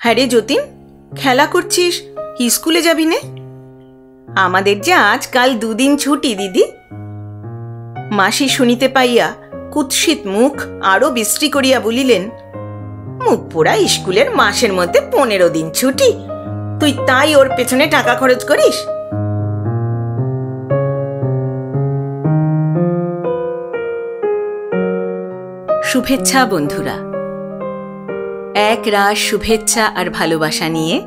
হ্যাঁ রে যতীন, খেলা করছিস? স্কুলে যাবি নে। আমাদের যে আজকাল দুদিন ছুটি, দিদি। মাসি শুনিতে পাইয়া কুৎসিত মুখ আরও বিশ্রী করিয়া বলিলেন, মুখ পোড়া স্কুলের মাসের মধ্যে পনেরো দিন ছুটি। তুই তাই ওর পেছনে টাকা খরচ করিস? শুভেচ্ছা বন্ধুরা। এক রাস শুভেচ্ছা আর ভালোবাসা নিয়ে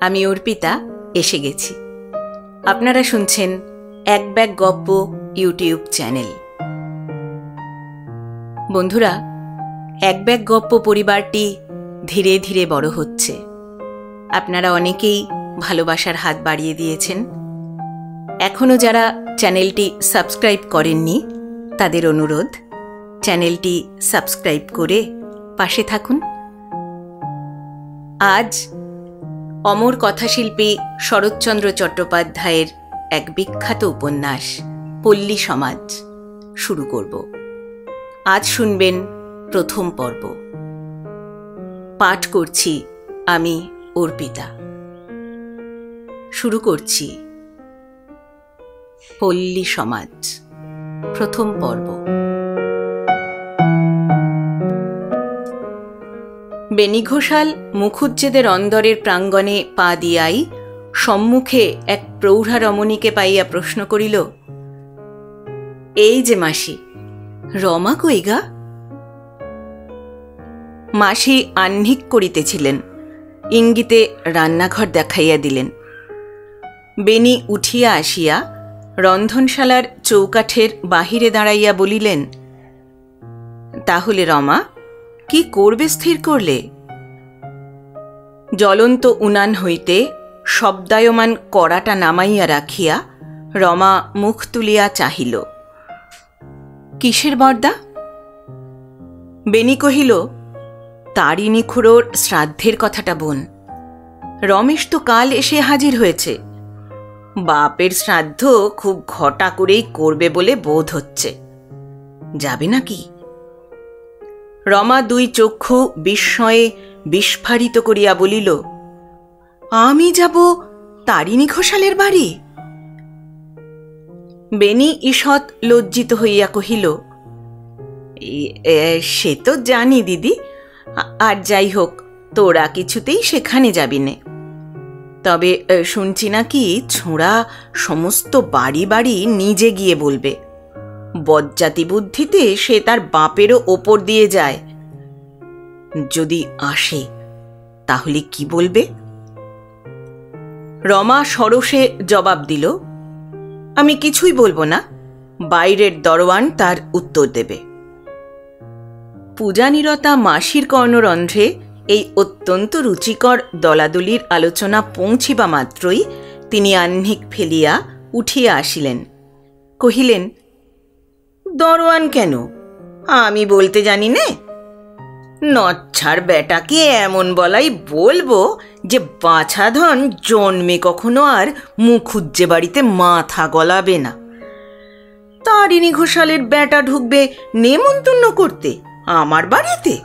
আমি অর্পিতা এসে গেছি। আপনারা শুনছেন এক ব্যাগ গপ্প ইউটিউব চ্যানেল। বন্ধুরা, এক ব্যাগ গপ্প পরিবারটি ধীরে ধীরে বড় হচ্ছে। আপনারা অনেকেই ভালোবাসার হাত বাড়িয়ে দিয়েছেন। এখনও যারা চ্যানেলটি সাবস্ক্রাইব করেননি, তাদের অনুরোধ, চ্যানেলটি সাবস্ক্রাইব করে পাশে থাকুন। আজ অমর কথাশিল্পী শরৎচন্দ্র চট্টোপাধ্যায়ের এক বিখ্যাত উপন্যাস, পল্লী সমাজ, শুরু করব। আজ শুনবেন প্রথম পর্ব। পাঠ করছি আমি অর্পিতা। শুরু করছি। পল্লী সমাজ, প্রথম পর্ব। বেনি ঘোষাল মুখুজ্জেদের অন্দরের প্রাঙ্গণে পা দিয়াই সম্মুখে এক প্রৌঢ়া রমণীকে পাইয়া প্রশ্ন করিল, এই যে মাসি, রমা কইগা মাসি আহ্নিক করিতেছিলেন, ইঙ্গিতে রান্নাঘর দেখাইয়া দিলেন। বেনি উঠিয়া আসিয়া রন্ধনশালার চৌকাঠের বাহিরে দাঁড়াইয়া বলিলেন, তাহলে রমা কি করবে স্থির করলে? জ্বলন্ত উনান হইতে শব্দায়মান কড়াটা নামাইয়া রাখিয়া রমা মুখ তুলিয়া চাহিল। কিসের বর্দা বেনি কহিল তারিণী খুড়োর শ্রাদ্ধের কথাটা বোন। রমেশ তো কাল এসে হাজির হয়েছে। বাপের শ্রাদ্ধ খুব ঘটা করেই করবে বলে বোধ হচ্ছে। যাবে নাকি? রমা দুই চক্ষু বিস্ময়ে বিস্ফারিত করিয়া বলিল, আমি যাব তারিণী ঘোষালের বাড়ি? বেনি ঈষৎ লজ্জিত হইয়া কহিল সে তো জানি দিদি আর যাই হোক, তোরা কিছুতেই সেখানে যাবি নে। তবে শুনছি নাকি ছোঁড়া সমস্ত বাড়ি বাড়ি নিজে গিয়ে বলবে। বজ্জাতি বুদ্ধিতে সে তার বাপেরও ওপর দিয়ে যায়। যদি আসে, তাহলে কি বলবে? রমা সরসে জবাব দিল, আমি কিছুই বলব না, বাইরের দরওয়ান তার উত্তর দেবে। পূজানিরতা মাসির কর্ণরন্ধ্রে এই অত্যন্ত রুচিকর দলাদলির আলোচনা পৌঁছিবা মাত্রই তিনি আহ্নিক ফেলিয়া উঠিয়া আসিলেন। কহিলেন দরওয়ান কেন? আমি বলতে জানি নে। নচ্ছার বেটাকে এমন বলাই বলব যে বাছাধন জন্মে কখনো আর মুখুজ্জে বাড়িতে মাথা গলাবে না। তারিণী ঘোষালের বেটা ঢুকবে নেমন্তন্ন করতে আমার বাড়িতে।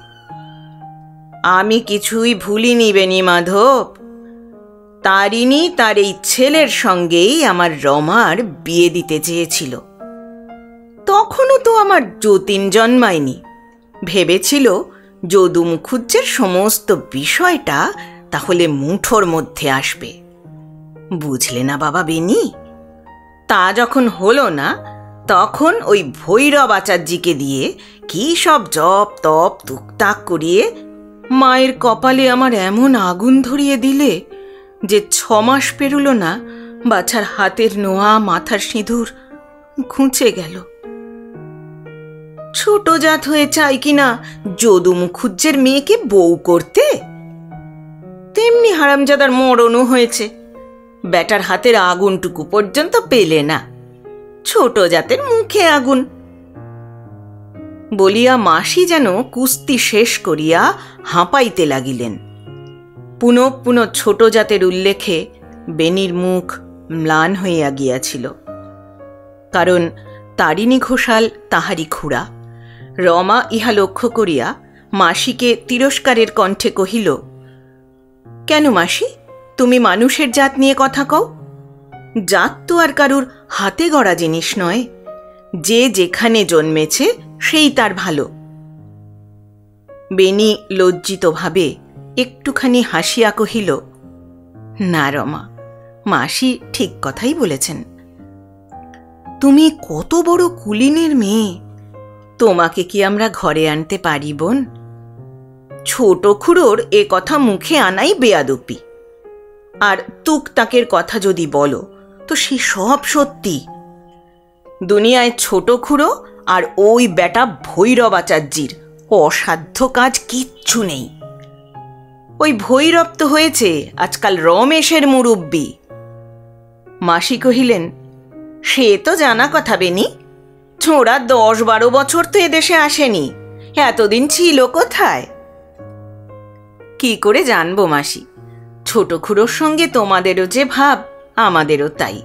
আমি কিছুই ভুলিনি বেনি মাধব। তারিণী তার এই ছেলের সঙ্গেই আমার রমার বিয়ে দিতে চেয়েছিল। তখনও তো আমার যতীন জন্মায়নি। ভেবেছিল যদু মুখুজ্জের সমস্ত বিষয়টা তাহলে মুঠোর মধ্যে আসবে। বুঝলে না বাবা বেনি? তা যখন হলো না, তখন ওই ভৈরব আচার্যিকে দিয়ে কি সব জপ তপ তুকতাক করিয়ে মায়ের কপালে আমার এমন আগুন ধরিয়ে দিলে যে ছমাস পেরুল না, বাছার হাতের নোয়া মাথার সিঁদুর ঘুঁচে গেল। ছোট জাত হয়ে চাই কিনা? যদু মুখুজ্জের মেয়েকে বউ করতে? তেমনি হারামজাদার মরণও হয়েছে। ব্যাটার হাতের আগুনটুকু পর্যন্ত পেলে না। ছোট জাতের মুখে আগুন। বলিয়া মাসি যেন কুস্তি শেষ করিয়া হাঁপাইতে লাগিলেন। পুনঃ পুনঃ ছোট জাতের উল্লেখে বেনির মুখ ম্লান হইয়া গিয়াছিল। কারণ তারিণী ঘোষাল তাহারি খুড়া। রমা ইহা লক্ষ্য করিয়া মাসিকে তিরস্কারের কণ্ঠে কহিল, কেন মাসি? তুমি মানুষের জাত নিয়ে কথা কও। জাত তো আর কারুর হাতে গড়া জিনিস নয়। যে যেখানে জন্মেছে, সেই তার ভালো বেনি লজ্জিতভাবে একটুখানি হাসিয়া কহিল, না রমা, মাসি ঠিক কথাই বলেছেন। তুমি কত বড় কুলিনের মেয়ে। তোমাকে কি আমরা ঘরে আনতে পারি, বোন? ছোট খুড়োর এ কথা মুখে আনাই বেয়াদপি। আর তুকতাকের কথা যদি বলো, তো সে সব সত্যি। দুনিয়ায় ছোট খুড়ো আর ওই বেটা ভৈরব আচার্যির অসাধ্য কাজ কিচ্ছু নেই। ওই ভৈরব তো হয়েছে আজকাল রমেশের মুরব্বী। মাসি কহিলেন, সে তো জানা কথা, বেনি। ছোঁড়া দশ বারো বছর তো এদেশে আসেনি। এতদিন ছিল কোথায়? কি করে জানব মাসি? ছোট খুড়োর সঙ্গে তোমাদেরও যে ভাব, আমাদেরও তাই।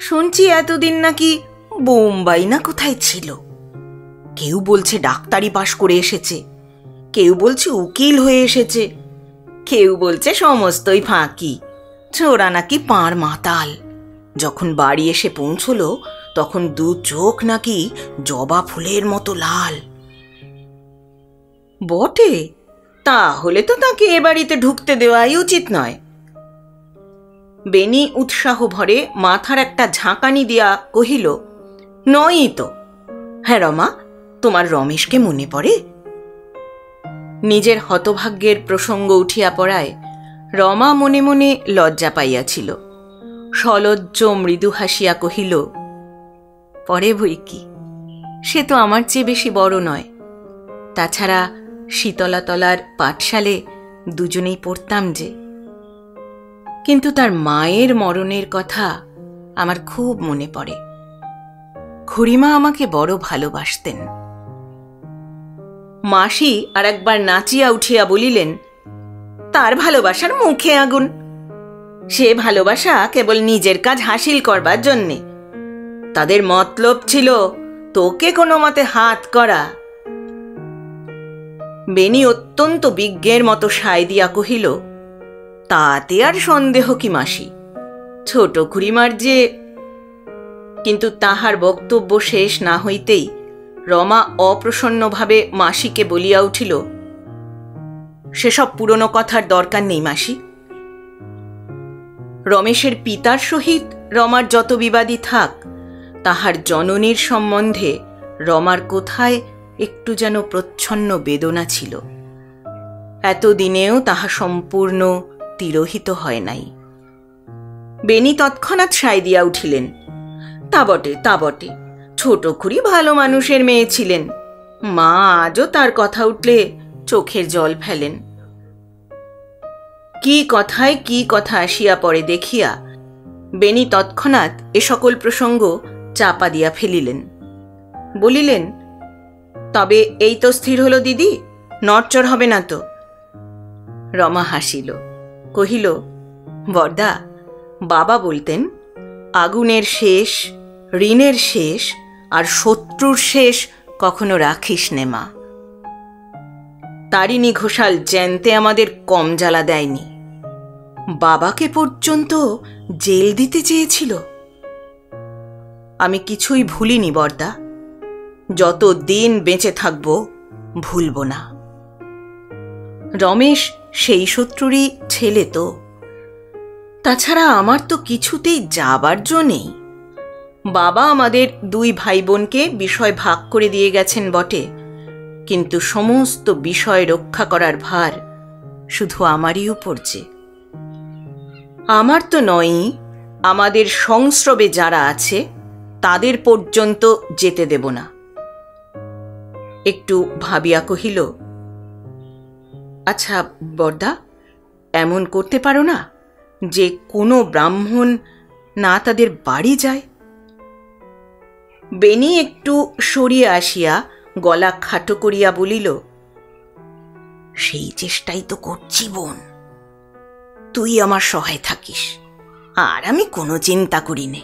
শুনছি এতদিন নাকি বোম্বাই না কোথায় ছিল? কেউ বলছে ডাক্তারি পাশ করে এসেছে। কেউ বলছে উকিল হয়ে এসেছে। কেউ বলছে সমস্তই ফাঁকি। ছোড়া নাকি পাঁড় মাতাল। যখন বাড়ি এসে পৌঁছলো তখন দু চোখ নাকি জবা ফুলের মতো লাল। বটে, তাহলে তো তাকে এ বাড়িতে ঢুকতে দেওয়াই উচিত নয়। বেনি উৎসাহ ভরে মাথার একটা ঝাঁকানি দিয়া কহিল, নয়ই তো। হ্যাঁ রমা, তোমার রমেশকে মনে পড়ে? নিজের হতভাগ্যের প্রসঙ্গ উঠিয়া পড়ায় রমা মনে মনে লজ্জা পাইয়াছিল। সলজ্জ মৃদু হাসিয়া কহিল পরে বই কি? সে তো আমার চেয়ে বেশি বড় নয়। তাছাড়া শীতলাতলার পাঠশালে দুজনেই পড়তাম যে। কিন্তু তার মায়ের মরণের কথা আমার খুব মনে পড়ে। খুড়িমা আমাকে বড় ভালোবাসতেন। মাসি আর একবার নাচিয়া উঠিয়া বলিলেন, তার ভালোবাসার মুখে আগুন। সে ভালোবাসা কেবল নিজের কাজ হাসিল করবার জন্যে। তাদের মতলব ছিল, তোকে কোনো মতে হাত করা। বেনি অত্যন্ত বিজ্ঞের মতো সায় দিয়া কহিল, তাতে আর সন্দেহ কি মাসি? ছোট খুড়িমার যে কিন্তু তাহার বক্তব্য শেষ না হইতেই রমা অপ্রসন্নভাবে মাসিকে বলিয়া উঠিল, সেসব পুরনো কথার দরকার নেই মাসি। রমেশের পিতার সহিত রমার যত বিবাদী থাক তাহার জননীর সম্বন্ধে রমার কোথায় একটু যেন প্রচ্ছন্ন বেদনা ছিল। এতদিনেও তাহা সম্পূর্ণ তিরোহিত হয় নাই। বেনি তৎক্ষণাৎ সায় দিয়া উঠিলেন, তা বটে তা বটে, ছোট খুড়ি ভালো মানুষের মেয়ে ছিলেন। মা আজও তার কথা উঠলে চোখের জল ফেলেন। কি কথায়, কি কথা আসিয়া পড়ে দেখিয়া বেনি তৎক্ষণাৎ এ সকল প্রসঙ্গ চাপা দিয়া ফেলিলেন। বলিলেন, তবে এই তো স্থির হলো দিদি নটচর হবে না তো। রমা হাসিল, কহিল, বর্দা, বাবা বলতেন, আগুনের শেষ, ঋণের শেষ, আর শত্রুর শেষ কখনো রাখিস নে মা। তারিণী ঘোষাল জ্যান্তে আমাদের কম জ্বালা দেয়নি। বাবাকে পর্যন্ত জেল দিতে চেয়েছিল। আমি কিছুই ভুলিনি, বর্দা। যত দিন বেঁচে থাকব, ভুলব না। রমেশ সেই শত্রুরই ছেলে তো। তাছাড়া আমার তো কিছুতেই যাবার জো নেই। বাবা আমাদের দুই ভাই বোনকে বিষয় ভাগ করে দিয়ে গেছেন বটে, কিন্তু সমস্ত বিষয় রক্ষা করার ভার শুধু আমারই যে। আমার তো নয়ই, আমাদের সংস্রবে যারা আছে তাদের পর্যন্ত যেতে দেব না। একটু ভাবিয়া কহিল আচ্ছা বর্দা, এমন করতে পারো না যে কোনো ব্রাহ্মণ না তাদের বাড়ি যায়? বেনি একটু সরিয়ে আসিয়া গলা খাটো করিয়া বলিল, সেই চেষ্টাই তো করছি, বোন। তুই আমার সহায় থাকিস, আর আমি কোনো চিন্তা করি নে।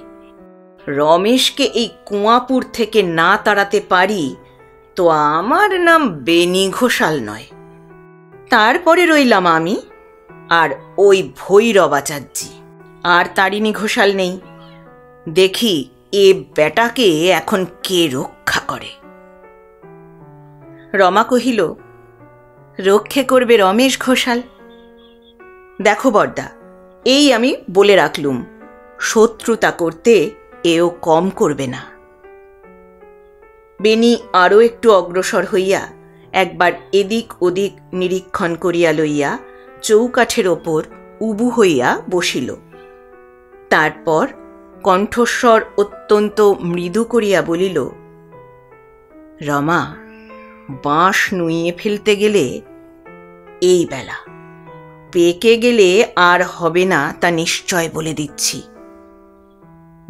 রমেশকে এই কুয়াপুর থেকে না তাড়াতে পারি, তো আমার নাম বেনি ঘোষাল নয়। তারপরে রইলাম আমি আর ওই ভৈরব আচার্যি। আর তারিণী ঘোষাল নেই। দেখি এ বেটাকে এখন কে রক্ষা করে। রমা কহিল, রক্ষে করবে রমেশ ঘোষাল। দেখো বর্দা, এই আমি বলে রাখলুম, শত্রুতা করতে এও কম করবে না। বেনি আরও একটু অগ্রসর হইয়া একবার এদিক ওদিক নিরীক্ষণ করিয়া লইয়া চৌকাঠের ওপর উবু হইয়া বসিল। তারপর কণ্ঠস্বর অত্যন্ত মৃদু করিয়া বলিল, রমা, বাঁশ নুইয়ে ফেলতে গেলে এই বেলা, পেকে গেলে আর হবে না তা নিশ্চয় বলে দিচ্ছি।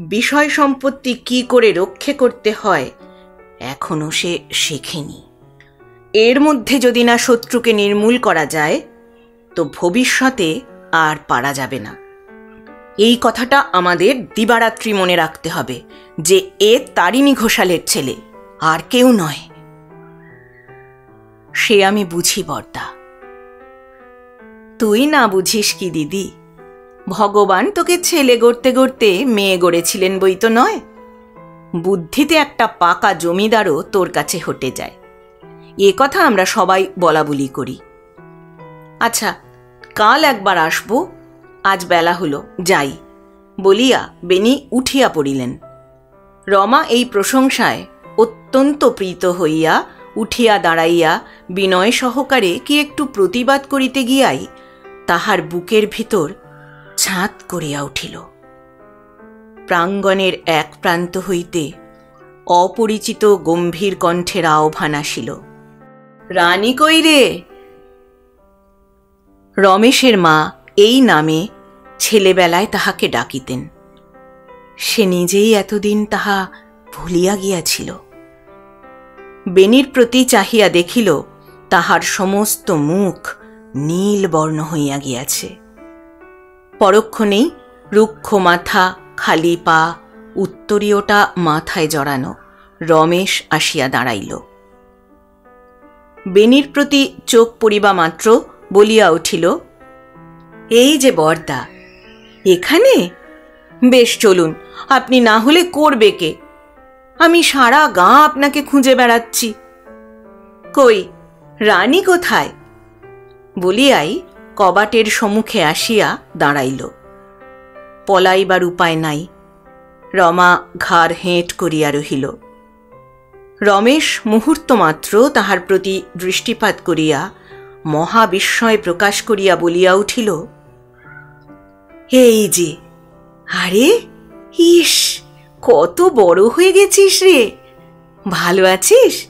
বিষয় সম্পত্তি কি করে রক্ষে করতে হয় এখনও সে শেখেনি। এর মধ্যে যদি না শত্রুকে নির্মূল করা যায়, তো ভবিষ্যতে আর পারা যাবে না। এই কথাটা আমাদের দিবারাত্রি মনে রাখতে হবে, যে এ তারিণী ঘোষালের ছেলে, আর কেউ নয়। সে আমি বুঝি, বর্দা। তুই না বুঝিস কি, দিদি? ভগবান তোকে ছেলে গড়তে গড়তে মেয়ে গড়েছিলেন বই তো নয়। বুদ্ধিতে একটা পাকা জমিদারও তোর কাছে হটে যায়। এ কথা আমরা সবাই বলা বলি করি। আচ্ছা কাল একবার আসব, আজ বেলা হলো, যাই। বলিয়া বেনি উঠিয়া পড়িলেন। রমা এই প্রশংসায় অত্যন্ত প্রীত হইয়া উঠিয়া দাঁড়াইয়া বিনয় সহকারে কি একটু প্রতিবাদ করিতে গিয়াই তাহার বুকের ভিতর ছাঁত করিয়া উঠিল। প্রাঙ্গণের এক প্রান্ত হইতে অপরিচিত গম্ভীর কণ্ঠের আহ্বান আসিল, রানী কই রে? রমেশের মা এই নামে ছেলেবেলায় তাহাকে ডাকিতেন। সে নিজেই এতদিন তাহা ভুলিয়া গিয়াছিল। বেনির প্রতি চাহিয়া দেখিল, তাহার সমস্ত মুখ নীল বর্ণ হইয়া গিয়াছে। পরক্ষণেই রুক্ষ মাথা, খালি পা, উত্তরীয়টা মাথায় জড়ানো, রমেশ আসিয়া দাঁড়াইল। বেনির প্রতি চোখ পড়িবা মাত্র, বলিয়া উঠিল, এই যে বর্দা, এখানে? বেশ চলুন, আপনি না হলে করবে কে? আমি সারা গা আপনাকে খুঁজে বেড়াচ্ছি। কই, রানী কোথায়? বলিয়াই কবাটের সম্মুখে আসিয়া দাঁড়াইল। পলাইবার উপায় নাই। রমা ঘাড় হেঁট করিয়া রহিল। রমেশ মুহূর্ত মাত্র তাহার প্রতি দৃষ্টিপাত করিয়া মহাবিস্ময় প্রকাশ করিয়া বলিয়া উঠিল, এই যে, আরে, ইস, কত বড় হয়ে গেছিস রে, ভালো আছিস?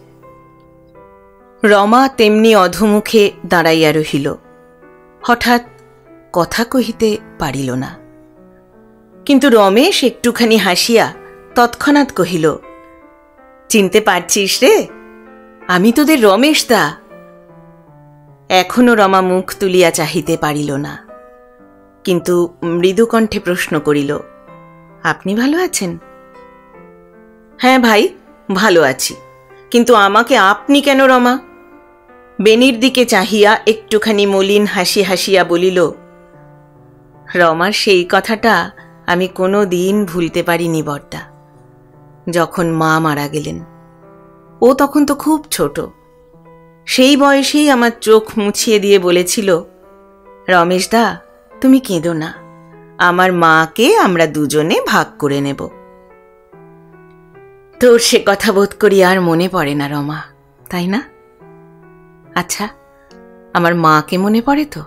রমা তেমনি অধমুখে দাঁড়াইয়া রহিল। হঠাৎ কথা কহিতে পারিল না। কিন্তু রমেশ একটুখানি হাসিয়া তৎক্ষণাৎ কহিল, চিনতে পারছিস রে, আমি তোদের রমেশ দা। এখনও রমা মুখ তুলিয়া চাহিতে পারিল না। কিন্তু মৃদুকণ্ঠে প্রশ্ন করিল, আপনি ভালো আছেন? হ্যাঁ ভাই, ভালো আছি। কিন্তু আমাকে আপনি কেন রমা বেনির দিকে চাহিয়া একটুখানি মলিন হাসি হাসিয়া বলিল, রমার সেই কথাটা আমি কোনো দিন ভুলতে পারিনি, বর্দা। যখন মা মারা গেলেন, ও তখন তো খুব ছোট। সেই বয়সেই আমার চোখ মুছিয়ে দিয়ে বলেছিল, রমেশ দা, তুমি কেঁদো না, আমার মাকে আমরা দুজনে ভাগ করে নেব। তোর সে কথা বোধ করি আর মনে পড়ে না রমা, তাই না? আচ্ছা আমার মাকে মনে পড়ে তো?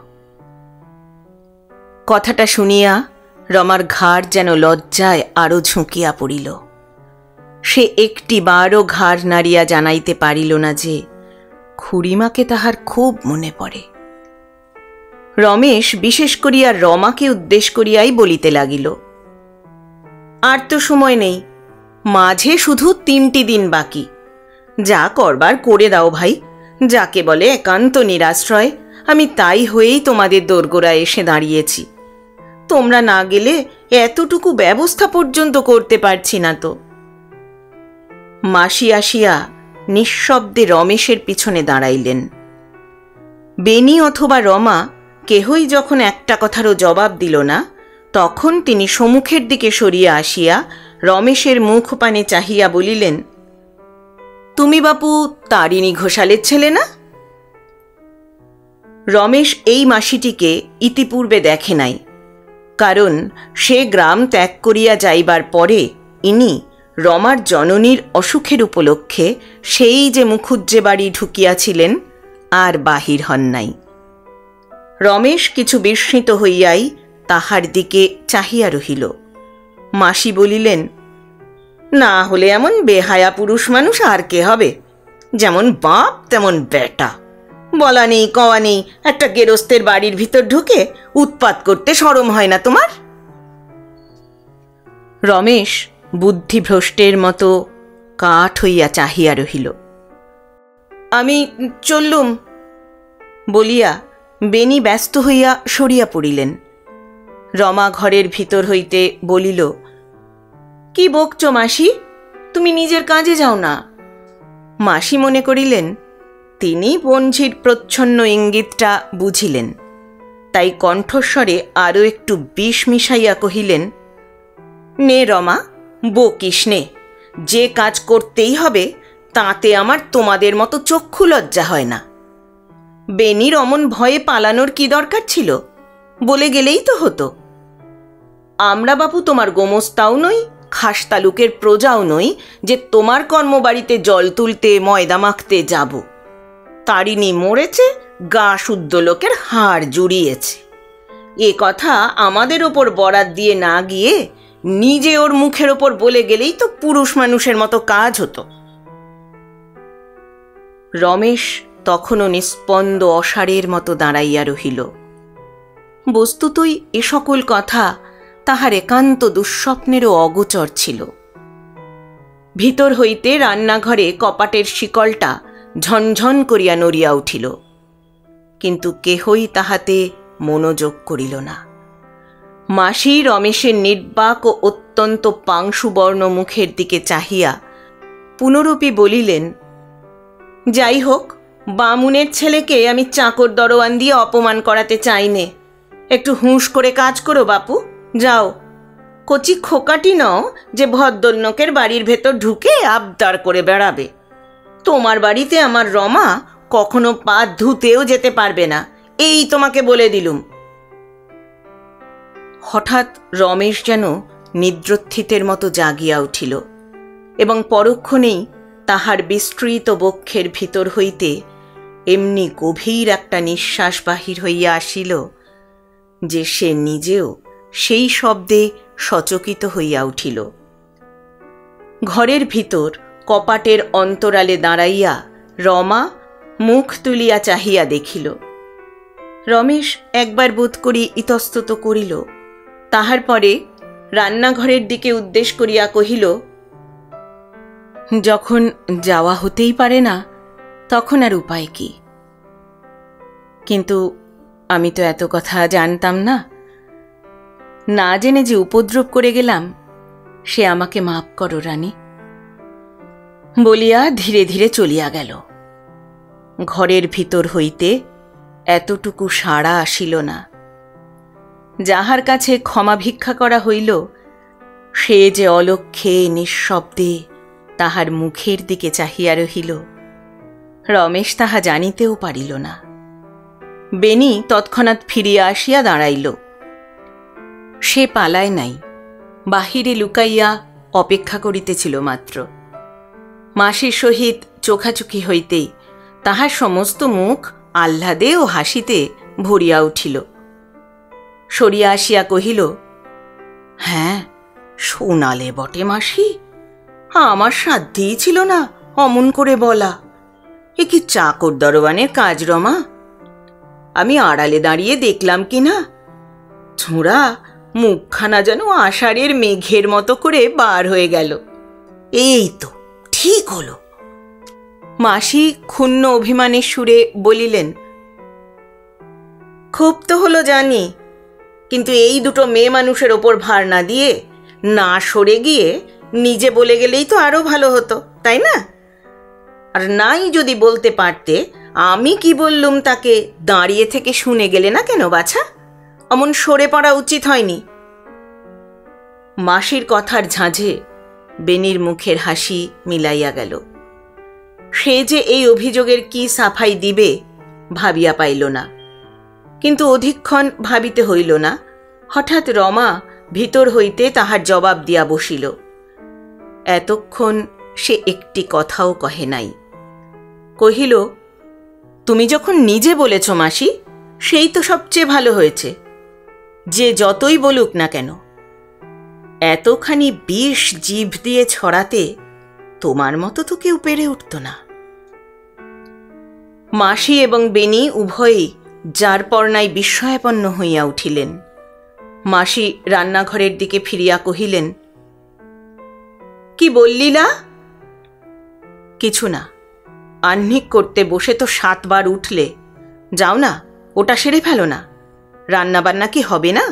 কথাটা শুনিয়া রমার ঘাড় যেন লজ্জায় আরও ঝুঁকিয়া পড়িল। সে একটি বারও ঘাড় নাড়িয়া জানাইতে পারিল না যে, খুড়িমাকে তাহার খুব মনে পড়ে। রমেশ বিশেষ করিয়া রমাকে উদ্দেশ করিয়াই বলিতে লাগিল, আর তো সময় নেই, মাঝে শুধু তিনটি দিন বাকি, যা করবার করে দাও ভাই। যাকে বলে একান্ত নিরাশ্রয়, আমি তাই হয়েই তোমাদের দোরগোড়ায় এসে দাঁড়িয়েছি। তোমরা না গেলে এতটুকু ব্যবস্থা পর্যন্ত করতে পারছি না তো। মাসি আসিয়া নিঃশব্দে রমেশের পিছনে দাঁড়াইলেন। বেনি অথবা রমা কেহই যখন একটা কথারও জবাব দিল না, তখন তিনি সম্মুখের দিকে সরিয়া আসিয়া রমেশের মুখ পানে চাহিয়া বলিলেন তুমি বাপু তারিণী ঘোষালের ছেলে না? রমেশ এই মাসিটিকে ইতিপূর্বে দেখে নাই, কারণ সে গ্রাম ত্যাগ করিয়া যাইবার পরে ইনি রমার জননীর অসুখের উপলক্ষে সেই যে মুখুজ্জে বাড়ি ঢুকিয়াছিলেন আর বাহির হন নাই। রমেশ কিছু বিস্মিত হইয়াই তাহার দিকে চাহিয়া রহিল। মাসি বলিলেন না হলে এমন বেহায়া পুরুষ মানুষ আর কে হবে? যেমন বাপ, তেমন বেটা। বলা নেই, কওয়া নেই, একটা গেরস্তের বাড়ির ভিতর ঢুকে উৎপাত করতে সরম হয় না তোমার? রমেশ বুদ্ধিভ্রষ্টের মতো কাঠ হইয়া চাহিয়া রহিল। আমি চললুম, বলিয়া বেনি ব্যস্ত হইয়া সরিয়া পড়িলেন। রমা ঘরের ভিতর হইতে বলিল কি বকছ মাসি? তুমি নিজের কাজে যাও না। মাসি মনে করিলেন, তিনি বঞ্ঝির প্রচ্ছন্ন ইঙ্গিতটা বুঝিলেন। তাই কণ্ঠস্বরে আরও একটু বিষ মিশাইয়া কহিলেন, নে রমা, বকিস নে। যে কাজ করতেই হবে, তাতে আমার তোমাদের মতো চক্ষু লজ্জা হয় না। বেনির অমন ভয়ে পালানোর কি দরকার ছিল? বলে গেলেই তো হতো। আমরা বাপু তোমার গোমস্তাও নই খাস তালুকের প্রজাও নই যে তোমার কর্মবাড়িতে জল তুলতে, ময়দা মাখতে যাব। তারিণী মরেছে, গা শুদ্ধ লোকের হাড় জুড়িয়েছে। এ কথা আমাদের ওপর বরাত দিয়ে না গিয়ে নিজে ওর মুখের ওপর বলে গেলেই তো পুরুষ মানুষের মতো কাজ হতো। রমেশ তখনও নিস্পন্দ অসারের মতো দাঁড়াইয়া রহিল। বস্তুতই এ সকল কথা তাহার একান্ত দুঃস্বপ্নেরও অগোচর ছিল। ভিতর হইতে রান্নাঘরে কপাটের শিকলটা ঝনঝন করিয়া নড়িয়া উঠিল, কিন্তু কেহই তাহাতে মনোযোগ করিল না। মাসি রমেশের নির্বাক ও অত্যন্ত পাংশুবর্ণ মুখের দিকে চাহিয়া পুনরূপী বলিলেন, যাই হোক, বামুনের ছেলেকে আমি চাকর দরওয়ান দিয়ে অপমান করাতে চাইনে একটু হুঁশ করে কাজ করো, বাপু। যাও। কচি খোকাটি নও যে ভদ্রলোকের বাড়ির ভেতর ঢুকে আবদার করে বেড়াবে। তোমার বাড়িতে আমার রমা কখনো পা ধুতেও যেতে পারবে না, এই তোমাকে বলে দিলুম। হঠাৎ রমেশ যেন নিদ্রোত্থিতের মতো জাগিয়া উঠিল এবং পরক্ষণেই তাহার বিস্তৃত বক্ষের ভিতর হইতে এমনি গভীর একটা নিঃশ্বাস বাহির হইয়া আসিল যে সে নিজেও সেই শব্দে সচকিত হইয়া উঠিল। ঘরের ভিতর কপাটের অন্তরালে দাঁড়াইয়া রমা মুখ তুলিয়া চাহিয়া দেখিল। রমেশ একবার বোধ করি ইতস্তত করিল। তাহার পরে রান্নাঘরের দিকে উদ্দেশ করিয়া কহিল, যখন যাওয়া হতেই পারে না, তখন আর উপায় কি? কিন্তু আমি তো এত কথা জানতাম না। না জেনে যে উপদ্রব করে গেলাম, সে আমাকে মাপ করো, রানী। বলিয়া ধীরে ধীরে চলিয়া গেল। ঘরের ভিতর হইতে এতটুকু সাড়া আসিল না। যাহার কাছে ক্ষমা ভিক্ষা করা হইল, সে যে অলক্ষে নিঃশব্দে তাহার মুখের দিকে চাহিয়া রহিল। রমেশ তাহা জানিতেও পারিল না। বেনি তৎক্ষণাৎ ফিরিয়া আসিয়া দাঁড়াইল। সে পালায় নাই, বাহিরে লুকাইয়া অপেক্ষা করিতেছিল মাত্র। মাসির সহিত চোখাচুখি হইতেই তাহার সমস্ত মুখ আহ্লাদে ও হাসিতে ভরিয়া উঠিল। সরিয়া আসিয়া কহিল হ্যাঁ শোনালে বটে মাসি, আমার সাধ্যেই ছিল না অমন করে বলা। এ কি চাকর দরবানের কাজ রমা? আমি আড়ালে দাঁড়িয়ে দেখলাম কি না? ছোঁড়া মুখখানা যেন আষাঢ়ের মেঘের মতো করে বার হয়ে গেল। এই তো, ঠিক হলো। মাসি ক্ষুণ্ণ অভিমানের সুরে বলিলেন, খুব তো হলো জানি, কিন্তু এই দুটো মেয়ে মানুষের ওপর ভার না দিয়ে না সরে গিয়ে নিজে বলে গেলেই তো আরও ভালো হতো, তাই না? আর নাই যদি বলতে পারতে, আমি কি বললুম তাকে দাঁড়িয়ে থেকে শুনে গেলে না কেন বাছা? অমন সরে পড়া উচিত হয়নি। মাসির কথার ঝাঁঝে বেনির মুখের হাসি মিলাইয়া গেল। সে যে এই অভিযোগের কি সাফাই দিবে ভাবিয়া পাইল না। কিন্তু অধিকক্ষণ ভাবিতে হইল না। হঠাৎ রমা ভিতর হইতে তাহার জবাব দিয়া বসিল। এতক্ষণ সে একটি কথাও কহে নাই। কহিল, তুমি যখন নিজে বলেছ মাসি, সেই তো সবচেয়ে ভালো হয়েছে। যে যতই বলুক না কেন, এতখানি বিষ জিভ দিয়ে ছড়াতে তোমার মতো তো কেউ পেরে উঠত না। মাসি এবং বেনি উভয়েই যার পর্ণায় বিস্ময়াপন্ন হইয়া উঠিলেন। মাসি রান্নাঘরের দিকে ফিরিয়া কহিলেন, কি বললিলা কিছু না, আহ্নিক করতে বসে তো সাতবার উঠলে, যাও না, ওটা সেরে ফেলো না। রান্নাবান্না কি হবে না?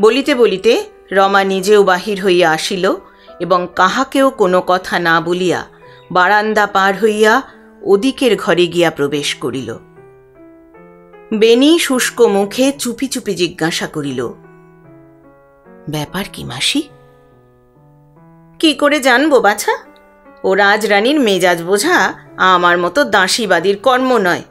বলিতে বলিতে রমা নিজেও বাহির হইয়া আসিল এবং কাহাকেও কোনো কথা না বলিয়া বারান্দা পার হইয়া ওদিকের ঘরে গিয়া প্রবেশ করিল। বেনি শুষ্ক মুখে চুপি চুপি জিজ্ঞাসা করিল, ব্যাপার কি মাসি? কি করে জানব বাছা? ও রাজরানীর মেজাজ বোঝা আমার মতো দাসীবাদীর কর্ম নয়।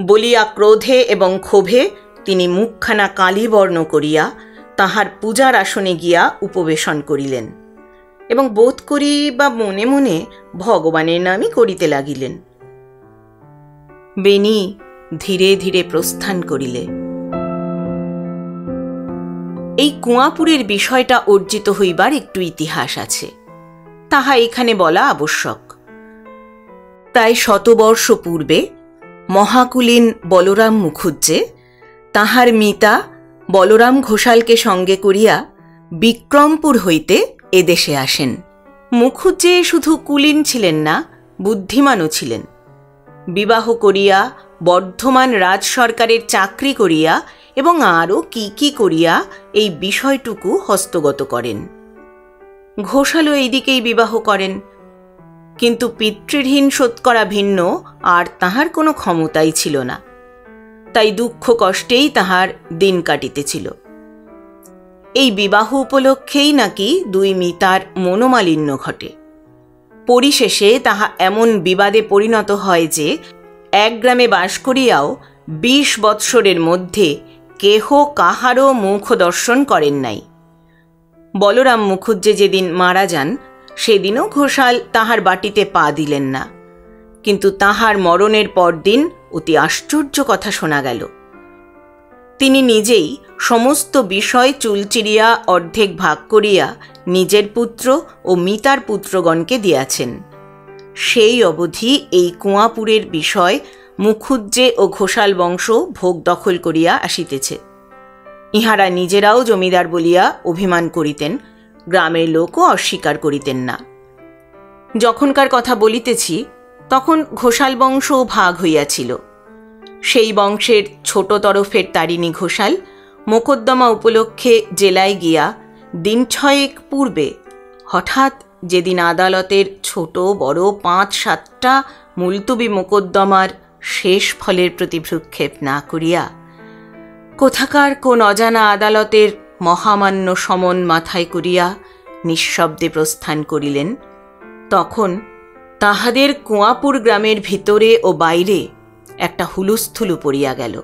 বলিয়া ক্রোধে এবং ক্ষোভে তিনি মুখখানা কালীবর্ণ করিয়া তাহার পূজার আসনে গিয়া উপবেশন করিলেন এবং বোধ করি বা মনে মনে ভগবানের নামই করিতে লাগিলেন। বেনি ধীরে ধীরে প্রস্থান করিলে। এই কুয়াপুরের বিষয়টা অর্জিত হইবার একটু ইতিহাস আছে। তাহা এখানে বলা আবশ্যক। তাই শতবর্ষ পূর্বে মহাকুলীন বলরাম মুখুজ্জে, তাহার মিতা বলরাম ঘোষালকে সঙ্গে করিয়া বিক্রমপুর হইতে এদেশে আসেন। মুখুজ্জে শুধু কুলীন ছিলেন না, বুদ্ধিমানও ছিলেন। বিবাহ করিয়া, বর্ধমান রাজ সরকারের চাকরি করিয়া এবং আরও কি কি করিয়া এই বিষয়টুকু হস্তগত করেন। ঘোষালও এইদিকেই বিবাহ করেন। কিন্তু পিতৃঋণ শোধ করা ভিন্ন, আর তাহার কোনো ক্ষমতাই ছিল না। তাই দুঃখ কষ্টেই তাহার দিন কাটিতেছিল। এই বিবাহ উপলক্ষেই নাকি দুই মিতার মনোমালিন্য ঘটে। পরিশেষে তাহা এমন বিবাদে পরিণত হয় যে, এক গ্রামে বাস করিয়াও বিশ বৎসরের মধ্যে কেহ কাহারও মুখ দর্শন করেন নাই। বলরাম মুখুজ্জে যেদিন মারা যান সেদিনও ঘোষাল তাহার বাটিতে পা দিলেন না। কিন্তু তাহার মরণের পরদিন অতি আশ্চর্য কথা শোনা গেল। তিনি নিজেই সমস্ত বিষয় চুলচিরিয়া, অর্ধেক ভাগ করিয়া নিজের পুত্র ও মিতার পুত্রগণকে দিয়াছেন। সেই অবধি এই কুয়াপুরের বিষয় মুখুজ্জে ও ঘোষাল বংশ ভোগ দখল করিয়া আসিতেছে। ইহারা নিজেরাও জমিদার বলিয়া অভিমান করিতেন গ্রামের লোকও অস্বীকার করিতেন না। যখনকার কথা বলিতেছি, তখন ঘোষাল বংশও ভাগ হইয়াছিল। সেই বংশের ছোট তরফের তারিণী ঘোষাল মোকদ্দমা উপলক্ষে জেলায় গিয়া দিন ছয়েক পূর্বে হঠাৎ যেদিন আদালতের ছোট বড় পাঁচ সাতটা মুলতুবি মোকদ্দমার শেষ ফলের প্রতি ভ্রুক্ষেপ না করিয়া কোথাকার কোন অজানা আদালতের মহামান্য সমন মাথায় করিয়া নিঃশব্দে প্রস্থান করিলেন। তখন তাহাদের কুয়াপুর গ্রামের ভিতরে ও বাইরে একটা হুলুস্থুলু পড়িয়া গেল।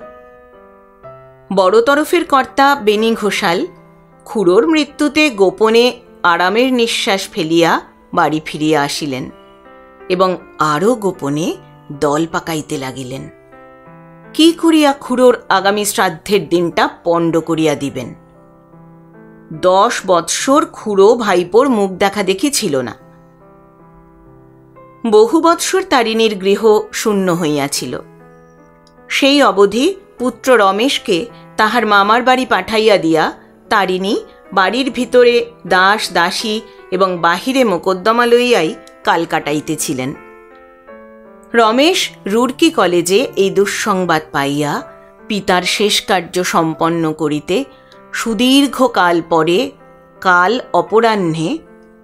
বড় তরফের কর্তা বেনি ঘোষাল খুড়োর মৃত্যুতে গোপনে আরামের নিঃশ্বাস ফেলিয়া বাড়ি ফিরিয়া আসিলেন এবং আরও গোপনে দল পাকাইতে লাগিলেন। কি করিয়া খুড়োর আগামী শ্রাদ্ধের দিনটা পণ্ড করিয়া দিবেন? দশ বৎসর খুড়ো ভাইপোর মুখ দেখা দেখি ছিল না। বহু বৎসর তারিণীর গৃহ শূন্য হইয়াছিল। সেই অবধি পুত্র রমেশকে তাহার মামার বাড়ি পাঠাইয়া দিয়া তারিণী বাড়ির ভিতরে দাস, দাসী এবং বাহিরে মোকদ্দমা লইয়াই কাল কাটাইতেছিলেন। রমেশ রুড়কি কলেজে এই দুঃসংবাদ পাইয়া পিতার শেষ কার্য সম্পন্ন করিতে সুদীর্ঘকাল পরে কাল অপরাহ্নে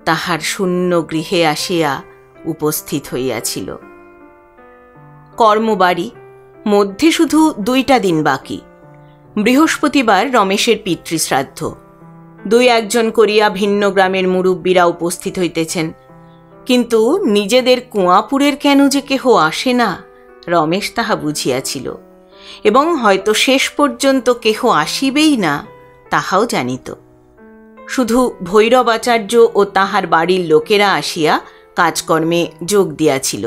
তাহার শূন্য গৃহে আসিয়া উপস্থিত হইয়াছিল। কর্মবাড়ি, মধ্যে শুধু দুইটা দিন বাকি। বৃহস্পতিবার রমেশের পিতৃশ্রাদ্ধ। দুই একজন করিয়া ভিন্ন গ্রামের মুরব্বীরা উপস্থিত হইতেছেন। কিন্তু নিজেদের কুয়াপুরের কেন যে কেহ আসে না, রমেশ তাহা বুঝিয়াছিল। এবং হয়তো শেষ পর্যন্ত কেহ আসিবেই না তাহাও জানিত। শুধু ভৈরব আচার্য ও তাহার বাড়ির লোকেরা আসিয়া কাজকর্মে যোগ দিয়াছিল।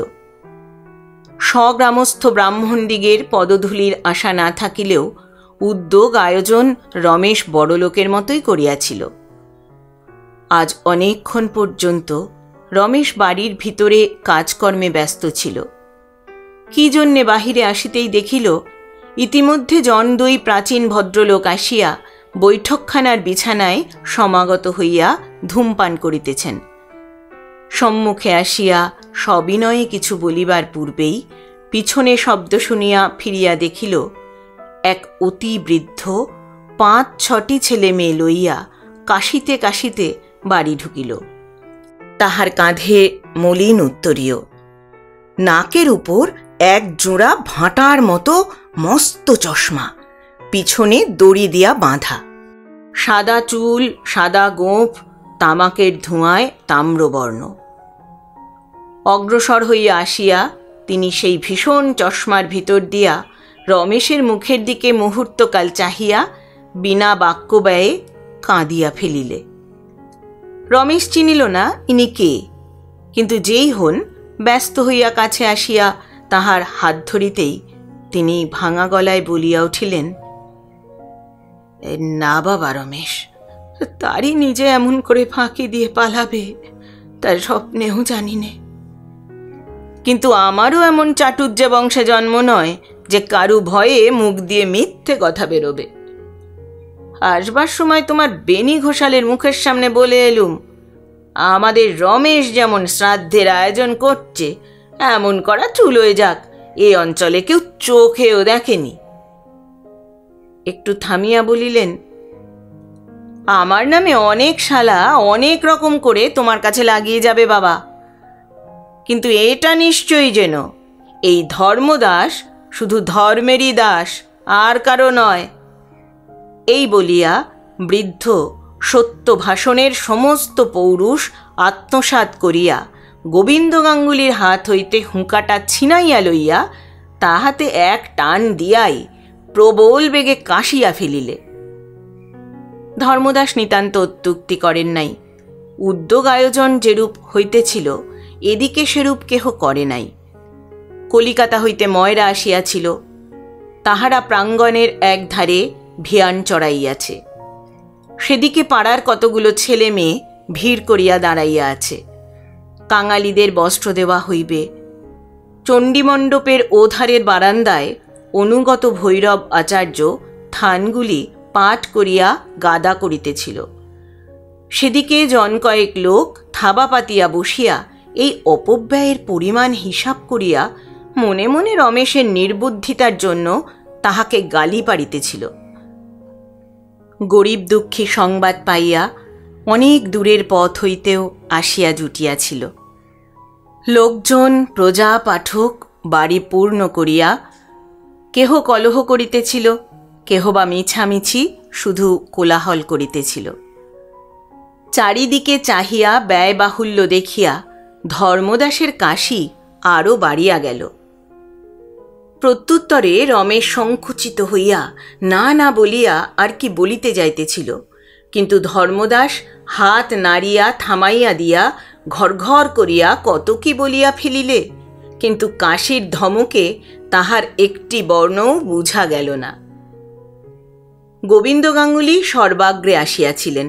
স্বগ্রামস্থ ব্রাহ্মণদিগের পদধূলির আশা না থাকিলেও উদ্যোগ আয়োজন রমেশ বড়লোকের মতোই করিয়াছিল। আজ অনেকক্ষণ পর্যন্ত রমেশ বাড়ির ভিতরে কাজকর্মে ব্যস্ত ছিল। কি জন্যে বাহিরে আসিতেই দেখিল, ইতিমধ্যে জন দুই প্রাচীন ভদ্রলোক আসিয়া বৈঠকখানার বিছানায় সমাগত হইয়া ধূমপান করিতেছেন। সম্মুখে আসিয়া সবিনয়ে কিছু বলিবার পূর্বেই পিছনে শব্দ শুনিয়া ফিরিয়া দেখিল, এক অতি বৃদ্ধ পাঁচ ছটি ছেলে মেয়ে লইয়া কাশিতে কাশিতে বাড়ি ঢুকিল। তাহার কাঁধে মলিন উত্তরীয়, নাকের উপর এক জোড়া ভাঁটার মতো মস্ত চশমা। পিছনে দড়ি দিয়া বাঁধা। সাদা চুল, সাদা গোঁফ, তামাকের ধোঁয়ায় তাম্রবর্ণ। অগ্রসর হইয়া আসিয়া তিনি সেই ভীষণ চশমার ভিতর দিয়া রমেশের মুখের দিকে মুহূর্তকাল চাহিয়া বিনা বাক্য ব্যয়ে কাঁদিয়া ফেলিলে। রমেশ চিনিল না, ইনি কে? কিন্তু যেই হন, ব্যস্ত হইয়া কাছে আসিয়া তাহার হাত ধরিতেই তিনি ভাঙা গলায় বলিয়া উঠিলেন না বাবা রমেশ, তারই নিজে এমন করে ফাঁকি দিয়ে পালাবে, তার স্বপ্নেও জানি নে। কিন্তু আমারও এমন চাটুর্যে বংশে জন্ম নয় যে কারু ভয়ে মুখ দিয়ে মিথ্যে কথা বেরোবে। আসবার সময় তোমার বেনি ঘোষালের মুখের সামনে বলে এলুম, আমাদের রমেশ যেমন শ্রাদ্ধের আয়োজন করছে, এমন করা চুলোয় যাক, এ অঞ্চলে কেউ চোখেও দেখেনি। একটু থামিয়া বলিলেন, আমার নামে অনেক শালা অনেক রকম করে তোমার কাছে লাগিয়ে যাবে বাবা। কিন্তু এটা নিশ্চয়ই যেন, এই ধর্মদাস শুধু ধর্মেরই দাস, আর কারও নয়। এই বলিয়া বৃদ্ধ সত্য ভাষণের সমস্ত পৌরুষ আত্মসাত করিয়া গোবিন্দ গাঙ্গুলির হাত হইতে হুঁকাটা ছিনাইয়া লইয়া তাহাতে এক টান দিয়াই প্রবল বেগে কাশিয়া ফেলিলে। ধর্মদাস নিতান্ত অত্যুক্তি করেন নাই। উদ্যোগ আয়োজন যেরূপ হইতেছিল, এদিকে সেরূপ কেহ করে নাই। কলিকাতা হইতে ময়রা আসিয়াছিল, তাহারা প্রাঙ্গণের এক ধারে ভিয়ান চড়াইয়াছে। সেদিকে পাড়ার কতগুলো ছেলে মেয়ে ভিড় করিয়া দাঁড়াইয়া আছে। কাঙালিদের বস্ত্র দেওয়া হইবে। চণ্ডীমণ্ডপের ওধারের বারান্দায় অনুগত ভৈরব আচার্য থানগুলি পাঠ করিয়া গাদা করিতেছিল। সেদিকে জন কয়েক লোক থাবা পাতিয়া বসিয়া এই অপব্যয়ের পরিমাণ হিসাব করিয়া মনে মনে রমেশের নির্বুদ্ধিতার জন্য তাহাকে গালি পাড়িতেছিল। গরিব দুঃখী সংবাদ পাইয়া অনেক দূরের পথ হইতেও আসিয়া জুটিয়াছিল। লোকজন প্রজা পাঠক বাড়ি পূর্ণ করিয়া কেহ কলহ করিতেছিল, কেহ বা মিছামিছি শুধু কোলাহল করিতেছিল। চারিদিকে চাহিয়া ব্যয়বাহুল্য দেখিয়া ধর্মদাসের কাশি আরও বাড়িয়া গেল। প্রত্যুত্তরে রমেশ সংকুচিত হইয়া না না বলিয়া আর কি বলিতে যাইতেছিল, কিন্তু ধর্মদাস হাত নাড়িয়া থামাইয়া দিয়া ঘর ঘর করিয়া কত কি বলিয়া ফেলিলে, কিন্তু কাশির ধমকে তাহার একটি বর্ণও বুঝা গেল না। গোবিন্দ গাঙ্গুলি সর্বাগ্রে আসিয়াছিলেন।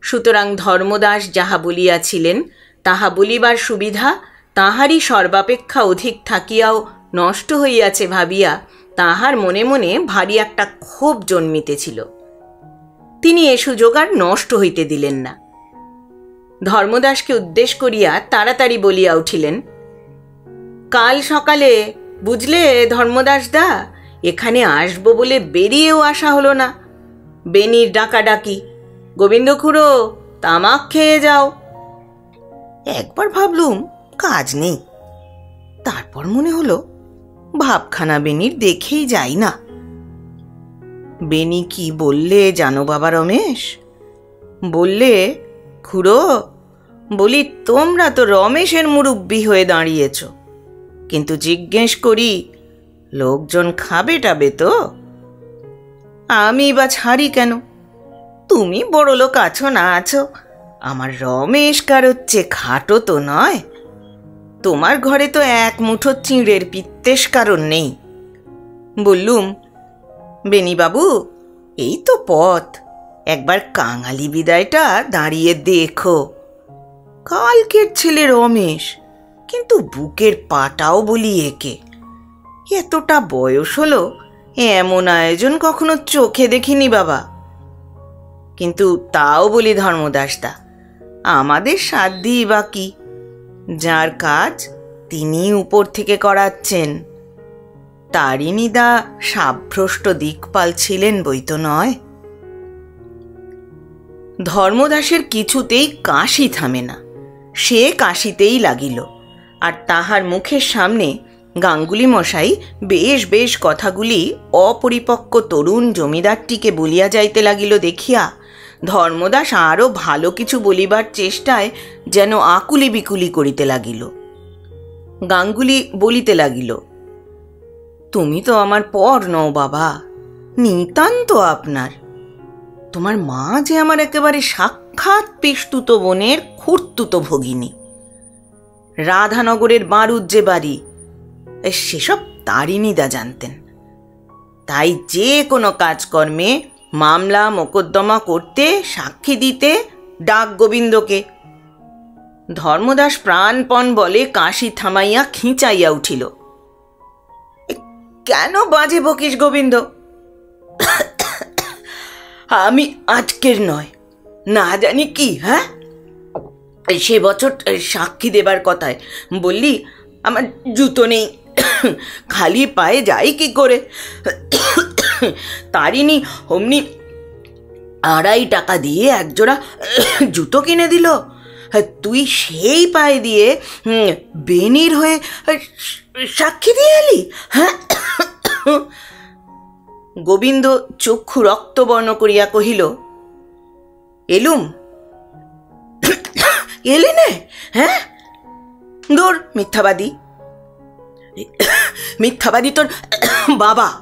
সুতরাং ধর্মদাস যাহা বলিয়াছিলেন, তাহা বলিবার সুবিধা তাহারই সর্বাপেক্ষা অধিক থাকিয়াও নষ্ট হইয়াছে ভাবিয়া তাহার মনে মনে ভারী একটা ক্ষোভ জন্মিতেছিল। তিনি এ সুযোগ আর নষ্ট হইতে দিলেন না। ধর্মদাসকে উদ্দেশ করিয়া তাড়াতাড়ি বলিয়া উঠিলেন, কাল সকালে বুঝলে ধর্মদাস দা? এখানে আসব বলে বেরিয়েও আসা হলো না। বেনির ডাকাডাকি, গোবিন্দ খুড়ো, তামাক খেয়ে যাও। একবার ভাবলুম কাজ নেই। তারপর মনে হলো ভাবখানা বেনির দেখেই যাই না। বেনি কি বললে জানো বাবা রমেশ? বললে, খুড়ো, বলি তোমরা তো রমেশের মুরব্বি হয়ে দাঁড়িয়েছ। কিন্তু জিজ্ঞেস করি, লোকজন খাবে টাবে তো? আমি বা ছাড়ি কেন? তুমি বড় লোক আছো না আছো। আমার রমেশ কারোচ্ছে খাটো তো নয়। তোমার ঘরে তো এক মুঠো চিঁড়ের পিত্তেশ কারণ নেই। বললুম বেনিবাবু এই তো পথ। একবার কাঙালি বিদায়টা দাঁড়িয়ে দেখো। কালকের ছেলে রমেশ কিন্তু বুকের পাটাও বলি একে। এতটা বয়স হলো, এমন আয়োজন কখনো চোখে দেখিনি বাবা। কিন্তু তাও বলি ধর্মদাসদা, আমাদের সাধ্যি বা কি? যার কাজ তিনি উপর থেকে করাচ্ছেন। তারিণীদা সাভ্রষ্ট দিকপাল ছিলেন বই তো নয়। ধর্মদাসের কিছুতেই কাশি থামে না, সে কাশিতেই লাগিল। আর তাহার মুখের সামনে গাঙ্গুলি মশাই বেশ বেশ কথাগুলি অপরিপক্ক তরুণ জমিদারটিকে বলিয়া যাইতে লাগিল দেখিয়া। ধর্মদাস আরও ভালো কিছু বলিবার চেষ্টায় যেন আকুলি বিকুলি করিতে লাগিল। গাঙ্গুলি বলিতে লাগিল, তুমি তো আমার পর নও বাবা, নিতান্ত আপনার। তোমার মা যে আমার একেবারে সাক্ষাৎ পেস্তুত বোনের খুর্তুত ভগিনী। রাধানগরের বারুদ যে বাড়ি সেসব তারিণীদা জানতেন। তাই যে কোনো কাজকর্মে মামলা মোকদ্দমা করতে, সাক্ষী দিতে ডাক গোবিন্দকে। ধর্মদাস প্রাণপণ বলে কাশি থামাইয়া খিঁচাইয়া উঠিল। কেন বাজে বকিস গোবিন্দ? আমি আজকের নয়, না জানি কি হ্যাঁ? সে বছর সাক্ষী দেবার কথায় বললি, আমার জুতো নেই। খালি পায়ে যাই কি করে? তারিনি অমনি আড়াই টাকা দিয়ে একজোড়া জুতো কিনে দিল। তুই সেই পায়ে দিয়ে বেনির হয়ে সাক্ষী দিয়ে এলি? হ্যাঁ? গোবিন্দ চক্ষু রক্তবর্ণ করিয়া কহিল, এলুম এলি নে হ্যাঁ? দূর, মিথ্যাবাদী। মিথ্যাবাদী তোর বাবা।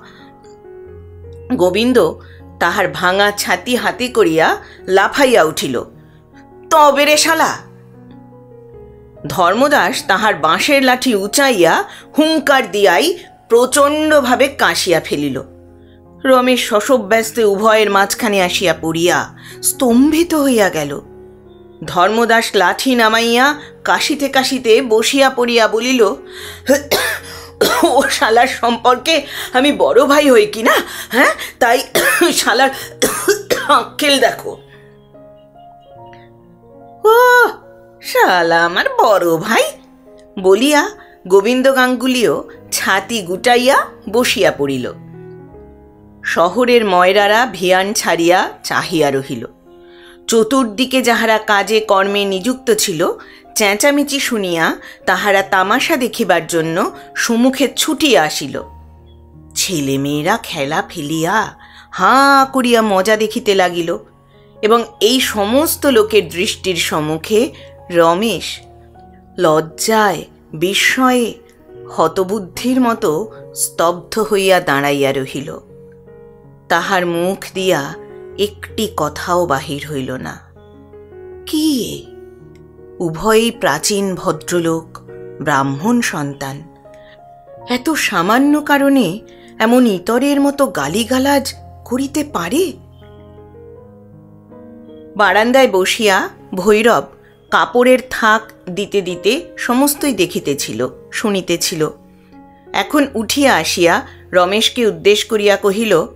গোবিন্দ তাহার ভাঙা ছাতি হাতি করিয়া লাফাইয়া উঠিল। তবে রে শালা। ধর্মদাস তাহার বাঁশের লাঠি উঁচাইয়া হুঙ্কার দিয়াই প্রচণ্ডভাবে কাশিয়া ফেলিল। রমেশ শশব্যস্তে উভয়ের মাঝখানে আসিয়া পড়িয়া স্তম্ভিত হইয়া গেল। ধর্মদাস লাঠি নামাইয়া কাশিতে কাশিতে বসিয়া পড়িয়া বলিল, ও শালার সম্পর্কে আমি বড় ভাই হই কি না? হ্যাঁ তাই শালার আঁকেল দেখো। ও শালা আমার বড় ভাই? বলিয়া গোবিন্দ গাঙ্গুলিও ছাতি গুটাইয়া বসিয়া পড়িল। শহরের ময়রারা ভিয়ান ছাড়িয়া চাহিয়া রহিল। চতুর্দিকে যাহারা কাজে কর্মে নিযুক্ত ছিল, চেঁচামেচি শুনিয়া তাহারা তামাশা দেখিবার জন্য সম্মুখে ছুটিয়া আসিল। ছেলেমেয়েরা খেলা ফেলিয়া হাঁ করিয়া মজা দেখিতে লাগিল এবং এই সমস্ত লোকের দৃষ্টির সম্মুখে রমেশ লজ্জায়, বিস্ময়ে, হতবুদ্ধির মতো স্তব্ধ হইয়া দাঁড়াইয়া রহিল। তাহার মুখ দিয়া একটি কথাও বাহির হইল না। কি? উভয়ই প্রাচীন ভদ্রলোক, ব্রাহ্মণ সন্তান। এত সামান্য কারণে এমন ইতরের মতো গালিগালাজ করিতে পারে? বারান্দায় বসিয়া ভৈরব কাপড়ের থাক দিতে দিতে সমস্তই দেখিতেছিল, শুনিতেছিল। এখন উঠিয়া আসিয়া রমেশকে উদ্দেশ করিয়া কহিল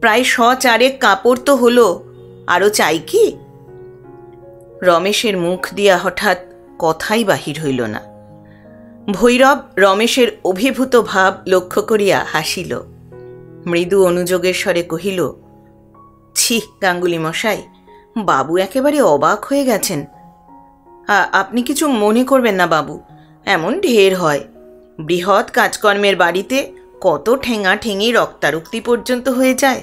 প্রায় শ চারেক কাপড় তো হলো আরও চাই কি? রমেশের মুখ দিয়া হঠাৎ কথাই বাহির হইল না। ভৈরব রমেশের অভিভূত ভাব লক্ষ্য করিয়া হাসিল। মৃদু অনুযোগের স্বরে কহিল, ছি, গাঙ্গুলি মশাই, বাবু একেবারে অবাক হয়ে গেছেন। আপনি কিছু মনে করবেন না বাবু, এমন ঢের হয়। বৃহৎ কাজকর্মের বাড়িতে কত ঠেঙা ঠেঙি রক্তারক্তি পর্যন্ত হয়ে যায়।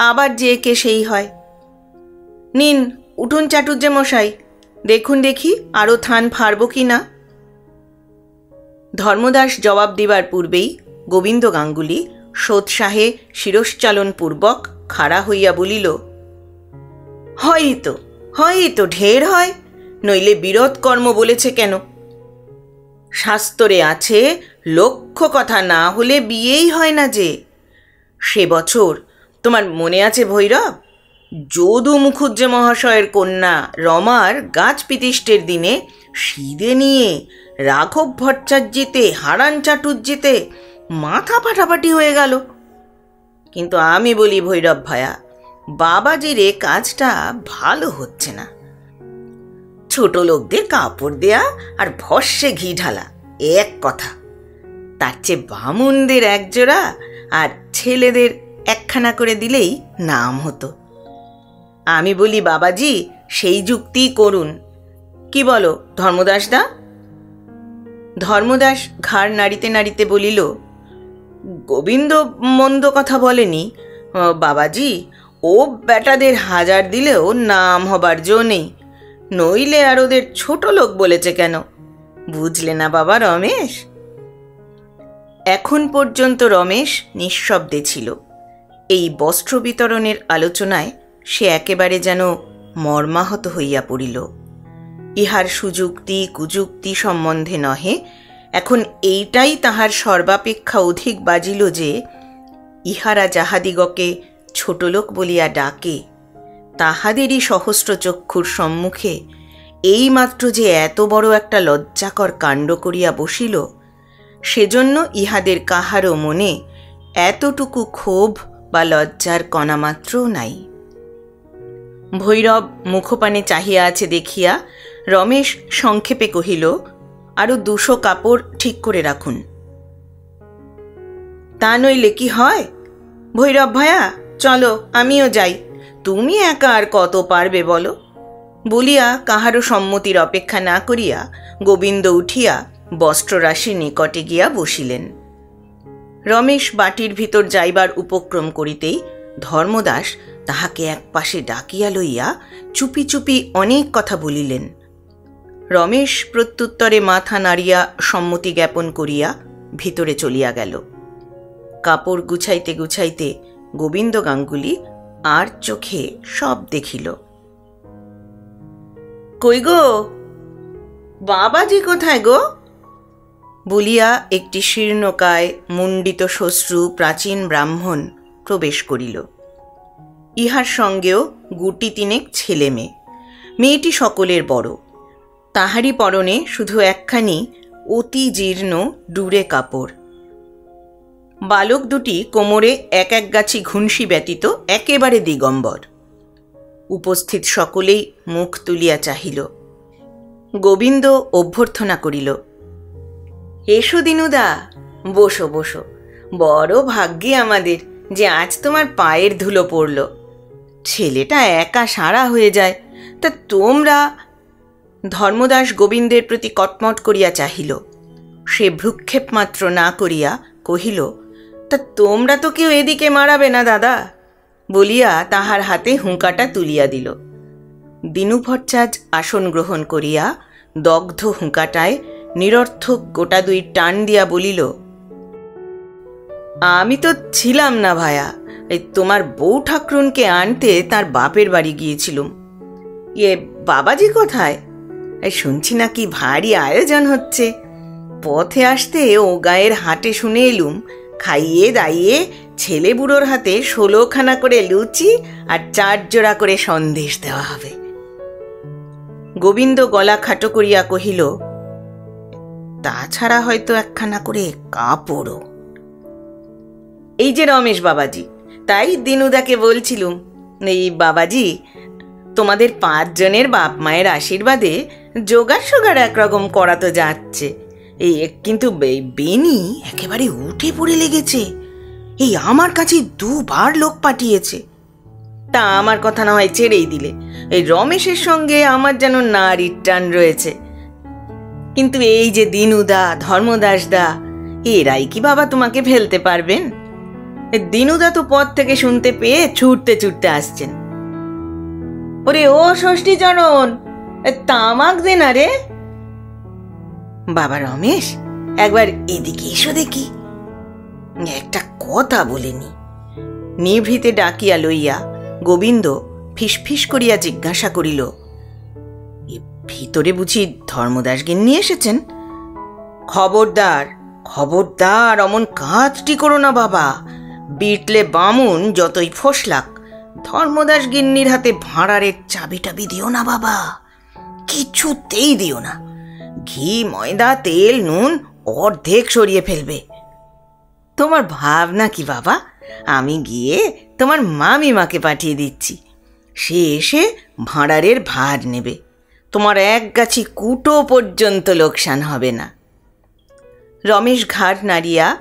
আবার যে কে সেই হয়। নিন, উঠুন চাটুর্যে মশাই দেখুন দেখি আরও থান ফারব কি না। ধর্মদাস জবাব দিবার পূর্বেই গোবিন্দ গাঙ্গুলি সোৎসাহে শিরশ্চালন পূর্বক খাড়া হইয়া বলিল, হয়ই তো হয়ই তো ঢের হয়, নইলে বিরোধ কর্ম বলেছে কেন? শাস্ত্রে আছে লক্ষ কথা না হলে বিয়েই হয় না যে। সে বছর তোমার মনে আছে ভৈরব? যদু মুখুজ্জে মহাশয়ের কন্যা রমার গাছ পিতিষ্টের দিনে সিদে নিয়ে রাঘব ভট্টাচার্যিতে, হারান চাটুর্যিতে মাথা ফাটাফাটি হয়ে গেল। কিন্তু আমি বলি ভৈরব ভায়া, বাবাজির এ কাজটা ভালো হচ্ছে না। ছোট লোকদের কাপড় দেয়া আর ভস্যে ঘি ঢালা, এক কথা। তার চেয়ে বামুনদের একজোড়া আর ছেলেদের একখানা করে দিলেই নাম হতো। আমি বলি, বাবাজি, সেই যুক্তি করুন। কি বলো, ধর্মদাস দা? ধর্মদাস ঘাড় নাড়িতে নাড়িতে বলিল, গোবিন্দ মন্দ কথা বলেনি। বাবাজি, ও বেটাদের হাজার দিলেও নাম হবার জো নেই। নইলে আর ওদের ছোট লোক বলেছে কেন? বুঝলে না বাবা রমেশ? এখন পর্যন্ত রমেশ নিঃশব্দে ছিল। এই বস্ত্র বিতরণের আলোচনায় সে একেবারে যেন মর্মাহত হইয়া পড়িল। ইহার সুযুক্তি কুযুক্তি সম্বন্ধে নহে, এখন এইটাই তাহার সর্বাপেক্ষা অধিক বাজিল যে, ইহারা যাহাদিগকে ছোটলোক বলিয়া ডাকে, তাহাদেরই সহস্র চক্ষুর সম্মুখে এইমাত্র যে এত বড় একটা লজ্জাকর কাণ্ড করিয়া বসিল সেজন্য ইহাদের কাহারও মনে এতটুকু ক্ষোভ বা লজ্জার কণামাত্রও নাই। ভৈরব মুখপানে চাহিয়া আছে দেখিয়া রমেশ সংক্ষেপে কহিল আরও দুশো কাপড় ঠিক করে রাখুন। তা নইলে কি হয়? ভৈরব ভায়া, চলো, আমিও যাই। তুমি একা আর কত পারবে বলো? বলিয়া কাহারও সম্মতির অপেক্ষা না করিয়া গোবিন্দ উঠিয়া বস্ত্ররাশির নিকটে গিয়া বসিলেন। রমেশ বাটির ভিতর যাইবার উপক্রম করিতেই ধর্মদাস তাহাকে এক পাশে ডাকিয়া লইয়া চুপি চুপি অনেক কথা বলিলেন। রমেশ প্রত্যুত্তরে মাথা নাড়িয়া সম্মতি জ্ঞাপন করিয়া ভিতরে চলিয়া গেল। কাপড় গুছাইতে গুছাইতে গোবিন্দ গাঙ্গুলি আর চোখে সব দেখিল। কই গো? বাবাজি কোথায় গো? বলিয়া একটি শীর্ণকায় মুণ্ডিত শ্বশ্রু প্রাচীন ব্রাহ্মণ প্রবেশ করিল। ইহার সঙ্গেও গুটি তিনেক ছেলে মেয়ে। মেয়েটি সকলের বড়। তাহারই পরনে শুধু একখানি অতি জীর্ণ ডুরে কাপড়। বালক দুটি কোমরে এক এক গাছি ঘুনসি ব্যতীত একেবারে দিগম্বর। উপস্থিত সকলেই মুখ তুলিয়া চাহিল। গোবিন্দ অভ্যর্থনা করিল এসো দিনুদা। বসো বসো। বড় ভাগ্যে আমাদের যে আজ তোমার পায়ের ধুলো পড়ল। ছেলেটা একা সারা হয়ে যায়, তা তোমরা? ধর্মদাস গোবিন্দের প্রতি কটমট করিয়া চাহিল। সে ভ্রুক্ষেপ মাত্র না করিয়া কহিল, তা তোমরা তো কেউ এদিকে মারাবে না দাদা? বলিয়া তাহার হাতে হুঁকাটা তুলিয়া দিল। দিনু ভট্টাচ আসন গ্রহণ করিয়া দগ্ধ হুঁকাটায় নিরর্থক গোটা দুই টান দিয়া বলিল, আমি তো ছিলাম না ভায়া। এই তোমার বউ ঠাকরুনকে আনতে তার বাপের বাড়ি গিয়েছিলুম। ইয়ে বাবাজি কোথায়? শুনছি নাকি ভারী আয়োজন হচ্ছে। পথে আসতে ও গায়ের হাটে শুনে এলুম, খাইয়ে দাইয়ে ছেলে বুড়োর হাতে ষোলোখানা করে লুচি আর চার জোড়া করে সন্দেশ দেওয়া হবে। গোবিন্দ গলা খাটো করিয়া কহিল তাছাড়া হয়তো একখানা করে কাপড়ও। এই যে রমেশ বাবাজি, তাই দিনুদাকে বলছিলুম, এই বাবাজি, তোমাদের পাঁচজনের বাপ মায়ের আশীর্বাদে জোগাড় সোগাড় একরকম করা তো যাচ্ছে। এই কিন্তু বেনি একেবারে উঠে পড়ে লেগেছে। এই আমার কাছে দুবার লোক পাঠিয়েছে। তা আমার কথা না হয় ছেড়েই দিলে। এই রমেশের সঙ্গে আমার যেন নারীর টান রয়েছে। কিন্তু এই যে দিনুদা, ধর্মদাসদা, এরাই কি বাবা তোমাকে ফেলতে পারবেন? দিনুদা তো পথ থেকে শুনতে পেয়ে ছুটতে ছুটতে আসছেন। ওরে ও ষষ্ঠীচরণ এ তামাক দে না রে। বাবা রমেশ, একবার এদিকে এসো দেখি। একটা কথা বলিনি। নিভৃতে ডাকিয়া লইয়া গোবিন্দ ফিসফিস করিয়া জিজ্ঞাসা করিল "এ ভিতরে বুঝি ধর্মদাস গিন্নি এসেছেন? খবরদার খবরদার, অমন কাজটি করো না বাবা। বিটলে বামুন যতই ফসলাক, ধর্মদাস গিন্নির হাতে ভাঁড়ারের চাবি টাবি দিও না বাবা। কিছুতেই দিও না। ঘি, ময়দা, তেল, নুন অর্ধেক সরিয়ে ফেলবে। তোমার ভাবনা কি বাবা? আমি গিয়ে তোমার মামিমাকে পাঠিয়ে দিচ্ছি। সে এসে ভাঁড়ারের ভার নেবে। তোমার এক গাছি কুটো পর্যন্ত লোকসান হবে না। রমেশ ঘাড় নাড়িয়া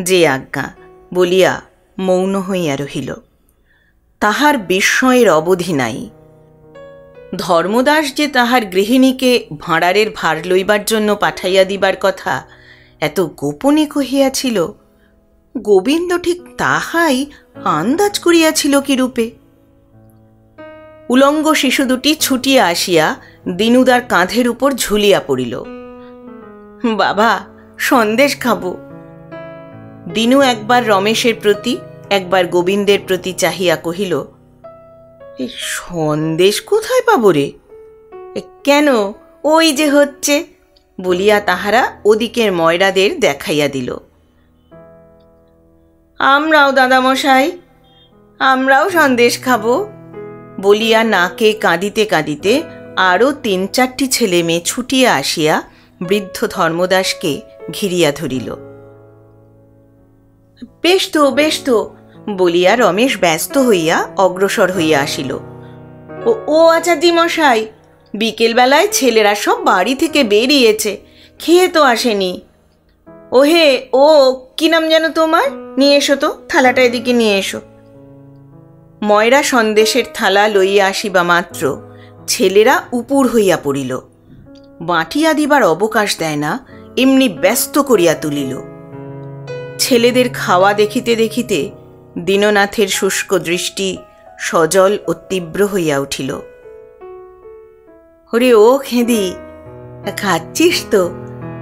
যে আজ্ঞা বলিয়া মৌন হইয়া রহিল। তাহার বিস্ময়ের অবধি নাই। ধর্মদাস যে তাহার গৃহিণীকে ভাঁড়ারের ভার লইবার জন্য পাঠাইয়া দিবার কথা এত গোপনে কহিয়াছিল, গোবিন্দ ঠিক তাহাই আন্দাজ করিয়াছিল কি রূপে উলঙ্গ শিশু দুটি ছুটিয়া আসিয়া দিনুদার কাঁধের উপর ঝুলিয়া পড়িল। বাবা, সন্দেশ খাব। দিনু একবার রমেশের প্রতি, একবার গোবিন্দের প্রতি চাহিয়া কহিল সন্দেশ কোথায় পাবো রে? কেন? ওই যে হচ্ছে? বলিয়া তাহারা ওদিকের ময়রাদের দেখাইয়া দিল। আমরাও দাদামশাই, আমরাও সন্দেশ খাব। বলিয়া নাকে কাঁদিতে কাঁদিতে আরও তিন চারটি ছেলে মেয়ে ছুটিয়া আসিয়া বৃদ্ধ ধর্মদাসকে ঘিরিয়া ধরিল। বেশ তো বেশ তো, বলিয়া রমেশ ব্যস্ত হইয়া অগ্রসর হইয়া আসিল। ও ও মশাই বিকেলবেলায় ছেলেরা সব বাড়ি থেকে বেরিয়েছে, খেয়ে তো আসেনি। ও হে ও, কি নাম যেন তোমার? নিয়ে এসো তো, থালাটা এদিকে নিয়ে এসো। ময়রা সন্দেশের থালা লইয়া আসিবা মাত্র। ছেলেরা উপুর হইয়া পড়িল। বাঁটিয়া দিবার অবকাশ দেয় না, এমনি ব্যস্ত করিয়া তুলিল। ছেলেদের খাওয়া দেখিতে দেখিতে দীননাথের শুষ্ক দৃষ্টি সজল ও তীব্র হইয়া উঠিল। হরে ও খেঁদি, খাচ্ছিস তো?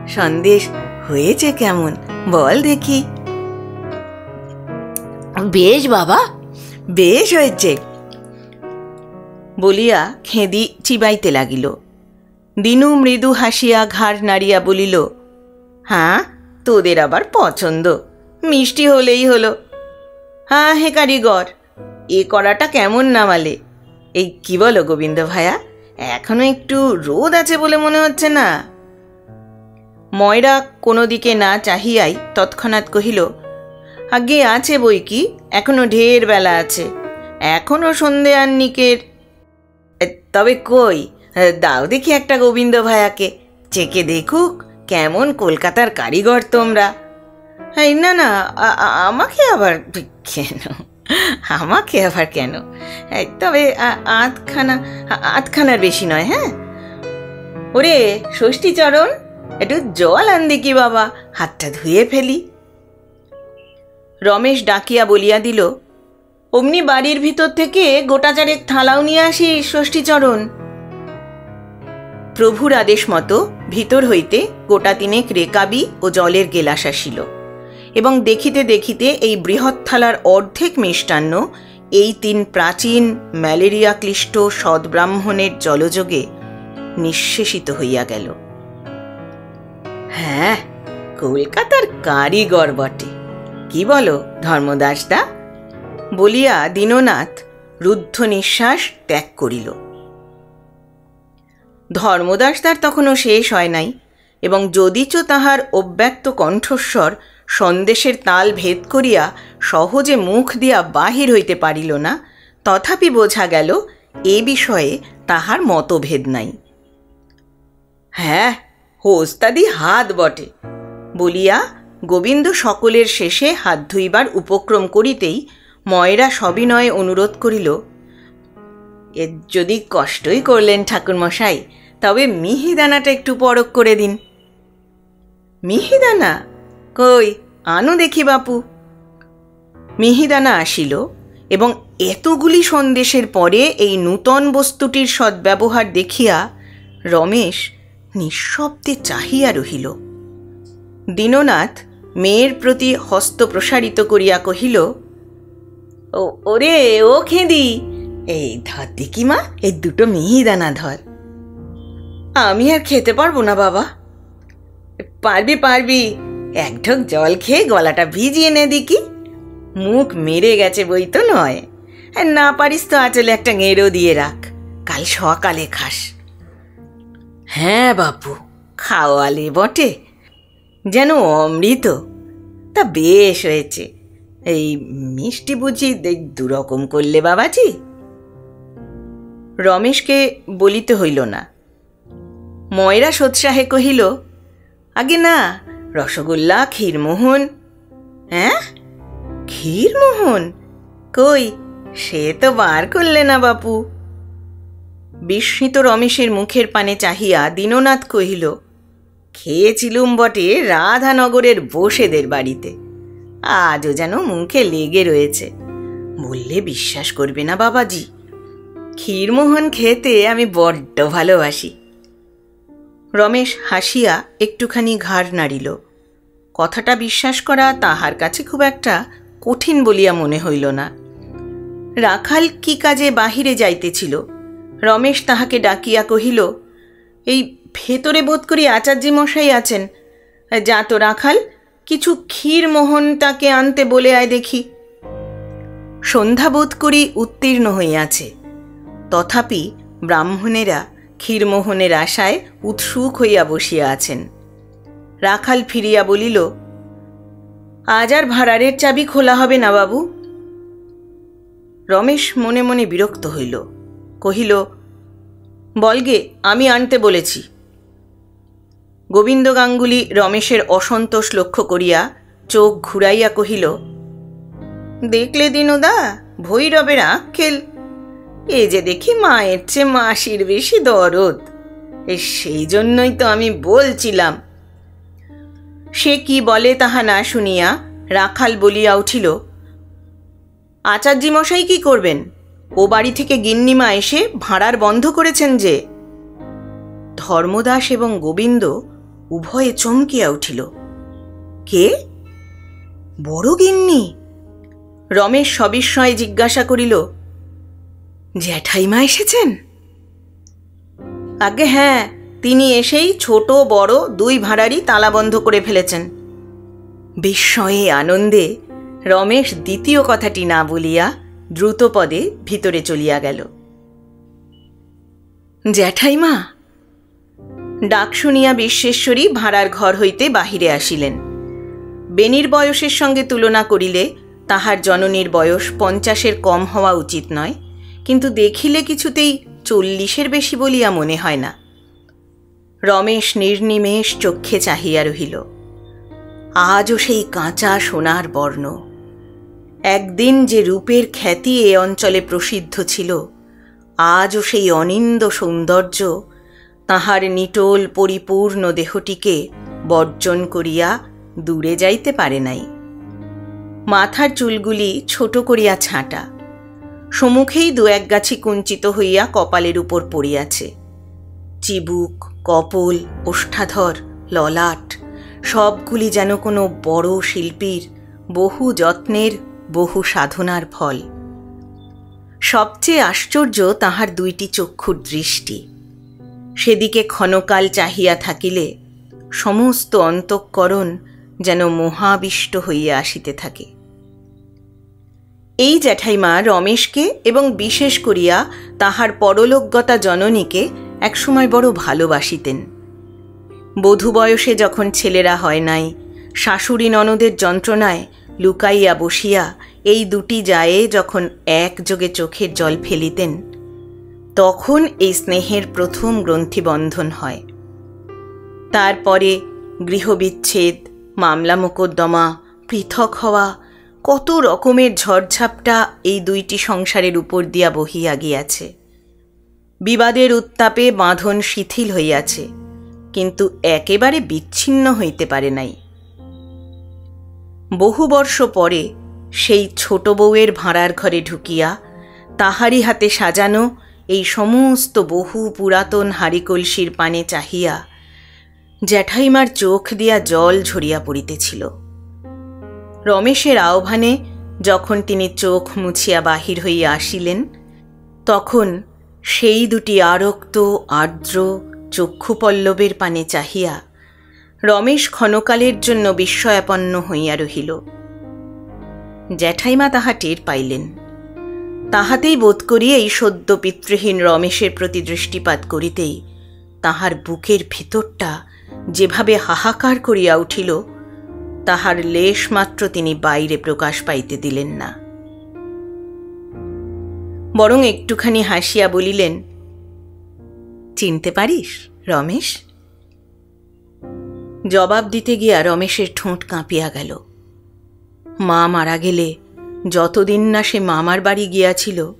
সন্দেশ হয়েছে কেমন? বল দেখি। বেশ বাবা বেশ হয়েছে। বলিয়া খেদি চিবাইতে লাগিল। দিনু মৃদু হাসিয়া ঘাড় নাড়িয়া বলিল হ্যাঁ তোদের আবার পছন্দ। মিষ্টি হলেই হলো। হ্যাঁ হে কারিগর, এ করাটা কেমন নামালে? এই কি বলো গোবিন্দ ভায়া, এখনও একটু রোদ আছে বলে মনে হচ্ছে না? ময়রা কোনো দিকে না চাহিয়াই তৎক্ষণাৎ কহিল আগে আছে বই কি? এখনও ঢের বেলা আছে। এখনও সন্ধে আর নিকের। তবে কই? দাও দেখি একটা গোবিন্দ ভায়াকে। চেকে দেখুক কেমন কলকাতার কারিগর তোমরা। এই, না না আমাকে আবার কেন? আমাকে আবার কেন? তবে আধখানা আধখানার বেশি নয় হ্যাঁ? ওরে ষষ্ঠীচরণ একটু জল আন দেখি বাবা, হাতটা ধুয়ে ফেলি। রমেশ ডাকিয়া বলিয়া দিল, অমনি বাড়ির ভিতর থেকে গোটা চারেক থালাও নিয়ে আসি ষষ্ঠীচরণ? প্রভুর আদেশ মতো ভিতর হইতে গোটা তিনেক রেকাবি ও জলের গেলাস আসিল, এবং দেখিতে দেখিতে এই বৃহৎ থালার অর্ধেক মিষ্টান্ন, এই তিন প্রাচীন ম্যালেরিয়া ক্লিষ্ট সদ্ব্রাহ্মণের জলযোগে নিঃশেষিত হইয়া গেল। হ্যাঁ কলকাতার কারিগর বটে। কি বলো, ধর্মদাসদা? বলিয়া দীননাথ রুদ্ধ নিঃশ্বাস ত্যাগ করিল। ধর্মদাসদার তখনও শেষ হয় নাই, এবং যদিচ তাহার অব্যক্ত কণ্ঠস্বর সন্দেশের তাল ভেদ করিয়া সহজে মুখ দিয়া বাহির হইতে পারিল না, তথাপি বোঝা গেল, এ বিষয়ে তাহার মতভেদ নাই। হ্যাঁ হোস্তাদি হাত বটে, বলিয়া গোবিন্দ সকলের শেষে হাত ধুইবার উপক্রম করিতেই ময়রা সবিনয়ে অনুরোধ করিল, এ যদি কষ্টই করলেন ঠাকুরমশাই, তবে মিহিদানাটা একটু পরক করে দিন। মিহিদানা কই, আনো দেখি বাপু। মিহিদানা আসিল এবং এতগুলি সন্দেশের পরে এই নূতন বস্তুটির সদ্ব্যবহার দেখিয়া রমেশ নিঃশব্দে চাহিয়া রহিল। দীননাথ মেয়ের প্রতি হস্ত প্রসারিত করিয়া কহিল ও ওরে ও খেঁদি এই ধর দেখি মা এই দুটো মিহিদানা ধর। আমি আর খেতে পারব না বাবা। পারবি পারবি এক ঢোক জল খেয়ে গলাটা ভিজিয়ে নে দিকি মুখ মেরে গেছে বই তো নয়। না পারিস তো আচলে একটা গেঁড়ো দিয়ে রাখ কাল সকালে খাস। হ্যাঁ বাপু। খাওয়ালে বটে। যেন অমৃত। তা বেশ হয়েছে। এই মিষ্টি বুঝি দুরকম করলে বাবাজি? রমেশকে বলিতে হইল না। ময়রা সোৎসাহে কহিল, আগে না, রসগোল্লা, ক্ষীরমোহন। হ্যাঁ? ক্ষীরমোহন? কই, সে তো বার করলে না বাপু। বিস্মিত রমেশের মুখের পানে চাহিয়া দীননাথ কহিল খেয়েছিলুম বটে রাধানগরের বসেদের বাড়িতে। আজও যেন মুখে লেগে রয়েছে। বললে বিশ্বাস করবে না বাবাজি। ক্ষীরমোহন খেতে আমি বড্ড ভালোবাসি। রমেশ হাসিয়া একটুখানি ঘাড় নাড়িল। কথাটা বিশ্বাস করা তাহার কাছে খুব একটা কঠিন বলিয়া মনে হইল না। রাখাল কি কাজে বাহিরে যাইতেছিল? রমেশ তাহাকে ডাকিয়া কহিল, এই ভেতরে বোধ করি আচার্যি মশাই আছেন। যা তো রাখাল, কিছু ক্ষীর মোহন তাকে আনতে বলে আয় দেখি। সন্ধ্যা বোধ করি উত্তীর্ণ হইয়াছে। তথাপি ব্রাহ্মণেরা ক্ষীরমোহনের আশায় উৎসুক হইয়া বসিয়া আছেন। রাখাল ফিরিয়া বলিল, আজ আর ভাড়ারের চাবি খোলা হবে না বাবু। রমেশ মনে মনে বিরক্ত হইল। কহিল, বলগে, আমি আনতে বলেছি। গোবিন্দ গাঙ্গুলি রমেশের অসন্তোষ লক্ষ্য করিয়া চোখ ঘুরাইয়া কহিল, দেখলে দিনুদা, ভৈরবের আক্কেল এ যে দেখি মায়ের চেয়ে মাসির বেশি দরদ। এ সেই জন্যই তো আমি বলছিলাম। সে কি বলে তাহা না শুনিয়া রাখাল বলিয়া উঠিল আচার্যি মশাই কি করবেন? ও বাড়ি থেকে গিন্নিমা এসে ভাড়ার বন্ধ করেছেন যে। ধর্মদাস এবং গোবিন্দ উভয়ে চমকিয়া উঠিল। কে? বড় গিন্নি? রমেশ সবিস্ময়ে জিজ্ঞাসা করিল, জ্যাঠাইমা এসেছেন? আগে হ্যাঁ তিনি এসেই ছোট, বড়, দুই ভাড়ারই তালা বন্ধ করে ফেলেছেন। বিস্ময়ে আনন্দে রমেশ দ্বিতীয় কথাটি না বলিয়া দ্রুতপদে ভিতরে চলিয়া গেল। জ্যাঠাইমা ডাক শুনিয়া বিশ্বেশ্বরী ভাড়ার ঘর হইতে বাহিরে আসিলেন। বেনির বয়সের সঙ্গে তুলনা করিলে তাহার জননীর বয়স পঞ্চাশের কম হওয়া উচিত নয়, কিন্তু দেখিলে কিছুতেই চল্লিশের বেশি বলিয়া মনে হয় না। রমেশ নির্নিমেষ চক্ষে চাহিয়া রহিল। আজও সেই কাঁচা সোনার বর্ণ। একদিন যে রূপের খ্যাতি এ অঞ্চলে প্রসিদ্ধ ছিল, আজও সেই অনিন্দ সৌন্দর্য তাহার নিটোল পরিপূর্ণ দেহটিকে বর্জন করিয়া দূরে যাইতে পারে নাই। মাথার চুলগুলি ছোট করিয়া ছাঁটা। সম্মুখেই দু এক গাছি কুঞ্চিত হইয়া কপালের উপর পড়িয়াছে। চিবুক, কপল, ওষ্ঠাধর, ললাট, সবগুলি যেন কোনো বড় শিল্পীর বহু যত্নের, বহু সাধনার ফল। সবচেয়ে আশ্চর্য তাহার দুইটি চক্ষুর দৃষ্টি। সেদিকে ক্ষণকাল চাহিয়া থাকিলে সমস্ত অন্তঃকরণ যেন মহাবিষ্ট হইয়া আসিতে থাকে। এই জ্যাঠাইমা রমেশকে এবং বিশেষ করিয়া তাহার পরলোকগতা জননীকে একসময় বড় ভালোবাসিতেন। বধূ বয়সে যখন ছেলেরা হয় নাই, শাশুড়ি ননদের যন্ত্রণায় লুকাইয়া বসিয়া এই দুটি জায়ে যখন একযোগে চোখের জল ফেলিতেন তখন এই স্নেহের প্রথম গ্রন্থিবন্ধন হয়। তারপরে গৃহবিচ্ছেদ, মামলা মোকদ্দমা, পৃথক হওয়া, কত রকমের ঝড়ঝাপটা এই দুইটি সংসারের উপর দিয়া বহিয়া গিয়াছে। বিবাদের উত্তাপে বাঁধন শিথিল হইয়াছে, কিন্তু একেবারে বিচ্ছিন্ন হইতে পারে নাই। বহু বর্ষ পরে সেই ছোট বউয়ের ভাঁড়ার ঘরে ঢুকিয়া তাহারি হাতে সাজানো এই সমস্ত বহু পুরাতন হাড়ি কলসির পানে চাহিয়া জ্যাঠাইমার চোখ দিয়া জল ঝরিয়া পড়িতেছিল। রমেশের আহ্বানে যখন তিনি চোখ মুছিয়া বাহির হইয়া আসিলেন, তখন সেই দুটি আরক্ত, আর্দ্র, চক্ষুপল্লবের পানে চাহিয়া রমেশ ক্ষণকালের জন্য বিস্ময়াপন্ন হইয়া রহিল। জ্যাঠাইমা তাহা টের পাইলেন। তাহাতেই বোধ করিয়া এই সদ্য পিতৃহীন রমেশের প্রতি দৃষ্টিপাত করিতেই তাহার বুকের ভিতরটা যেভাবে হাহাকার করিয়া উঠিল, তাহার লেশ মাত্র তিনি বাইরে প্রকাশ পাইতে দিলেন না। বরং একটুখানি হাসিয়া বলিলেন, চিনতে পারিস, রমেশ? জবাব দিতে গিয়া রমেশের ঠোঁট কাঁপিয়া গেল। মা মারা গেলে যতদিন না সে মামার বাড়ি গিয়াছিল,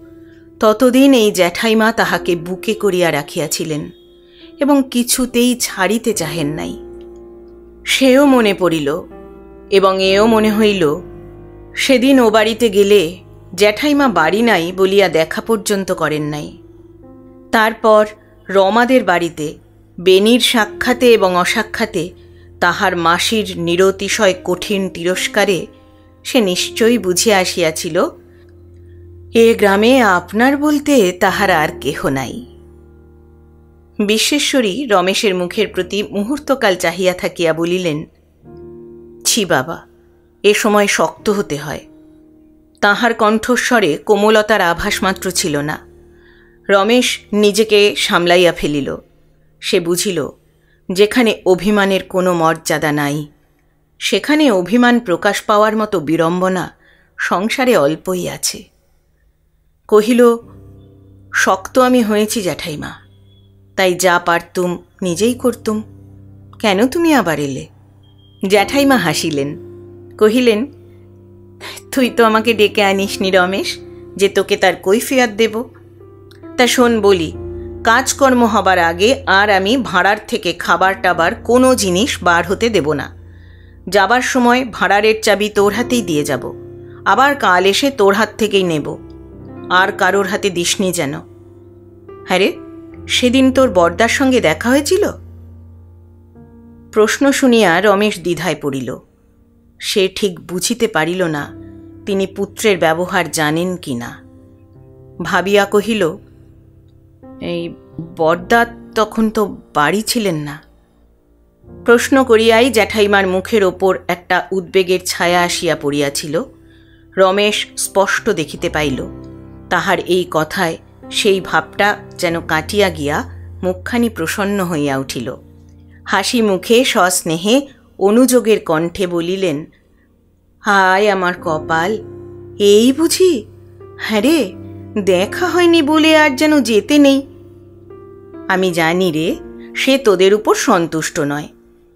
ততদিন এই জ্যাঠাইমা তাহাকে বুকে করিয়া রাখিয়াছিলেন এবং কিছুতেই ছাড়িতে চাহেন নাই। সেও মনে পড়িল এবং এও মনে হইল, সেদিন ও বাড়িতে গেলে জ্যাঠাইমা বাড়ি নাই বলিয়া দেখা পর্যন্ত করেন নাই। তারপর রমাদের বাড়িতে বেনির সাক্ষাতে এবং অসাক্ষাতে তাহার মাসির নিরতিশয় কঠিন তিরস্কারে সে নিশ্চয়ই বুঝিয়া আসিয়াছিল, এ গ্রামে আপনার বলতে তাহার আর কেহ নাই। বিশ্বেশ্বরী রমেশের মুখের প্রতি মুহূর্তকাল চাহিয়া থাকিয়া বলিলেন, ছি বাবা, এ সময় শক্ত হতে হয়। তাহার কণ্ঠস্বরে কোমলতার আভাস মাত্র ছিল না। রমেশ নিজেকে সামলাইয়া ফেলিল। সে বুঝিল, যেখানে অভিমানের কোনো মর্যাদা নাই সেখানে অভিমান প্রকাশ পাওয়ার মতো বিড়ম্বনা সংসারে অল্পই আছে। কহিল, শক্ত আমি হয়েছি জ্যাঠাইমা, তাই যা পারতুম নিজেই করতুম। কেন তুমি আবার এলে? জ্যাঠাইমা হাসিলেন, কহিলেন, তুই তো আমাকে ডেকে আনিস নি রমেশ, যে তোকে তার কৈফিয়াত দেব। তা শোন বলি, কাজকর্ম হবার আগে আর আমি ভাড়ার থেকে খাবার টাবার কোনো জিনিস বার হতে দেব না। যাবার সময় ভাড়ারের চাবি তোর হাতেই দিয়ে যাব। আবার কাল এসে তোর হাত থেকেই নেব। আর কারোর হাতে দিসনি যেন। হ্যাঁ রে, সেদিন তোর বর্দার সঙ্গে দেখা হয়েছিল? প্রশ্ন শুনিয়া রমেশ দ্বিধায় পড়িল। সে ঠিক বুঝিতে পারিল না তিনি পুত্রের ব্যবহার জানেন কি না। ভাবিয়া কহিল, এই বর্দা তখন তো বাড়ি ছিলেন না। প্রশ্ন করিয়াই জ্যাঠাইমার মুখের ওপর একটা উদ্বেগের ছায়া আসিয়া পড়িয়াছিল। রমেশ স্পষ্ট দেখিতে পাইল, তাহার এই কথায় সেই ভাবটা যেন কাটিয়া গিয়া মুখখানি প্রসন্ন হইয়া উঠিল। হাসি মুখে সস্নেহে অনুযোগের কণ্ঠে বলিলেন, হায় আমার কপাল, এই বুঝি? হ্যাঁ রে, দেখা হয়নি বলে আর যেন যেতে নেই। আমি জানি রে, সে তোদের উপর সন্তুষ্ট নয়।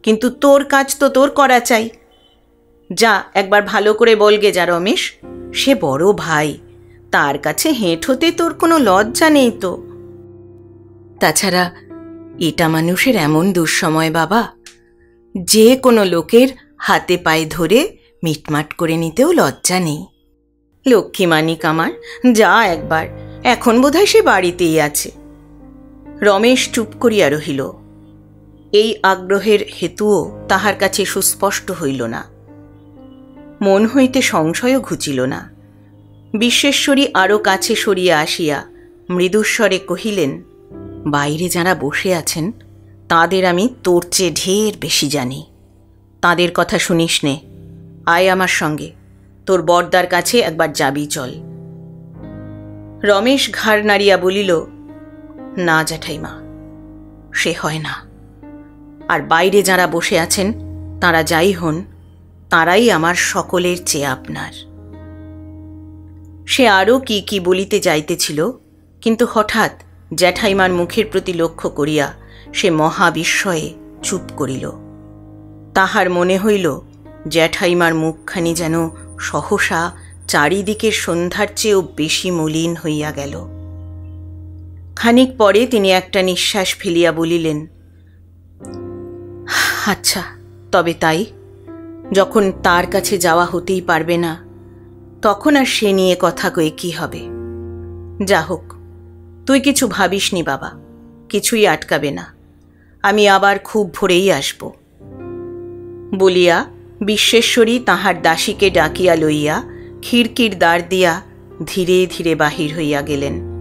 কিন্তু তোর কাজ তো তোর করা চাই। যা, একবার ভালো করে বলগে যা রমেশ। সে বড় ভাই, তার কাছে হেঁট হতে তোর কোনো লজ্জা নেই তো। তাছাড়া, এটা মানুষের এমন দুঃসময় বাবা। যে কোনো লোকের হাতে পায়ে ধরে মিটমাট করে নিতেও লজ্জা নেই। লক্ষ্মী মানিক আমার, যা একবার। এখন বোধহয় সে বাড়িতেই আছে। রমেশ চুপ করিয়া রহিল। এই আগ্রহের হেতুও তাহার কাছে সুস্পষ্ট হইল না। মন হইতে সংশয়ও ঘুচিল না। বিশ্বেশ্বরী আরও কাছে সরিয়া আসিয়া মৃদুস্বরে কহিলেন, বাইরে যারা বসে আছেন, তাদের আমি তোর চেয়ে ঢের বেশি জানি। তাদের কথা শুনিস নে, আয় আমার সঙ্গে, তোর বর্দার কাছে একবার যাবি চল। রমেশ ঘাড় নাড়িয়া বলিল, না জ্যাঠাইমা, সে হয় না। আর বাইরে যারা বসে আছেন, তারা যাই হন, তারাই আমার সকলের চেয়ে আপনার। সে আরও কি কি বলিতে যাইতেছিল, কিন্তু হঠাৎ জ্যাঠাইমার মুখের প্রতি লক্ষ্য করিয়া সে মহাবিস্ময়ে চুপ করিল। তাহার মনে হইল, জ্যাঠাইমার মুখখানি যেন সহসা চারিদিকের সন্ধ্যার চেয়েও বেশি মলিন হইয়া গেল। খানিক পরে তিনি একটা নিঃশ্বাস ফেলিয়া বলিলেন আচ্ছা তবে তাই। যখন তার কাছে যাওয়া হতেই পারবে না, তখন আর সে নিয়ে কথা কয়ে কি হবে? যা হোক, তুই কিছু ভাবিসনি বাবা, কিছুই আটকাবে না। আমি আবার খুব ভোরেই আসব। বলিয়া বিশ্বেশ্বরী তাহার দাসীকে ডাকিয়া লইয়া খিড়কির দ্বার দিয়া ধীরে ধীরে বাহির হইয়া গেলেন।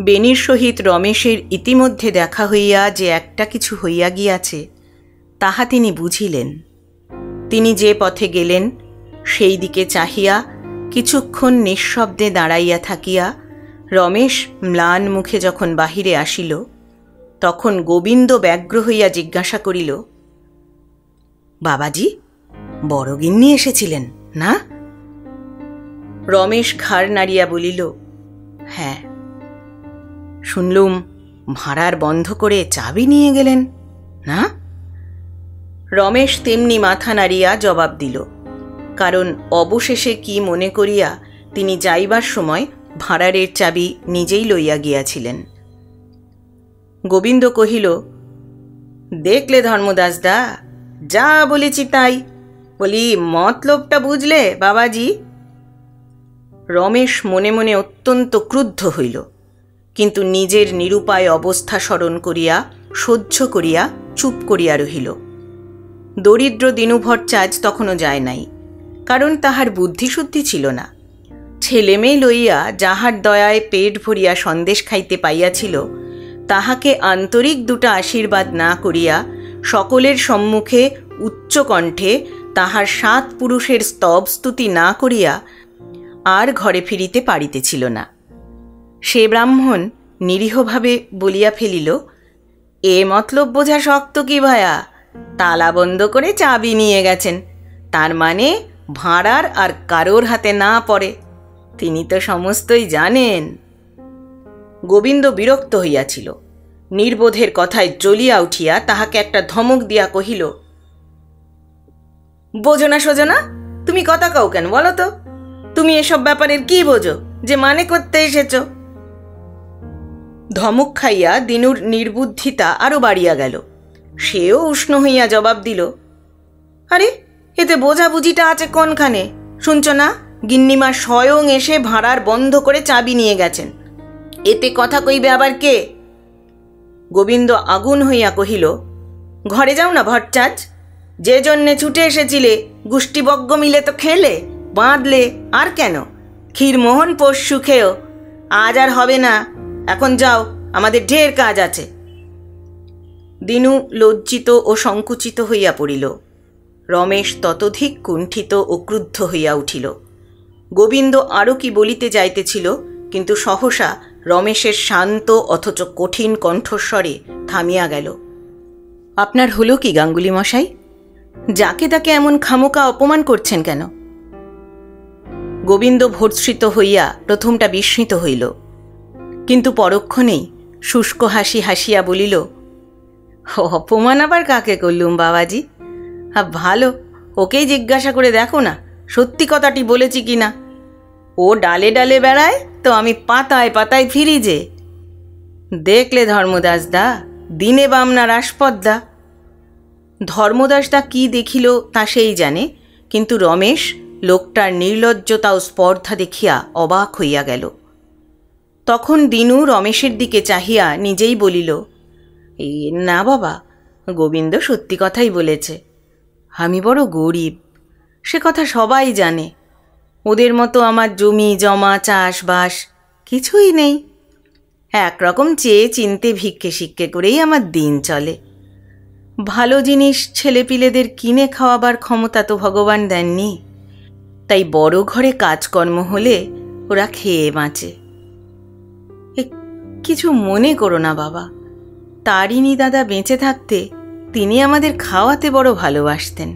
বেনির সহিত রমেশের ইতিমধ্যে দেখা হইয়া যে একটা কিছু হইয়া গিয়াছে তাহা তিনি বুঝিলেন। তিনি যে পথে গেলেন, সেই দিকে চাহিয়া কিছুক্ষণ নিঃশব্দে দাঁড়াইয়া থাকিয়া রমেশ ম্লান মুখে যখন বাহিরে আসিল, তখন গোবিন্দ ব্যগ্র হইয়া জিজ্ঞাসা করিল, বাবাজি, বড় গিন্নি এসেছিলেন, না? রমেশ ঘাড় নাড়িয়া বলিল হ্যাঁ। শুনলুম, ভাড়ার বন্ধ করে চাবি নিয়ে গেলেন, না? রমেশ তেমনি মাথা নাড়িয়া জবাব দিল, কারণ অবশেষে কি মনে করিয়া তিনি যাইবার সময় ভাঁড়ারের চাবি নিজেই লইয়া গিয়াছিলেন। গোবিন্দ কহিল, দেখলে ধর্মদাসদা, যা বলেছি তাই। বলি, মতলবটা বুঝলে, বাবাজি? রমেশ মনে মনে অত্যন্ত ক্রুদ্ধ হইল, কিন্তু নিজের নিরুপায় অবস্থা স্মরণ করিয়া সহ্য করিয়া চুপ করিয়া রহিল। দরিদ্র দিনুভট্টাচ তখনও যায় নাই, কারণ তাহার বুদ্ধিশুদ্ধি ছিল না। ছেলে মেয়ে লইয়া যাহার দয়ায় পেট ভরিয়া সন্দেশ খাইতে পাইয়াছিল, তাহাকে আন্তরিক দুটা আশীর্বাদ না করিয়া সকলের সম্মুখে উচ্চকণ্ঠে তাহার সাত পুরুষের স্তব স্তুতি না করিয়া আর ঘরে ফিরিতে পারিতেছিল না। সে ব্রাহ্মণ নিরীহভাবে বলিয়া ফেলিল, এ মতলব বোঝা শক্ত কি ভায়া? তালা বন্ধ করে চাবি নিয়ে গেছেন। তার মানে ভাঁড়ার আর কারোর হাতে না পড়ে। তিনি তো সমস্তই জানেন। গোবিন্দ বিরক্ত হইয়াছিল। নির্বোধের কথায় জ্বলিয়া উঠিয়া তাহাকে একটা ধমক দিয়া কহিল বোঝো না সোজো তুমি কথা কাউ কেন বলো তো? তুমি এসব ব্যাপারের কি বোঝো? যে মানে করতে এসেছ? ধমক খাইয়া দিনুর নির্বুদ্ধিতা আরও বাড়িয়া গেল। সেও উষ্ণ হইয়া জবাব দিল, আরে, এতে বোঝাবুঝিটা আছে কোনখানে? শুনছ না, গিন্নিমা স্বয়ং এসে ভাড়ার বন্ধ করে চাবি নিয়ে গেছেন। এতে কথা কইবে আবার কে? গোবিন্দ আগুন হইয়া কহিল, ঘরে যাও না ভট্টাচ, যে জন্যে ছুটে এসেছিলে, গুষ্টিবজ্ঞ মিলে তো খেলে, বাঁধলে আর কেন? ক্ষীরমোহন পশু খেয়েও আজ আর হবে না, এখন যাও, আমাদের ঢের কাজ আছে। দিনু লজ্জিত ও সংকুচিত হইয়া পড়িল। রমেশ ততোধিক কুণ্ঠিত ও ক্রুদ্ধ হইয়া উঠিল। গোবিন্দ আরও কি বলিতে যাইতেছিল, কিন্তু সহসা রমেশের শান্ত অথচ কঠিন কণ্ঠস্বরে থামিয়া গেল। আপনার হলো কি গাঙ্গুলি মশাই? যাকে তাকে এমন খামোকা অপমান করছেন কেন? গোবিন্দ ভর্ৎসিত হইয়া প্রথমটা বিস্মিত হইল। কিন্তু পরক্ষণেই শুষ্ক হাসি হাসিয়া বলিল অপমান আবার কাকে করলুম, বাবাজি? হ্যাঁ ভালো, ওকেই জিজ্ঞাসা করে দেখো না, সত্যি কথাটি বলেছি কি না। ও ডালে ডালে বেড়ায়, তো আমি পাতায় পাতায় ফিরি যে। দেখলে ধর্মদাস দা, দিনে বামনা রাসপদ্দা ধর্মদাসদা কি দেখিল তা সেই জানে, কিন্তু রমেশ লোকটার নির্লজ্জতা ও স্পর্ধা দেখিয়া অবাক হইয়া গেল। তখন দিনু রমেশের দিকে চাহিয়া নিজেই বলিল এই না বাবা, গোবিন্দ সত্যি কথাই বলেছে। আমি বড় গরিব, সে কথা সবাই জানে। ওদের মতো আমার জমি, জমা, চাষবাস কিছুই নেই। একরকম চেয়ে চিনতে ভিক্ষে শিক্ষে করেই আমার দিন চলে। ভালো জিনিস ছেলেপিলেদের কিনে খাওয়াবার ক্ষমতা তো ভগবান দেননি। তাই বড় ঘরে কাজকর্ম হলে ওরা খেয়ে বাঁচে। কিছু মনে করো না বাবা। তারিণী দাদা বেঁচে থাকতে তিনি আমাদের খাওয়াতে বড় ভালোবাসতেন।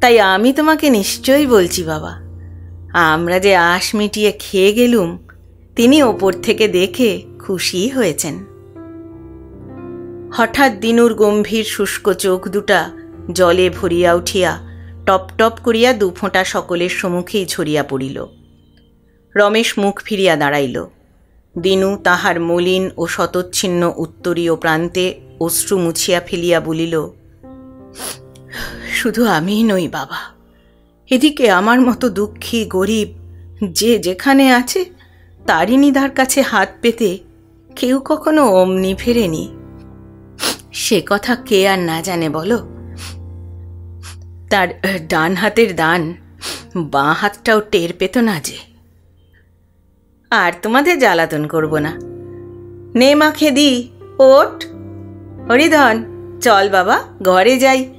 তাই আমি তোমাকে নিশ্চয়ই বলছি বাবা, আমরা যে আশ মিটিয়ে খেয়ে গেলুম, তিনি ওপর থেকে দেখে খুশি হয়েছেন। হঠাৎ দিনুর গম্ভীর শুষ্ক চোখ দুটা জলে ভরিয়া উঠিয়া টপ টপ করিয়া দুফোঁটা সকলের সম্মুখেই ছড়িয়া পড়িল। রমেশ মুখ ফিরিয়া দাঁড়াইল। দিনু তাহার মলিন ও শতচ্ছিন্ন উত্তরীয় প্রান্তে অশ্রু মুছিয়া ফেলিয়া বলিল, শুধু আমিই নই বাবা, এদিকে আমার মতো দুঃখী গরিব যে যেখানে আছে তারিণীদার কাছে হাত পেতে কেউ কখনো অমনি ফেরেনি। সে কথা কে আর না জানে বলো? তার ডান হাতের দান বাঁ হাতটাও টের পেত না যে। আর তোমাদের জ্বালাতন করব না। নে মা খেদি ওট হরিধন, চল বাবা, ঘরে যাই।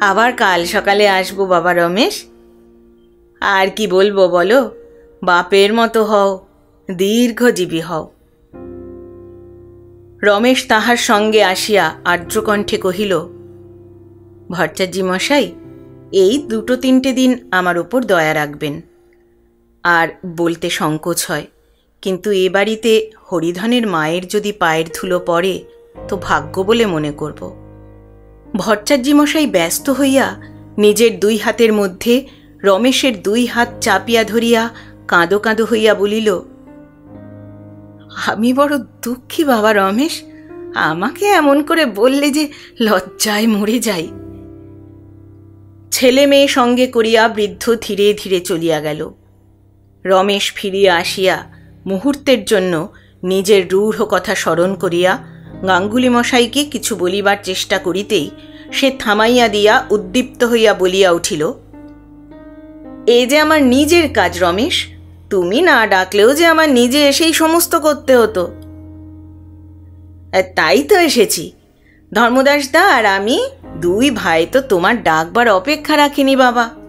আবার কাল সকালে আসব বাবা রমেশ। আর কি বলব বলো, বাপের মতো হও, দীর্ঘজীবী হও। রমেশ তাহার সঙ্গে আসিয়া আর্দ্রকণ্ঠে কহিল ভট্টাচার্য মশাই এই দুটো তিনটে দিন আমার ওপর দয়া রাখবেন। আর বলতে সংকোচ হয়। কিন্তু এ বাড়িতে হরিধনের মায়ের যদি পায়ের ধুলো পড়ে, তো ভাগ্য বলে মনে করব। ভট্টাচার্য মশাই ব্যস্ত হইয়া নিজের দুই হাতের মধ্যে রমেশের দুই হাত চাপিয়া ধরিয়া কাঁদো কাঁদো হইয়া বলিল, আমি বড় দুঃখী বাবা রমেশ, আমাকে এমন করে বললে যে লজ্জায় মরে যাই। ছেলে মেয়ে সঙ্গে করিয়া বৃদ্ধ ধীরে ধীরে চলিয়া গেল। রমেশ ফিরিয়া আসিয়া মুহূর্তের জন্য নিজের রূঢ় কথা স্মরণ করিয়া গাঙ্গুলি মশাইকে কিছু বলিবার চেষ্টা করিতেই সে থামাইয়া দিয়া উদ্দীপ্ত হইয়া বলিয়া উঠিল, এ যে আমার নিজের কাজ রমেশ, তুমি না ডাকলেও যে আমার নিজে এসেই সমস্ত করতে হতো। তাই তো এসেছি। ধর্মদাস দা আর আমি, দুই ভাই তো তোমার ডাকবার অপেক্ষা রাখিনি বাবা।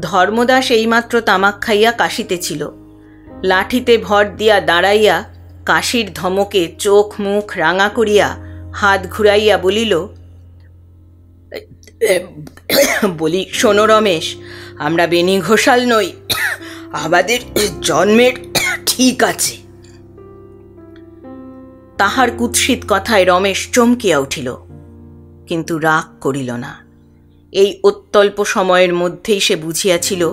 ধর্মদাস এইমাত্র তামাক খাইয়া কাশিতেছিল। লাঠিতে ভর দিয়া দাঁড়াইয়া কাশির ধমকে চোখ মুখ রাঙা করিয়া হাত ঘুরাইয়া বলিল বলি, শোনো রমেশ, আমরা বেনি ঘোষাল নই, আমাদের জন্মের ঠিক আছে। তাহার কুৎসিত কথায় রমেশ চমকিয়া উঠিল, কিন্তু রাগ করিল না। এই অত্যল্প সময়ের মধ্যেই সে বুঝিয়াছিল,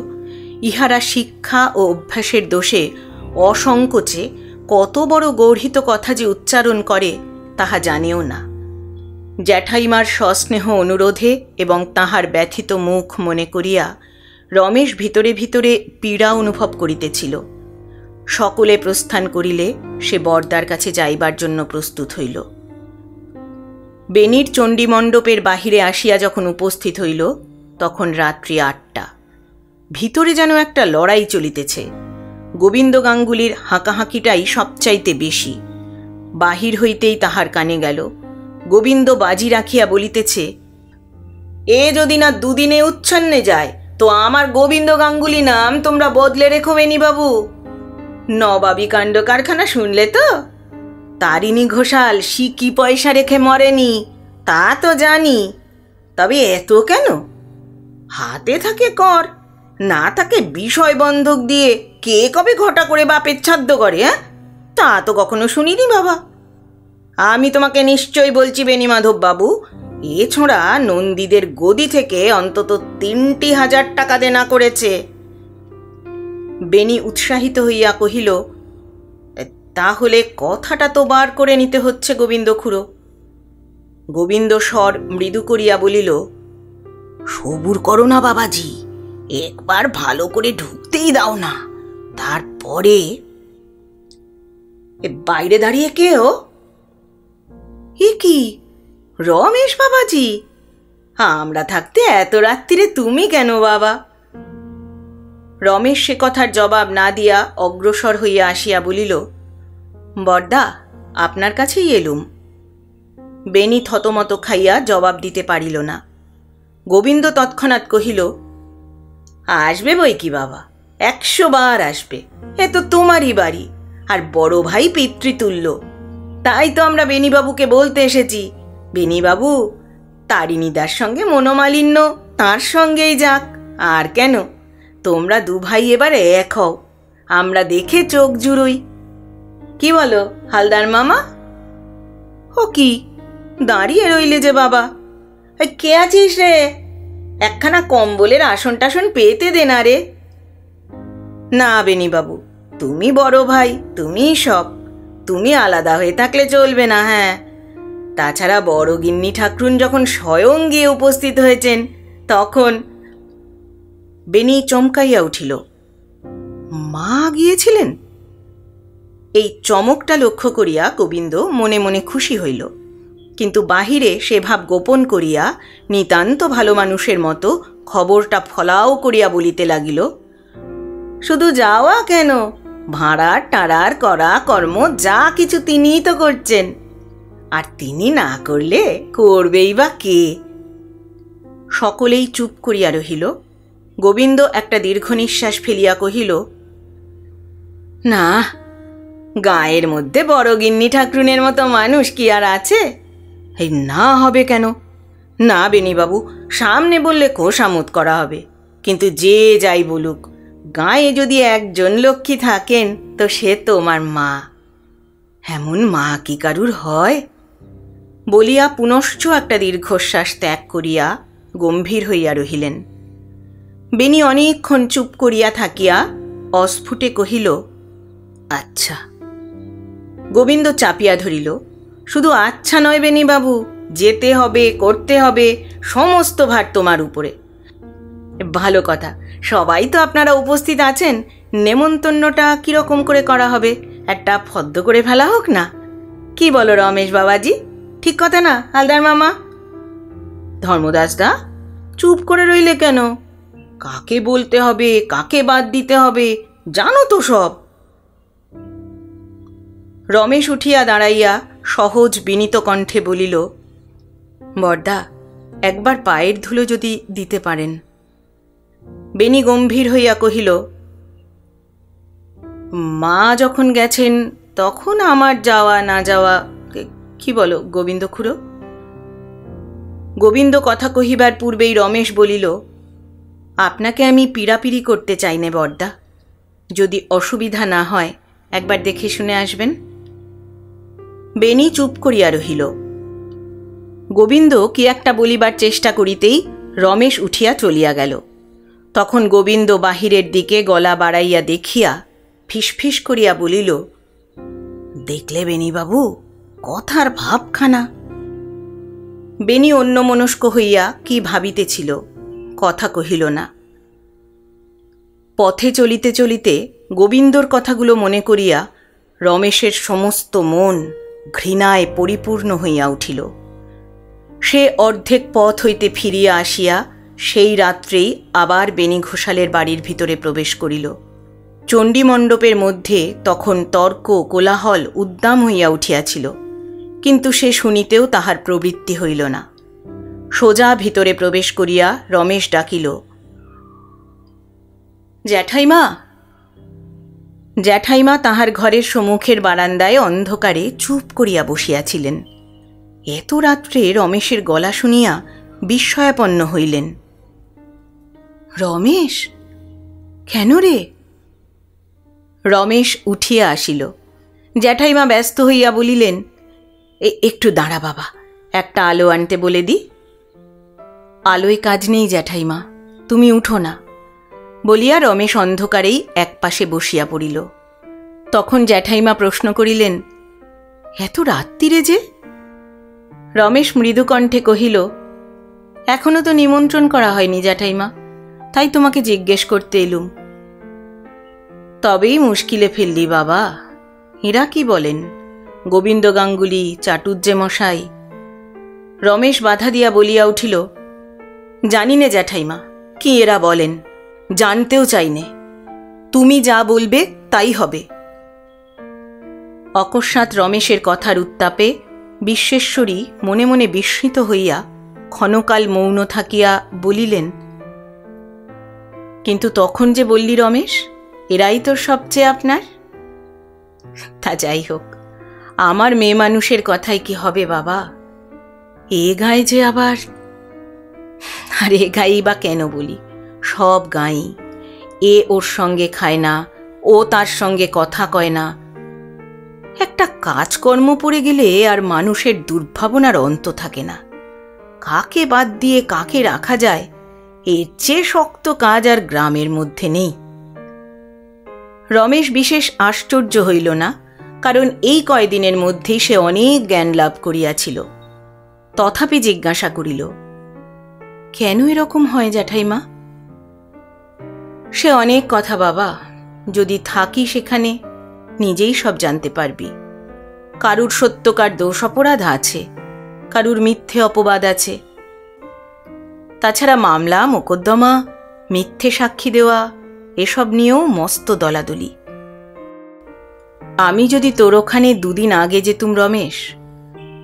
ইহারা শিক্ষা ও অভ্যাসের দোষে অসংকোচে কত বড় গর্হিত কথা যে উচ্চারণ করে, তাহা জানেও না। জ্যাঠাইমার সস্নেহ অনুরোধে এবং তাহার ব্যথিত মুখ মনে করিয়া রমেশ ভিতরে ভিতরে পীড়া অনুভব করিতেছিল। সকলে প্রস্থান করিলে সে বর্দার কাছে যাইবার জন্য প্রস্তুত হইল। বেনির চণ্ডীমণ্ডপের বাহিরে আসিয়া যখন উপস্থিত হইল, তখন রাত্রি আটটা। ভিতরে যেন একটা লড়াই চলিতেছে। গোবিন্দ গাঙ্গুলির হাঁকাহাঁকিটাই সবচাইতে বেশি। বাহির হইতেই তাহার কানে গেল, গোবিন্দ বাজি রাখিয়া বলিতেছে, এ যদি না দুদিনে উচ্ছন্নে যায়, তো আমার গোবিন্দ গাঙ্গুলি নাম তোমরা বদলে রেখো বাবু নবাবি কাণ্ড কারখানা শুনলে তো? তারিণী ঘোষাল সি কি পয়সা রেখে মরেনি, তা তো জানি। তবে এত কেন? হাতে থাকে কর, না থাকে বিষয় বন্ধক দিয়ে কে কবে ঘটা করে বাপের ছাদ্য করে হ্যাঁ? তা তো কখনো শুনিনি বাবা। আমি তোমাকে নিশ্চয় বলছি বেনিমাধব বাবু, এ ছোঁড়া নন্দীদের গদি থেকে অন্তত তিনটি হাজার টাকা দেনা করেছে। বেনি উৎসাহিত হইয়া কহিল তাহলে কথাটা তো বার করে নিতে হচ্ছে গোবিন্দ খুড়ো। গোবিন্দ স্বর মৃদু করিয়া বলিল, সবুর করো না বাবাজি, একবার ভালো করে ঢুকতেই দাও না। তারপরে বাইরে দাঁড়িয়ে কেও এ কি? রমেশ বাবাজি? আমরা থাকতে এত রাত্রিরে তুমি কেন বাবা? রমেশ সে কথার জবাব না দিয়া অগ্রসর হইয়া আসিয়া বলিল বর্দা, আপনার কাছেই এলুম। বেনি থতমত খাইয়া জবাব দিতে পারিল না। গোবিন্দ তৎক্ষণাৎ কহিল, আসবে বই কি বাবা? একশো বার আসবে। এ তো তোমারই বাড়ি, আর বড় ভাই পিতৃতুল্য। তাই তো আমরা বেনিবাবুকে বলতে এসেছি। বেনিবাবু তারিণীদার সঙ্গে মনোমালিন্য, তার সঙ্গেই যাক, আর কেন? তোমরা দু ভাই এবারে এক হও। আমরা দেখে চোখ জুড়ুই। কি বলো, হালদার মামা? ও কি? দাঁড়িয়ে রইলে যে বাবা। কে আছিস রে? একখানা কম্বলের আসন টাসন পেতে দে না রে। না বাবু, তুমি বড় ভাই, তুমি সব। তুমি আলাদা হয়ে থাকলে চলবে না হ্যাঁ। তাছাড়া বড় গিন্নি ঠাকরুন যখন স্বয়ং গিয়ে উপস্থিত হয়েছেন, তখন বেনি চমকাইয়া উঠিল। মা গিয়েছিলেন? এই চমকটা লক্ষ্য করিয়া গোবিন্দ মনে মনে খুশি হইল। কিন্তু বাহিরে সে ভাব গোপন করিয়া নিতান্ত ভালো মানুষের মতো খবরটা ফলাও করিয়া বলিতে লাগিল, শুধু যাওয়া কেন? ভাড়ার টাড়ার, করা, কর্ম, যা কিছু তিনিই তো করছেন। আর তিনি না করলে করবেই বা কে? সকলেই চুপ করিয়া রহিল। গোবিন্দ একটা দীর্ঘ নিঃশ্বাস ফেলিয়া কহিল, না গায়ের মধ্যে বড় গিন্নি ঠাকরুনের মতো মানুষ কি আর আছে? এই না হবে কেন? না বেনিবাবু সামনে বললে খোসামত করা হবে। কিন্তু যে যাই বলুক, গায়ে যদি একজন লক্ষ্মী থাকেন, তো সে তোমার মা। এমন মা কি কারুর হয়? বলিয়া পুনশ্চ একটা দীর্ঘশ্বাস ত্যাগ করিয়া গম্ভীর হইয়া রহিলেন। বেনি অনেকক্ষণ চুপ করিয়া থাকিয়া অস্ফুটে কহিল আচ্ছা গোবিন্দ চাপিয়া ধরিল, শুধু আচ্ছা নয় বেনি বাবু, যেতে হবে, করতে হবে, সমস্ত ভার তোমার উপরে। ভালো কথা, সবাই তো আপনারা উপস্থিত আছেন, নেমন্তন্নটা কীরকম করে করা হবে, একটা ফদ্দ করে ফেলা হোক না? কি বলো রমেশ বাবাজি, ঠিক কথা না, হালদার মামা? ধর্মদাসদা, চুপ করে রইলে কেন? কাকে বলতে হবে, কাকে বাদ দিতে হবে, জানো তো সব। রমেশ উঠিয়া দাঁড়াইয়া সহজ বিনীত কণ্ঠে বলিল, বর্দা, একবার পায়ের ধুলো যদি দিতে পারেন। বেনি গম্ভীর হইয়া কহিল, মা যখন গেছেন, তখন আমার যাওয়া না যাওয়া, কি বলো গোবিন্দ খুড়ো গোবিন্দ কথা কহিবার পূর্বেই রমেশ বলিল, আপনাকে আমি পীড়াপিড়ি করতে চাই নে বর্দা। যদি অসুবিধা না হয়, একবার দেখে শুনে আসবেন। বেনি চুপ করিয়া রহিল। গোবিন্দ কি একটা বলিবার চেষ্টা করিতেই রমেশ উঠিয়া চলিয়া গেল। তখন গোবিন্দ বাহিরের দিকে গলা বাড়াইয়া দেখিয়া ফিসফিস করিয়া বলিল, দেখলে বেনিবাবু কথার ভাবখানা। বেনি অন্যমনস্ক হইয়া কি ভাবিতেছিল, কথা কহিল না। পথে চলিতে চলিতে গোবিন্দর কথাগুলো মনে করিয়া রমেশের সমস্ত মন ঘৃণায় পরিপূর্ণ হইয়া উঠিল। সে অর্ধেক পথ হইতে ফিরিয়া আসিয়া সেই রাত্রেই আবার বেনি ঘোষালের বাড়ির ভিতরে প্রবেশ করিল। চণ্ডীমণ্ডপের মধ্যে তখন তর্ক, কোলাহল, উদ্দাম হইয়া উঠিয়াছিল, কিন্তু সে শুনিতেও তাহার প্রবৃত্তি হইল না। সোজা ভিতরে প্রবেশ করিয়া রমেশ ডাকিল, জ্যাঠাইমা জ্যাঠাইমা তাহার ঘরের সম্মুখের বারান্দায় অন্ধকারে চুপ করিয়া বসিয়াছিলেন। এত রাত্রে রমেশের গলা শুনিয়া বিস্ময়াপন্ন হইলেন। রমেশ? কেন রে? রমেশ উঠিয়া আসিল। জ্যাঠাইমা ব্যস্ত হইয়া বলিলেন, এ, একটু দাঁড়া বাবা, একটা আলো আনতে বলে দি। আলোয় কাজ নেই জ্যাঠাইমা, তুমি উঠো না। বলিয়া রমেশ অন্ধকারেই একপাশে বসিয়া পড়িল। তখন জ্যাঠাইমা প্রশ্ন করিলেন, এত রাত্রিরে যে? রমেশ মৃদুকণ্ঠে কহিল, এখনও তো নিমন্ত্রণ করা হয়নি জ্যাঠাইমা, তাই তোমাকে জিজ্ঞেস করতে এলুম। তবেই মুশকিলে ফেললি বাবা, এরা কি বলেন? গোবিন্দ গাঙ্গুলি চাটুজ্জে মশাই। রমেশ বাধা দিয়া বলিয়া উঠিল, জানি নে জ্যাঠাইমা, কি এরা বলেন? জানতেও চাইনে। তুমি যা বলবে তাই হবে। অকস্মাৎ রমেশের কথার উত্তাপে বিশ্বেশ্বরী মনে মনে বিস্মিত হইয়া ক্ষণকাল মৌন থাকিয়া বলিলেন, কিন্তু তখন যে বললি রমেশ, এরাই তোর সবচেয়ে আপনার? তা যাই হোক, আমার মেয়ে মানুষের কথাই কি হবে বাবা? এ গায়ে যে আবার, আর এ গাই বা কেন বলি? সব গাই। এ ওর সঙ্গে খায় না, ও তার সঙ্গে কথা কয় না। একটা কাজকর্ম পড়ে গেলে আর মানুষের দুর্ভাবনার অন্ত থাকে না। কাকে বাদ দিয়ে কাকে রাখা যায়, এর চেয়ে শক্ত কাজ আর গ্রামের মধ্যে নেই। রমেশ বিশেষ আশ্চর্য হইল না, কারণ এই কয়দিনের মধ্যেই সে অনেক জ্ঞান লাভ করিয়াছিল। তথাপি জিজ্ঞাসা করিল, কেন এরকম হয় জ্যাঠাইমা? সে অনেক কথা বাবা। যদি থাকি সেখানে নিজেই সব জানতে পারবি। কারুর সত্যকার দোষ অপরাধ আছে, কারুর মিথ্যে অপবাদ আছে। তাছাড়া মামলা, মোকদ্দমা, মিথ্যে সাক্ষী দেওয়া, এসব নিয়েও মস্ত দলাদলি। আমি যদি তোর ওখানে দুদিন আগে যেতুম রমেশ,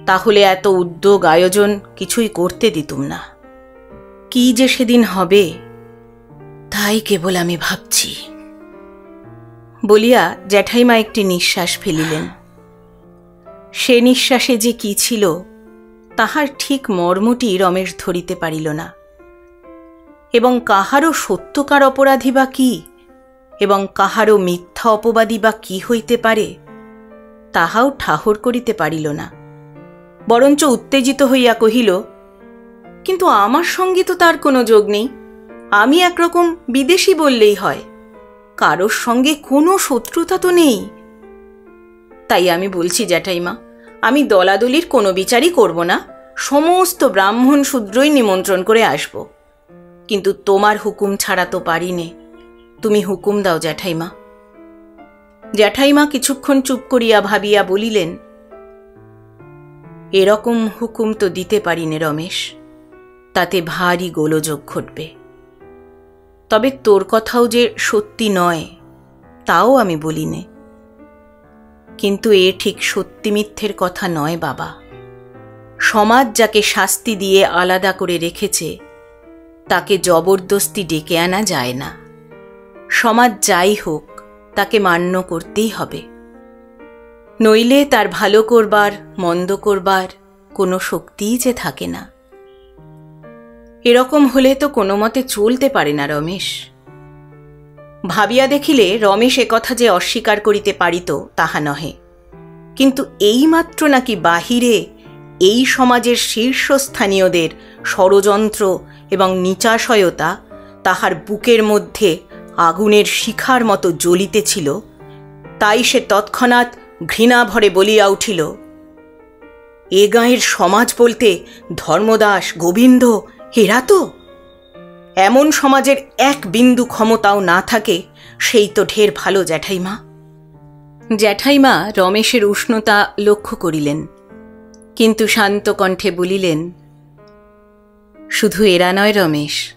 তাহলে এত উদ্যোগ, আয়োজন কিছুই করতে দিতুম না। কি যে সেদিন হবে তাই কেবল আমি ভাবছি। বলিয়া জ্যাঠাইমা একটি নিঃশ্বাস ফেলিলেন। সে নিঃশ্বাসে যে কি ছিল, তাহার ঠিক মর্মটি রমেশ ধরিতে পারিল না। এবং কাহারও সত্যকার অপরাধী বা কি, এবং কাহারও মিথ্যা অপবাদী বা কি হইতে পারে, তাহাও ঠাহর করিতে পারিল না। বরঞ্চ উত্তেজিত হইয়া কহিল, কিন্তু আমার সঙ্গে তো তার কোনো যোগ নেই। আমি একরকম বিদেশি বললেই হয়। কারোর সঙ্গে কোনো শত্রুতা তো নেই। তাই আমি বলছি, জ্যাঠাইমা, আমি দলাদলির কোনো বিচারই করব না। সমস্ত ব্রাহ্মণ শূদ্রই নিমন্ত্রণ করে আসব। কিন্তু তোমার হুকুম ছাড়া তো পারি নে তুমি হুকুম দাও, জ্যাঠাইমা। জ্যাঠাইমা কিছুক্ষণ চুপ করিয়া ভাবিয়া বলিলেন, এরকম হুকুম তো দিতে পারি নে রমেশ। তাতে ভারী গোলযোগ ঘটবে। তবে তোর কথাও যে সত্যি নয়, তাও আমি বলিনে। কিন্তু এ ঠিক সত্যি মিথ্যের কথা নয় বাবা। সমাজ যাকে শাস্তি দিয়ে আলাদা করে রেখেছে, তাকে জবরদস্তি ডেকে আনা যায় না। সমাজ যাই হোক, তাকে মান্য করতেই হবে। নইলে তার ভালো করবার, মন্দ করবার কোনো শক্তিই যে থাকে না। এরকম হলে তো কোনো মতে চলতে পারে না রমেশ। ভাবিয়া দেখিলে রমেশ কথা যে অস্বীকার করিতে পারিত, তাহা নহে। কিন্তু এইমাত্র নাকি বাহিরে এই সমাজের শীর্ষস্থানীয়দের ষড়যন্ত্র এবং নিচাশয়তা তাহার বুকের মধ্যে আগুনের শিখার মতো জ্বলিতেছিল, তাই সে তৎক্ষণাৎ ঘৃণা ভরে বলিয়া উঠিল, এ গাঁয়ের সমাজ বলতে ধর্মদাস, গোবিন্দ এরা তো? এমন সমাজের এক বিন্দু ক্ষমতাও না থাকে, সেই তো ঢের ভালো জ্যাঠাইমা। জ্যাঠাইমা রমেশের উষ্ণতা লক্ষ্য করিলেন, কিন্তু শান্ত কণ্ঠে বলিলেন, শুধু এরা নয় রমেশ,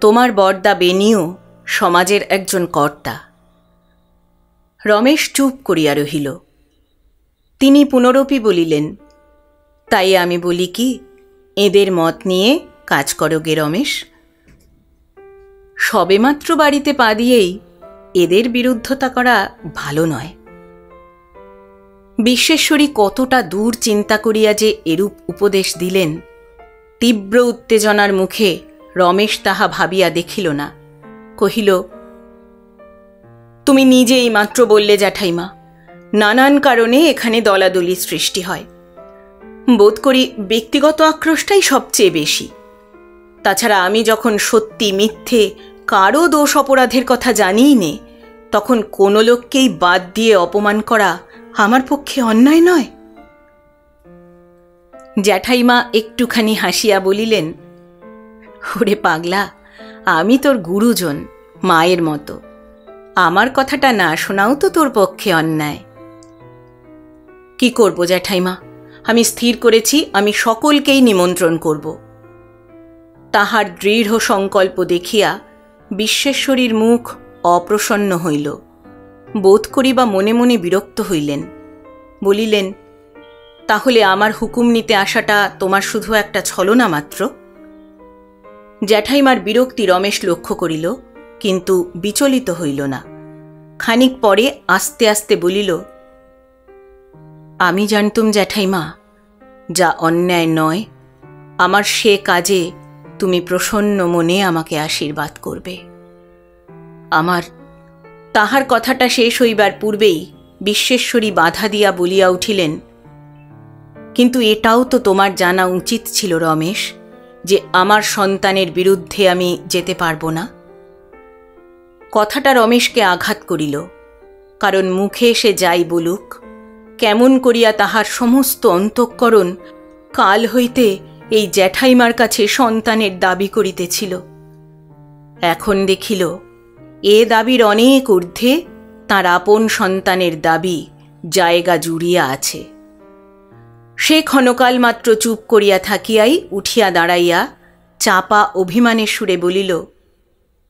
তোমার বর্দা বেনিও সমাজের একজন কর্তা। রমেশ চুপ করিয়া রহিল। তিনি পুনরপি বলিলেন, তাই আমি বলি কি, এদের মত নিয়ে কাজ করো গে রমেশ। সবেমাত্র বাড়িতে পা দিয়েই এদের বিরুদ্ধতা করা ভালো নয়। বিশ্বেশ্বরী কতটা দূর চিন্তা করিয়া যে এরূপ উপদেশ দিলেন, তীব্র উত্তেজনার মুখে রমেশ তাহা ভাবিয়া দেখিল না। কহিল, তুমি নিজেই মাত্র বললে জ্যাঠাইমা, নানান কারণে এখানে দলাদলি সৃষ্টি হয়। বোধ করি ব্যক্তিগত আক্রোশটাই সবচেয়ে বেশি। তাছাড়া আমি যখন সত্যি মিথ্যে কারও দোষ অপরাধের কথা জানিই নে তখন কোনো লোককেই বাদ দিয়ে অপমান করা আমার পক্ষে অন্যায় নয়। জ্যাঠাইমা একটুখানি হাসিয়া বলিলেন, ওরে পাগলা, আমি তোর গুরুজন, মায়ের মতো। আমার কথাটা না শোনাও তো তোর পক্ষে অন্যায়। কি করব জ্যাঠাইমা? আমি স্থির করেছি, আমি সকলকেই নিমন্ত্রণ করব। তাহার দৃঢ় সংকল্প দেখিয়া বিশ্বেশ্বরীর মুখ অপ্রসন্ন হইল। বোধ করিবা মনে মনে বিরক্ত হইলেন। বলিলেন, তাহলে আমার হুকুম নিতে আসাটা তোমার শুধু একটা ছলনা মাত্র? জ্যাঠাইমার বিরক্তি রমেশ লক্ষ্য করিল, কিন্তু বিচলিত হইল না। খানিক পরে আস্তে আস্তে বলিল, আমি জানতুম জ্যাঠাইমা, যা অন্যায় নয়, আমার সে কাজে তুমি প্রসন্ন মনে আমাকে আশীর্বাদ করবে। আমার তাহার কথাটা শেষ হইবার পূর্বেই বিশ্বেশ্বরী বাধা দিয়া বলিয়া উঠিলেন, কিন্তু এটাও তো তোমার জানা উচিত ছিল রমেশ, যে আমার সন্তানের বিরুদ্ধে আমি যেতে পারব না। কথাটা রমেশকে আঘাত করিল, কারণ মুখে সে যাই বলুক, কেমন করিয়া তাহার সমস্ত অন্তঃকরণ কাল হইতে এই জ্যাঠাইমার কাছে সন্তানের দাবি করিতেছিল। এখন দেখিল, এ দাবির অনেক ঊর্ধ্বে তার আপন সন্তানের দাবি জায়গা জুড়িয়া আছে। সে ক্ষণকাল মাত্র চুপ করিয়া থাকিয়াই উঠিয়া দাঁড়াইয়া চাপা অভিমানের সুরে বলিল,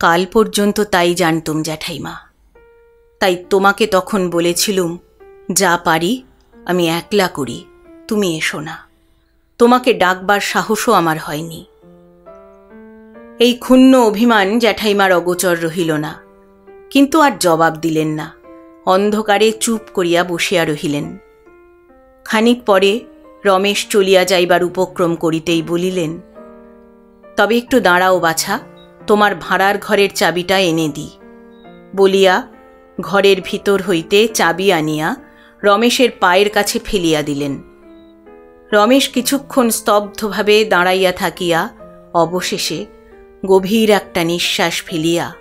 কাল পর্যন্ত তাই জানতুম জ্যাঠাইমা। তাই তোমাকে তখন বলেছিলুম, যা পারি আমি একলা করি, তুমি এসো না। তোমাকে ডাকবার সাহসও আমার হয়নি। এই ক্ষুণ্ণ অভিমান জ্যাঠাইমার অগোচর রহিল না, কিন্তু আর জবাব দিলেন না, অন্ধকারে চুপ করিয়া বসিয়া রহিলেন। খানিক পরে রমেশ চলিয়া যাইবার উপক্রম করিতেই বলিলেন, তবে একটু দাঁড়াও বাছা, তোমার ভাড়ার ঘরের চাবিটা এনে দিই বলিয়া ঘরের ভিতর হইতে চাবি আনিয়া রমেশের পায়ের কাছে ফেলিয়া দিলেন। রমেশ কিছুক্ষণ স্তব্ধভাবে দাঁড়াইয়া থাকিয়া অবশেষে গভীর একটা নিঃশ্বাস ফেলিয়া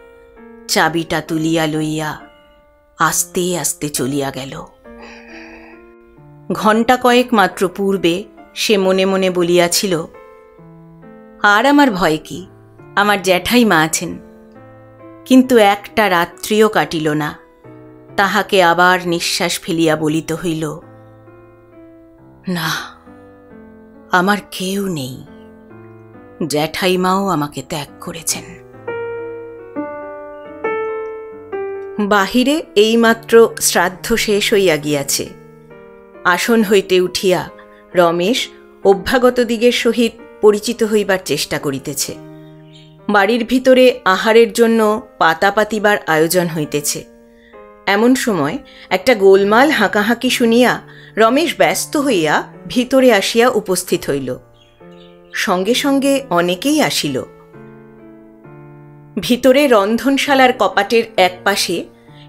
চাবিটা তুলিয়া লইয়া আস্তে আস্তে চলিয়া গেল। ঘণ্টা কয়েক মাত্র পূর্বে সে মনে মনে বলিয়াছিল, আর আমার ভয় কি? আমার জ্যাঠাই মা আছেন। কিন্তু একটা রাত্রিও কাটিল না। তাহাকে আবার নিঃশ্বাস ফেলিয়া বলিতে হইল, না আমার কেউ নেই। জ্যাঠাইমাও আমাকে ত্যাগ করেছেন। বাহিরে এইমাত্র শ্রাদ্ধ শেষ হইয়া গিয়াছে। আসন হইতে উঠিয়া রমেশ অভ্যাগত দিগের সহিত পরিচিত হইবার চেষ্টা করিতেছে। বাড়ির ভিতরে আহারের জন্য পাতা পাতিবার আয়োজন হইতেছে। এমন সময় একটা গোলমাল হাঁকাহাঁকি শুনিয়া রমেশ ব্যস্ত হইয়া ভিতরে আসিয়া উপস্থিত হইল। সঙ্গে সঙ্গে অনেকেই আসিল। ভিতরে রন্ধনশালার কপাটের এক পাশে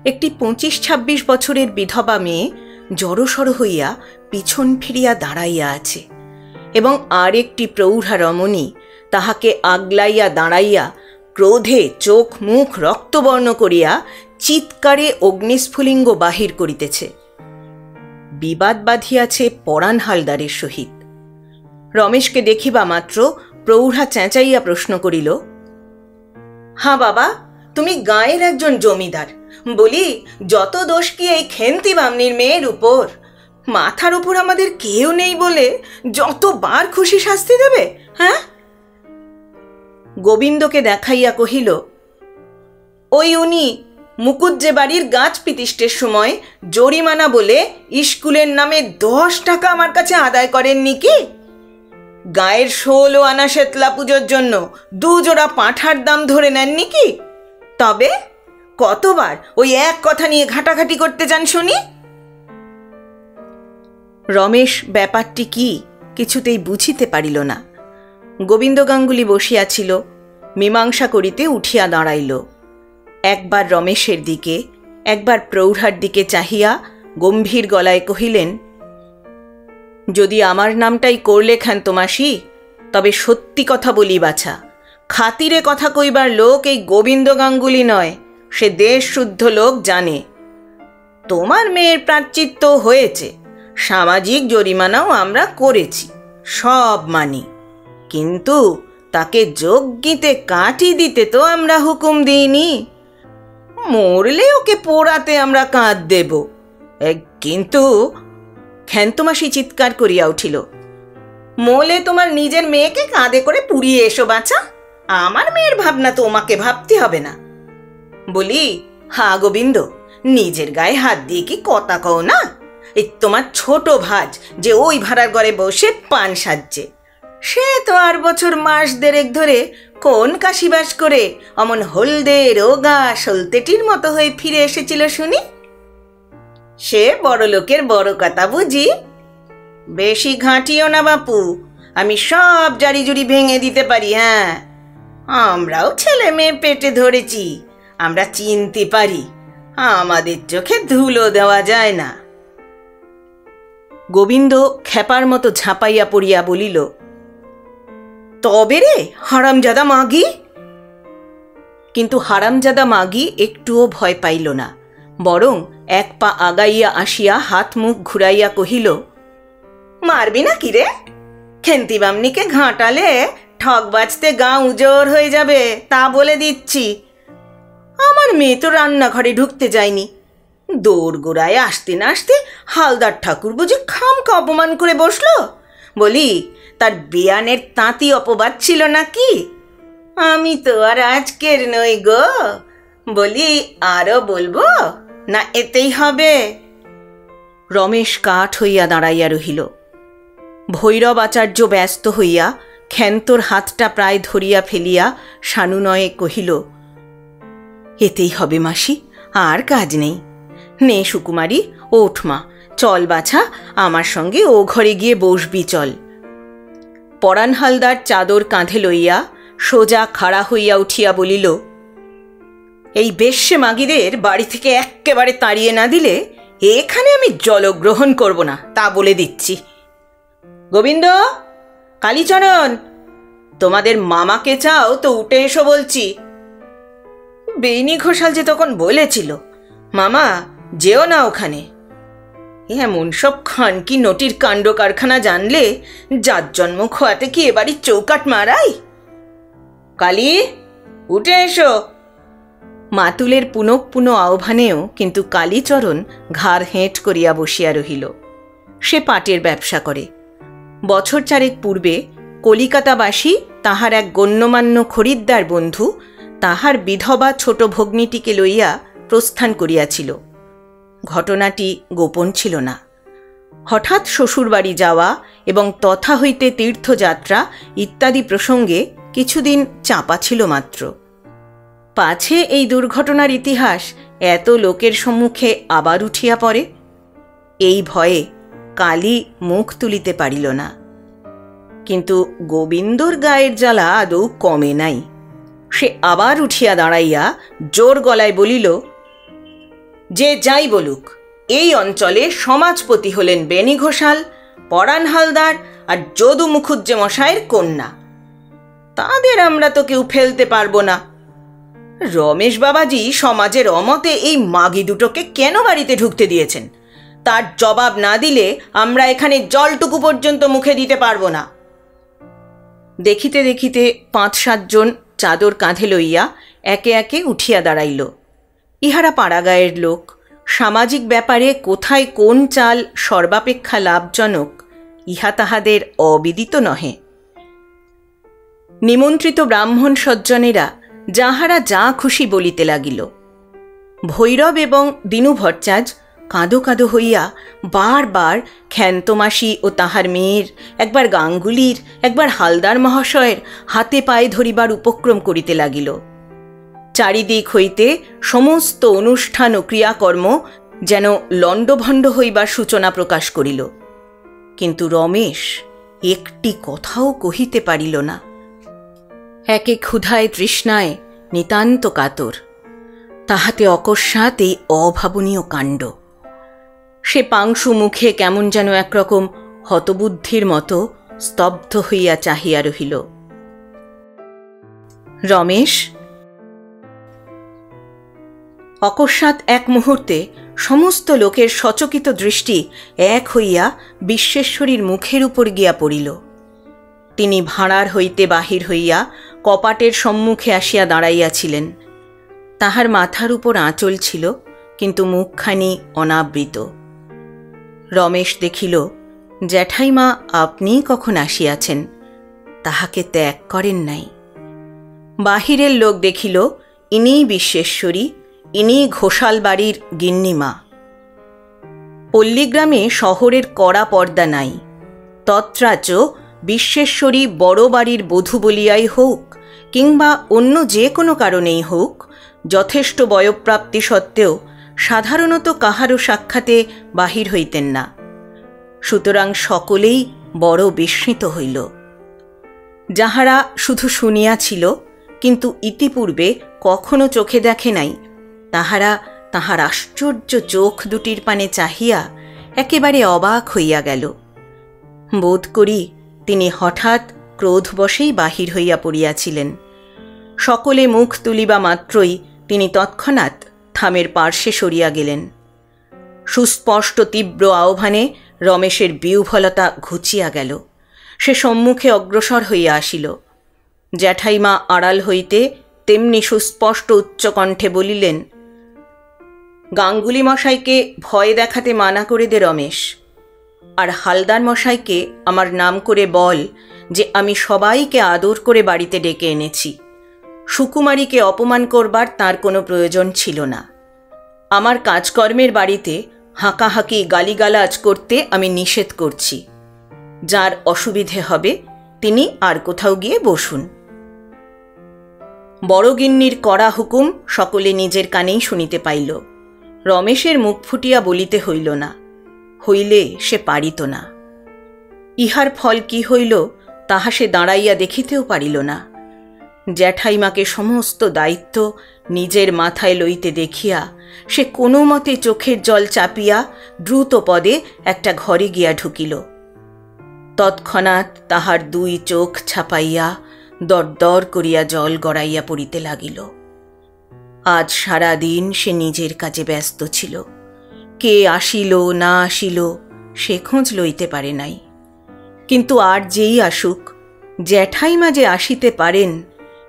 একটি পঁচিশ ছাব্বিশ বছরের বিধবা মেয়ে জড়সড় হইয়া পিছন ফিরিয়া দাঁড়াইয়া আছে এবং আর একটি প্রৌঢ়া রমণী তাহাকে আগলাইয়া দাঁড়াইয়া ক্রোধে চোখ মুখ রক্তবর্ণ করিয়া চিৎকারে অগ্নিস্ফুলিঙ্গ বাহির করিতেছে। বিবাদ বাঁধিয়াছে পরাণ হালদারের সহিত। রমেশকে দেখিবা মাত্র প্রৌঢ়া চেঁচাইয়া প্রশ্ন করিল হ্যাঁ বাবা, তুমি গাঁয়ের একজন জমিদার। বলি, যত দোষ কি এই খেন্তি বামনির মেয়ের উপর? মাথার উপর আমাদের কেউ নেই বলে যতবার খুশি শাস্তি দেবে হ্যাঁ? গোবিন্দকে দেখাইয়া কহিল, ওই উনি মুকুট যে বাড়ির গাছ পিতিষ্টের সময় জরিমানা বলে স্কুলের নামে দশ টাকা আমার কাছে আদায় করেননি কি গায়ের ষোলো আনা শেতলা পুজোর জন্য দুজোড়া পাঁঠার দাম ধরে নেননি কি তবে কতবার ওই এক কথা নিয়ে ঘাটাঘাটি করতে চান শুনি? রমেশ ব্যাপারটি কি কিছুতেই বুঝিতে পারিল না। গোবিন্দ গাঙ্গুলি বসিয়াছিল, মীমাংসা করিতে উঠিয়া দাঁড়াইল। একবার রমেশের দিকে, একবার প্রৌঢ়ার দিকে চাহিয়া গম্ভীর গলায় কহিলেন, যদি আমার নামটাই করলে তোমাসি তবে সত্যি কথা বলি বাছা, খাতিরে কথা কইবার লোক এই গোবিন্দ গাঙ্গুলি নয়, সে দেশ শুদ্ধ লোক জানে। তোমার মেয়ের প্রাচিত্য হয়েছে, সামাজিক জরিমানাও আমরা করেছি, সব মানি। কিন্তু তাকে যোগ্যিতে কাটি দিতে তো আমরা হুকুম দিইনি। মরলে ওকে পোড়াতে আমরা কাঁদ দেব। কিন্তু ক্ষেন্তমাসি চিৎকার করিয়া উঠিল, মোলে তোমার নিজের মেয়েকে কাঁধে করে পুড়িয়ে এসো বাঁচা আমার মেয়ের ভাবনা তোমাকে ভাবতে হবে না। বলি, হা গোবিন্দ, নিজের গায়ে হাত দিয়ে কি কথা কও না? এই তোমার ছোট ভাজ যে ওই ভাড়ার ঘরে বসে পান সাজছে, সে তো আর বছর মাস দেড়েক ধরে কোন কাশিবাস করে? অমন হলদে রোগা সলতেটির মতো হয়ে ফিরে এসেছিল শুনি। সে বড় লোকের বড় কথা বুঝি? বেশি ঘাঁটিও না বাপু, আমি সব জারি জুড়ি ভেঙে দিতে পারি হ্যাঁ। আমরাও ছেলে মেয়ে পেটে ধরেছি, আমরা চিনতে পারি, আমাদের চোখে ধুলো দেওয়া যায় না। গোবিন্দ খেপার মতো ঝাঁপাইয়া পড়িয়া বলিল তবে রে, হারামজাদা মাগি? কিন্তু হারামজাদা মাগি একটুও ভয় পাইল না, বরং এক পা আগাইয়া আসিয়া হাত মুখ ঘুরাইয়া কহিল, মারবি না কি রে? খেন্তি বামনিকে ঘাঁটালে ঠক বাজতে গা উজোর হয়ে যাবে, তা বলে দিচ্ছি। আমার মেয়ে তো রান্নাঘরে ঢুকতে যায়নি। দৌড় গোড়ায় আসতে না আসতে হালদার ঠাকুর বুঝি খামকা অপমান করে বসল, বলি তার বিয়ানের তাঁতি অপবাদ ছিল নাকি? আমি তো আর আজকের নই গো। বলি আরও বলব? না, এতেই হবে। রমেশ কাঠ হইয়া দাঁড়াইয়া রহিল। ভৈরব আচার্য ব্যস্ত হইয়া ক্ষেন্তর হাতটা প্রায় ধরিয়া ফেলিয়া সানুনয়ে কহিল, এতেই হবে মাসি, আর কাজ নেই। নে সুকুমারী, ওঠ মা, চল বাছা, আমার সঙ্গে ও ঘরে গিয়ে বসবি চল। পরাণ হালদার চাদর কাঁধে লইয়া সোজা খাড়া হইয়া উঠিয়া বলিল, এই বেশ্যে মাগিদের বাড়ি থেকে এক্কেবারে তাড়িয়ে না দিলে এখানে আমি জলগ্রহণ করব না, তা বলে দিচ্ছি। গোবিন্দ কালীচরণ তোমাদের মামাকে চাও তো উঠে এসো বলছি। বেইনি ঘোষাল যে তখন বলেছিল, মামা, যেও না ওখানে। এমন সব খানকি নটির কাণ্ড কারখানা জানলে? যার জন্ম খোয়াতে কি এবারই চৌকাট মারাই? কালি, উঠে এসো। মাতুলের পুনঃ পুনঃ আহ্বানেও কিন্তু কালীচরণ ঘাড় হেঁট করিয়া বসিয়া রহিল। সে পাটের ব্যবসা করে। বছর চারেক পূর্বে কলিকাতাবাসী তাহার এক গণ্যমান্য খরিদ্দার বন্ধু তাহার বিধবা ছোট ভগ্নীটিকে লইয়া প্রস্থান করিয়াছিল। ঘটনাটি গোপন ছিল না। হঠাৎ শ্বশুরবাড়ি যাওয়া এবং তথা হইতে তীর্থযাত্রা ইত্যাদি প্রসঙ্গে কিছুদিন চাপা ছিল মাত্র। পাছে এই দুর্ঘটনার ইতিহাস এত লোকের সম্মুখে আবার উঠিয়া পড়ে? এই ভয়ে কালী মুখ তুলিতে পারিল না। কিন্তু গোবিন্দর গায়ের জ্বালা আদৌ কমে নাই। সে আবার উঠিয়া দাঁড়াইয়া জোর গলায় বলিল যে যাই বলুক, এই অঞ্চলে সমাজপতি হলেন বেনি ঘোষাল, পরাণ হালদার আর যদু মুখুজ্জে মশাইয়ের কন্যা। তাদের আমরা তো কেউ ফেলতে পারব না। রমেশ বাবাজি সমাজের অমতে এই মাগি দুটোকে কেন বাড়িতে ঢুকতে দিয়েছেন? তার জবাব না দিলে আমরা এখানে জলটুকু পর্যন্ত মুখে দিতে পারব না। দেখিতে দেখিতে পাঁচ সাতজন চাদর কাঁধে লইয়া একে একে উঠিয়া দাঁড়াইল। ইহারা পাড়াগায়ের লোক। সামাজিক ব্যাপারে কোথায় কোন চাল সর্বাপেক্ষা লাভজনক, ইহা তাহাদের অবিদিত নহে। নিমন্ত্রিত ব্রাহ্মণ সজ্জনেরা যাহারা যা খুশি বলিতে লাগিল। ভৈরব এবং দিনু কাঁদো কাঁদো হইয়া বারবার ক্ষান্তমাসি ও তাহার মেয়ের, একবার গাঙ্গুলির, একবার হালদার মহাশয়ের হাতে পায়ে ধরিবার উপক্রম করিতে লাগিল। চারিদিক হইতে সমস্ত অনুষ্ঠান ও ক্রিয়াকর্ম যেন লণ্ডভণ্ড হইবার সূচনা প্রকাশ করিল। কিন্তু রমেশ একটি কথাও কহিতে পারিল না। একে ক্ষুধায় তৃষ্ণায় নিতান্ত কাতর। তাহাতে অকস্মাৎ এই অভাবনীয় কাণ্ড। সে পাংশু মুখে কেমন যেন একরকম হতবুদ্ধির মতো স্তব্ধ হইয়া চাহিয়া রহিল। রমেশ অকস্মাৎ এক মুহূর্তে সমস্ত লোকের সচকিত দৃষ্টি এক হইয়া বিশ্বেশ্বরীর মুখের উপর গিয়া পড়িল। তিনি ভাঁড়ার হইতে বাহির হইয়া কপাটের সম্মুখে আসিয়া দাঁড়াইয়াছিলেন। তাহার মাথার উপর আঁচল ছিল, কিন্তু মুখখানি অনাবৃত। রমেশ দেখিল, জ্যাঠাইমা আপনিই কখন আসিয়াছেন? তাহাকে ত্যাগ করেন নাই। বাহিরের লোক দেখিল, ইনিই বিশ্বেশ্বরী ইনি ঘোষাল বাড়ির গিন্নিমা। পল্লীগ্রামে শহরের কড়া পর্দা নাই। তত্রাচ বিশ্বেশ্বরী বড় বাড়ির বধূ বলিয়াই হোক কিংবা অন্য যে কোনো কারণেই হোক যথেষ্ট বয়প্রাপ্তি সত্ত্বেও সাধারণত কাহারও সাক্ষাতে বাহির হইতেন না। সুতরাং সকলেই বড় বিস্মিত হইল। যাহারা শুধু শুনিয়াছিল, কিন্তু ইতিপূর্বে কখনো চোখে দেখে নাই তাহারা তাহার আশ্চর্য চোখ দুটির পানে চাহিয়া একেবারে অবাক হইয়া গেল। বোধ করি তিনি হঠাৎ ক্রোধবশেই বাহির হইয়া পড়িয়াছিলেন। সকলে মুখ তুলিবা মাত্রই তিনি তৎক্ষণাৎ থামের পার্শ্বে সরিয়া গেলেন। সুস্পষ্ট তীব্র আহ্বানে রমেশের বিউভলতা ঘুচিয়া গেল। সে সম্মুখে অগ্রসর হইয়া আসিল। জ্যাঠাইমা আড়াল হইতে তেমনি সুস্পষ্ট উচ্চকণ্ঠে বলিলেন গাঙ্গুলি মশাইকে ভয় দেখাতে মানা করে দে রমেশ। আর হালদার মশাইকে আমার নাম করে বল যে আমি সবাইকে আদর করে বাড়িতে ডেকে এনেছি। সুকুমারীকে অপমান করবার তার কোনো প্রয়োজন ছিল না। আমার কাজকর্মের বাড়িতে হাঁকাহাঁকি গালিগালাজ করতে আমি নিষেধ করছি। যার অসুবিধে হবে তিনি আর কোথাও গিয়ে বসুন। বড়গিন্নির কড়া হুকুম সকলে নিজের কানেই শুনিতে পাইল। রমেশের মুখ ফুটিয়া বলিতে হইল না, হইলে সে পারিত না। ইহার ফল কি হইল তাহা সে দাঁড়াইয়া দেখিতেও পারিল না। জ্যাঠাইমাকে সমস্ত দায়িত্ব নিজের মাথায় লইতে দেখিয়া সে কোনো মতে চোখের জল চাপিয়া দ্রুত পদে একটা ঘরে গিয়া ঢুকিল। তৎক্ষণাৎ তাহার দুই চোখ ছাপাইয়া দরদর করিয়া জল গড়াইয়া পড়িতে লাগিল। আজ সারা দিন সে নিজের কাজে ব্যস্ত ছিল। কে আসিল, না আসিল, সে খোঁজ লইতে পারে নাই। কিন্তু আর যেই আসুক, জ্যাঠাইমা যে আসিতে পারেন,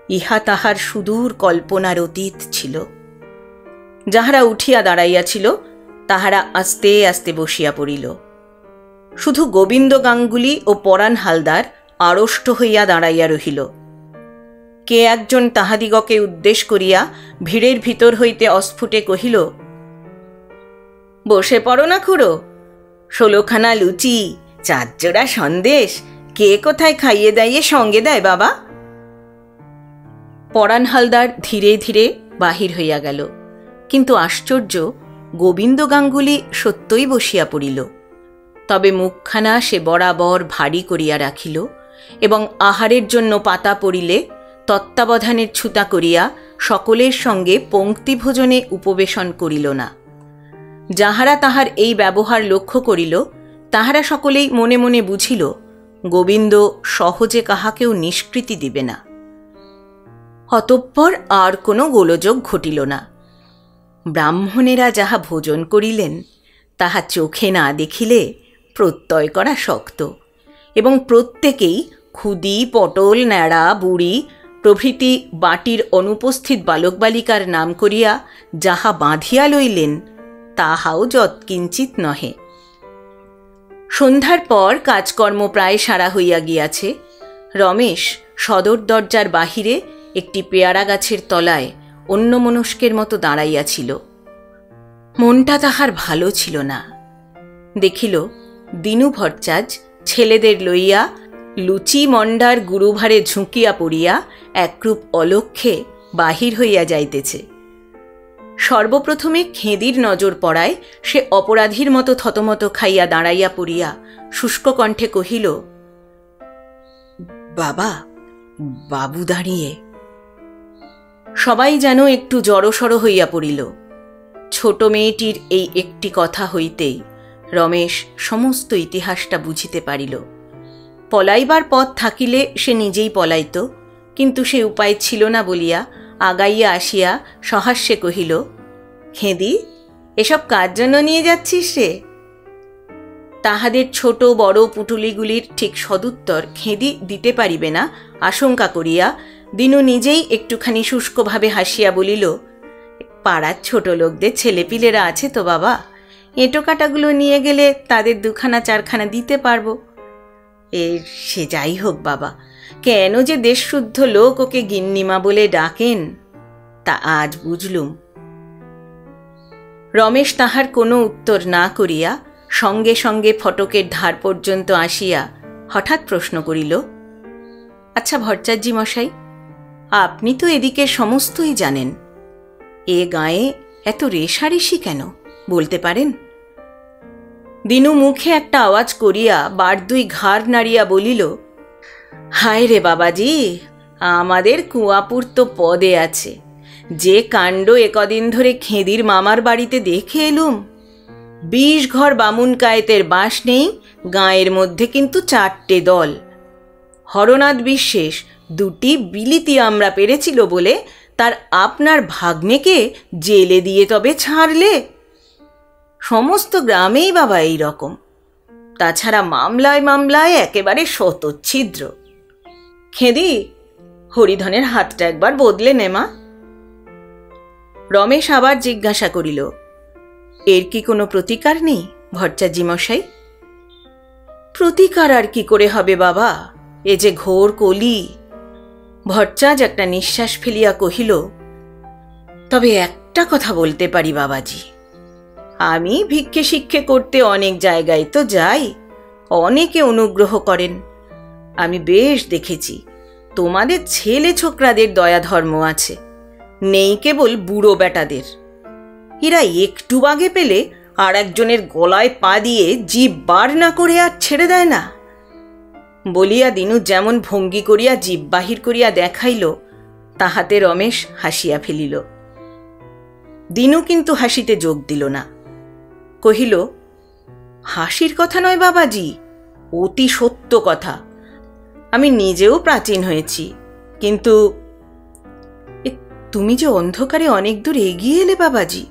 ইহা তাহার সুদূর কল্পনার অতীত ছিল। যাহারা উঠিয়া দাঁড়াইয়াছিল, তাহারা আস্তে আস্তে বসিয়া পড়িল। শুধু গোবিন্দ গাঙ্গুলি ও পরাণ হালদার আড়ষ্ট হইয়া দাঁড়াইয়া রহিল। কে একজন তাহাদিগকে উদ্দেশ করিয়া ভিড়ের ভিতর হইতে অস্ফুটে কহিল, বসে পড়ো না খুড়ো। ষোলোখানা লুচি, চারজোড়া সন্দেশ, কে কোথায় খাইয়ে দাইয়ে সঙ্গে দেয় বাবা? পরাণ হালদার ধীরে ধীরে বাহির হইয়া গেল। কিন্তু আশ্চর্য, গোবিন্দ গাঙ্গুলি সত্যই বসিয়া পড়িল। তবে মুখখানা সে বরাবর ভারী করিয়া রাখিল এবং আহারের জন্য পাতা পড়িলে তত্ত্বাবধানের ছুতা করিয়া সকলের সঙ্গে পঙ্ক্তি ভোজনে উপবেশন করিল না। যাহারা তাহার এই ব্যবহার লক্ষ্য করিল, তাহারা সকলেই মনে মনে বুঝিল, গোবিন্দ সহজে কাহাকেও নিষ্কৃতি দিবে না। অতঃপর আর কোনো গোলযোগ ঘটিল না। ব্রাহ্মণেরা যাহা ভোজন করিলেন, তাহা চোখে না দেখিলে প্রত্যয় করা শক্ত এবং প্রত্যেকেই খুদি পটল, ন্যাড়া, বুড়ি প্রভৃতি বাটির অনুপস্থিত বালক বালিকার নাম করিয়া যাহা বাঁধিয়া লইলেন, তাহাও যৎকিঞ্চিত নহে। সন্ধ্যার পর কাজকর্ম প্রায় সারা হইয়া গিয়াছে। রমেশ সদর দরজার বাহিরে একটি পেয়ারা গাছের তলায় অন্যমনস্কের মতো দাঁড়াইয়াছিল মনটা তাহার ভালো ছিল না। দেখিল, দিনু ভট্টাচ ছেলেদের লইয়া লুচি মন্ডার গুরুভারে ঝুঁকিয়া পড়িয়া একরূপ অলক্ষে বাহির হইয়া যাইতেছে। সর্বপ্রথমে খেঁদির নজর পড়ায় সে অপরাধীর মতো থতমত খাইয়া দাঁড়াইয়া পড়িয়া শুষ্ক কণ্ঠে কহিল, বাবা, বাবু দাঁড়িয়ে। সবাই যেন একটু জড়সড় হইয়া পড়িল। ছোট মেয়েটির এই একটি কথা হইতেই রমেশ সমস্ত ইতিহাসটা বুঝিতে পারিল। পলাইবার পথ থাকিলে সে নিজেই পলাইত, কিন্তু সে উপায় ছিল না বলিয়া আগাইয়া আসিয়া সহাস্যে কহিল, খেদি, এসব কার জন্য নিয়ে যাচ্ছিস রে? তাহাদের ছোট বড় পুটুলিগুলির ঠিক সদুত্তর খেদি দিতে পারিবে না, আশঙ্কা করিয়া দিনু নিজেই একটুখানি শুষ্কভাবে হাসিয়া বলিল, পাড়ার ছোট লোকদের ছেলেপিলেরা আছে তো বাবা, এঁটো কাটাগুলো নিয়ে গেলে তাদের দুখানা চারখানা দিতে পারব। এ সে যাই হোক বাবা। কেন যে দেশশুদ্ধ লোক ওকে গিন্নিমা বলে ডাকেন, তা আজ বুঝলুম। রমেশ তাহার কোনো উত্তর না করিয়া সঙ্গে সঙ্গে ফটকের ধার পর্যন্ত আসিয়া হঠাৎ প্রশ্ন করিল আচ্ছা ভট্টাচার্যি মশাই, আপনি তো এদিকে সমস্তই জানেন। এ গায়ে এত রেশারেশি কেন, বলতে পারেন? দিনু মুখে একটা আওয়াজ করিয়া বার দুই ঘাড় নাড়িয়া বলিল, হায় রে বাবাজি, আমাদের কুয়াপুর তো পদে আছে। যে কাণ্ড একদিন ধরে খেদির মামার বাড়িতে দেখে এলুম। বিশ ঘর বামুন কায়েতের বাঁশ নেই, গাঁয়ের মধ্যে কিন্তু চারটে দল। হরনাথ বিশ্বাস, দুটি বিলিতি আমরা পেরেছিল বলে তার আপনার ভাগ্নেকে জেলে দিয়ে তবে ছাড়লে সমস্ত গ্রামেই বাবা এই রকম। তাছাড়া মামলায় মামলায় একেবারে শতচ্ছিদ্র খেদি, হরিধনের হাতটা একবার বদলে নে, মা। রমেশ আবার জিজ্ঞাসা করিল, এর কি কোনো প্রতিকার নেই ভট্টাজি মশাই? প্রতিকার আর কি করে হবে বাবা? এ যে ঘোর কলি। ভট্টাজ একটা নিঃশ্বাস ফেলিয়া কহিল, তবে একটা কথা বলতে পারি বাবাজি। আমি ভিক্ষে শিক্ষে করতে অনেক জায়গায় তো যাই। অনেকে অনুগ্রহ করেন। আমি বেশ দেখেছি, তোমাদের ছেলে ছোকরাদের দয়া ধর্ম আছে, নেই কেবল বুড়ো বেটাদের। এরা একটু বাগে পেলে আর একজনের গলায় পা দিয়ে জীব বার না করে আর ছেড়ে দেয় না। বলিয়া দিনু যেমন ভঙ্গি করিয়া জীব বাহির করিয়া দেখাইল, তাহাতে রমেশ হাসিয়া ফেলিল। দিনু কিন্তু হাসিতে যোগ দিল না। কহিল, হাসির কথা নয় বাবাজি, অতি সত্য কথা। আমি নিজেও প্রাচীন হয়েছি, কিন্তু তুমি যে অন্ধকারে অনেক দূর এগিয়ে এলে বাবাজি।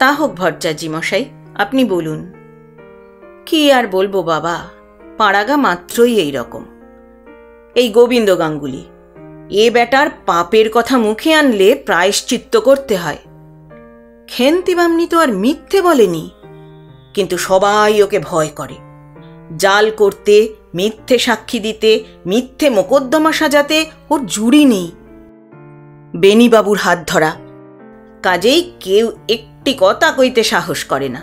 তা হোক ভট্টাজি মশাই, আপনি বলুন, কি আর বলব বাবা, পাড়াগা মাত্রই এই রকম। এই গোবিন্দ গাঙ্গুলি, এ বেটার পাপের কথা মুখে আনলে প্রায়শ্চিত্ত করতে হয়। খেন্তি বামনি তো আর মিথ্যে বলেনি, কিন্তু সবাই ওকে ভয় করে। জাল করতে, মিথ্যে সাক্ষী দিতে, মিথ্যে মোকদ্দমা সাজাতে ওর জুড়ি নেই। বেনিবাবুর হাত ধরা, কাজেই কেউ একটি কথা কইতে সাহস করে না।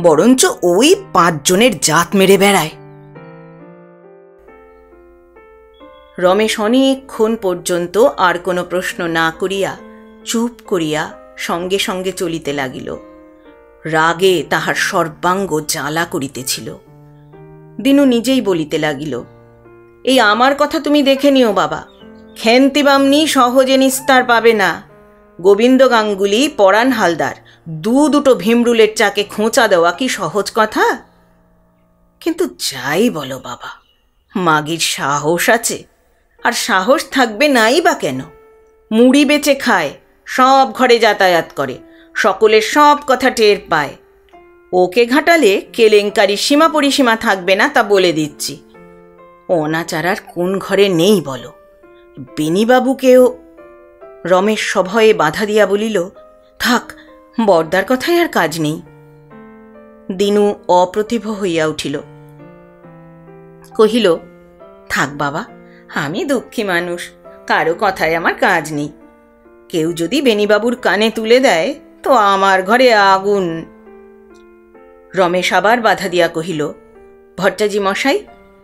বরঞ্চ ওই পাঁচজনের জাত মেরে বেড়ায়। রমেশ অনেকক্ষণ পর্যন্ত আর কোনো প্রশ্ন না করিয়া চুপ করিয়া সঙ্গে সঙ্গে চলিতে লাগিল। রাগে তাহার সর্বাঙ্গ জ্বালা করিতেছিল। দিনু নিজেই বলিতে লাগিল, এই আমার কথা তুমি দেখে নিও বাবা। খেন্তি বামনি সহজে নিস্তার পাবে না। গোবিন্দ গাঙ্গুলি, পরাণ হালদার, দু দুটো ভীমরুলের চাকে খোঁচা দেওয়া কি সহজ কথা? কিন্তু যাই বলো বাবা, মাগির সাহস আছে, আর সাহস থাকবে নাই বা কেন? মুড়ি বেচে খায় সব ঘরে যাতায়াত করে। সকলের সব কথা টের পায়। ওকে ঘাটালে কেলেঙ্কারি সীমা পরিসীমা থাকবে না তা বলে দিচ্ছি। অনাচারার কোন ঘরে নেই বলো। বেনিবাবুকেও রমেশ সভয়ে বাধা দিয়া বলিল, থাক, বর্দার কথায় আর কাজ নেই দিনু অপ্রতিভ হইয়া উঠিল। কহিল, থাক বাবা, আমি দুঃখী মানুষ, কারও কথায় আমার কাজ নেই। কেউ যদি বেনিবাবুর কানে তুলে দেয়, তো আমার ঘরে আগুন। রমেশ আবার বাধা দিয়া কহিল, ভট্টাজি মশাই,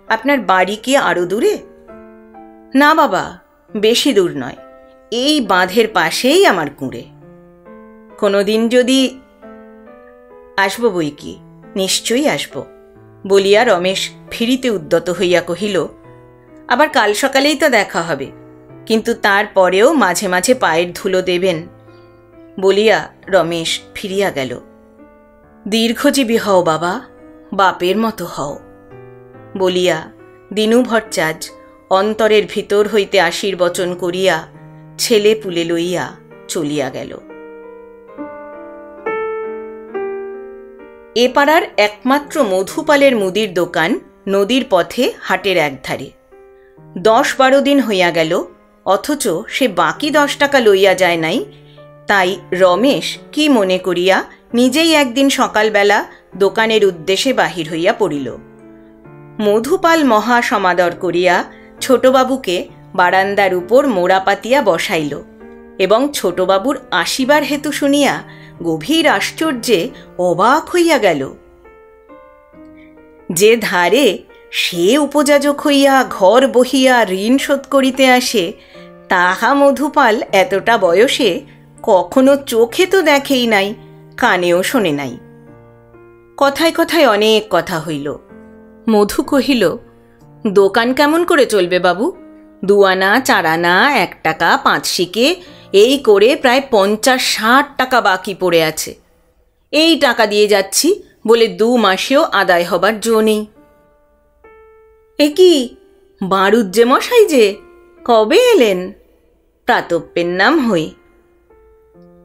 আপনার বাড়ি কি আরও দূরে? না বাবা, বেশি দূর নয়, এই বাঁধের পাশেই আমার কুঁড়ে। কোনোদিন যদি আসব বই কি, নিশ্চয়ই আসব। বলিয়া রমেশ ফিরিতে উদ্যত হইয়া কহিল, আবার কাল সকালেই তো দেখা হবে কিন্তু তারপরেও মাঝে মাঝে পায়ের ধুলো দেবেন। বলিয়া রমেশ ফিরিয়া গেল। দীর্ঘজীবী হও বাবা, বাপের মতো হও। বলিয়া, দিনু ভট্টাচ অন্তরের ভিতর হইতে আশীর্বচন করিয়া ছেলে পুলে লইয়া চলিয়া গেল। এ পাড়ার একমাত্র মধুপালের মুদির দোকান নদীর পথে হাটের একধারে। দশ বারো দিন হইয়া গেল অথচ সে বাকি দশ টাকা লইয়া যায় নাই। তাই রমেশ কি মনে করিয়া নিজেই একদিন সকালবেলা দোকানের উদ্দেশ্যে বাহির হইয়া পড়িল। মধুপাল মহা সমাদর করিয়া ছোটবাবুকে বারান্দার উপর মোড়া পাতিয়া বসাইল এবং ছোটবাবুর আসিবার হেতু শুনিয়া গভীর আশ্চর্যে অবাক হইয়া গেল। যে ধারে সে উপযাজক হইয়া ঘর বহিয়া ঋণ শোধ করিতে আসে তাহা মধুপাল এতটা বয়সে কখনো চোখে তো দেখেই নাই, কানেও শোনে নাই। কথায় কথায় অনেক কথা হইল। মধু কহিল, দোকান কেমন করে চলবে বাবু? দুয়ানা চারানা, এক টাকা, পাঁচ শিকে, এই করে প্রায় পঞ্চাশ ষাট টাকা বাকি পড়ে আছে। এই টাকা দিয়ে যাচ্ছি, বলে দু মাসেও আদায় হবার জো নেই। এ কি? বারুদ যে মশাই যে! কবে এলেন? প্রাতপ্যের নাম হই।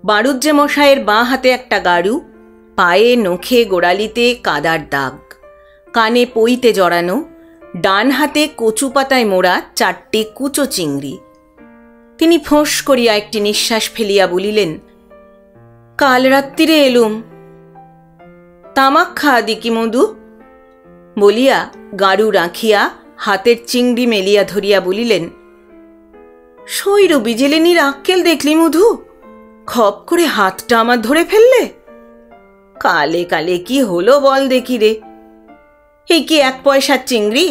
বারুজ্জে মশাইয়ের বাঁ হাতে একটা গাড়ু পায়ে নখে গোড়ালিতে কাদার দাগ, কানে পইতে জড়ানো, ডান হাতে কচু পাতায় মোড়া চারটে কুচো চিংড়ি। তিনি ফোঁস করিয়া একটি নিঃশ্বাস ফেলিয়া বলিলেন, কাল রাত্রিরে এলুম। তামাক খা দিকি মধু। বলিয়া গাড়ু রাখিয়া হাতের চিংড়ি মেলিয়া ধরিয়া বলিলেন সৈর বিজেলেনির আক্কেল দেখলি মধু? খপ করে হাতটা আমার ধরে ফেললে? কালে কালে কি হলো বল দেখি রে। এই কি এক পয়সার চিংড়ি?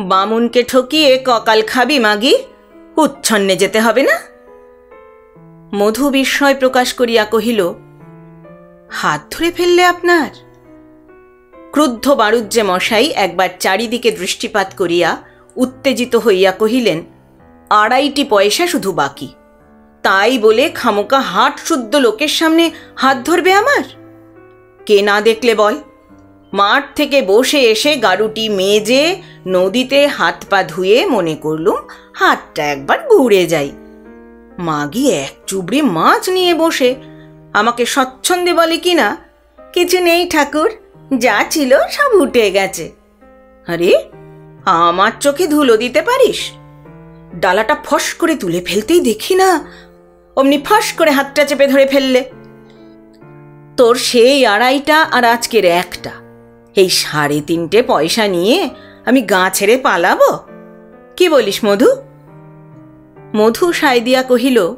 বামুনকে ঠকিয়ে ককাল খাবি মাগি? উচ্ছন্নে যেতে হবে না? মধু বিস্ময় প্রকাশ করিয়া কহিল, হাত ধরে ফেললে আপনার? ক্রুদ্ধ বারুজ্যে মশাই একবার চারিদিকে দৃষ্টিপাত করিয়া উত্তেজিত হইয়া কহিলেন আড়াইটি পয়সা শুধু বাকি। তাই বলে খামোকা হাট শুদ্ধ লোকের সামনে হাত ধরবে আমার? কে না দেখলে বল? মাঠ থেকে বসে এসে গাড়ুটি মেজে নদীতে হাত পা ধুয়ে মনে করলুম হাতটা একবার ঘুরে যাই। মাগি এক চুবড়ি মাছ নিয়ে বসে, আমাকে স্বচ্ছন্দে বলে কি না? কিছু নেই ঠাকুর, যা ছিল সব উঠে গেছে। আরে, আমার চোখে ধুলো দিতে পারিস? ডালাটা ফস করে তুলে ফেলতেই দেখি না। অমনি ফস করে হাতটা চেপে ধরে ফেললে। তোর সেই আড়াইটা আর আজকের একটা। এই সাড়ে তিনটে পয়সা নিয়ে আমি গা ছেড়ে পালাবো? কি বলিস মধু? মধু সাই দিয়া কহিল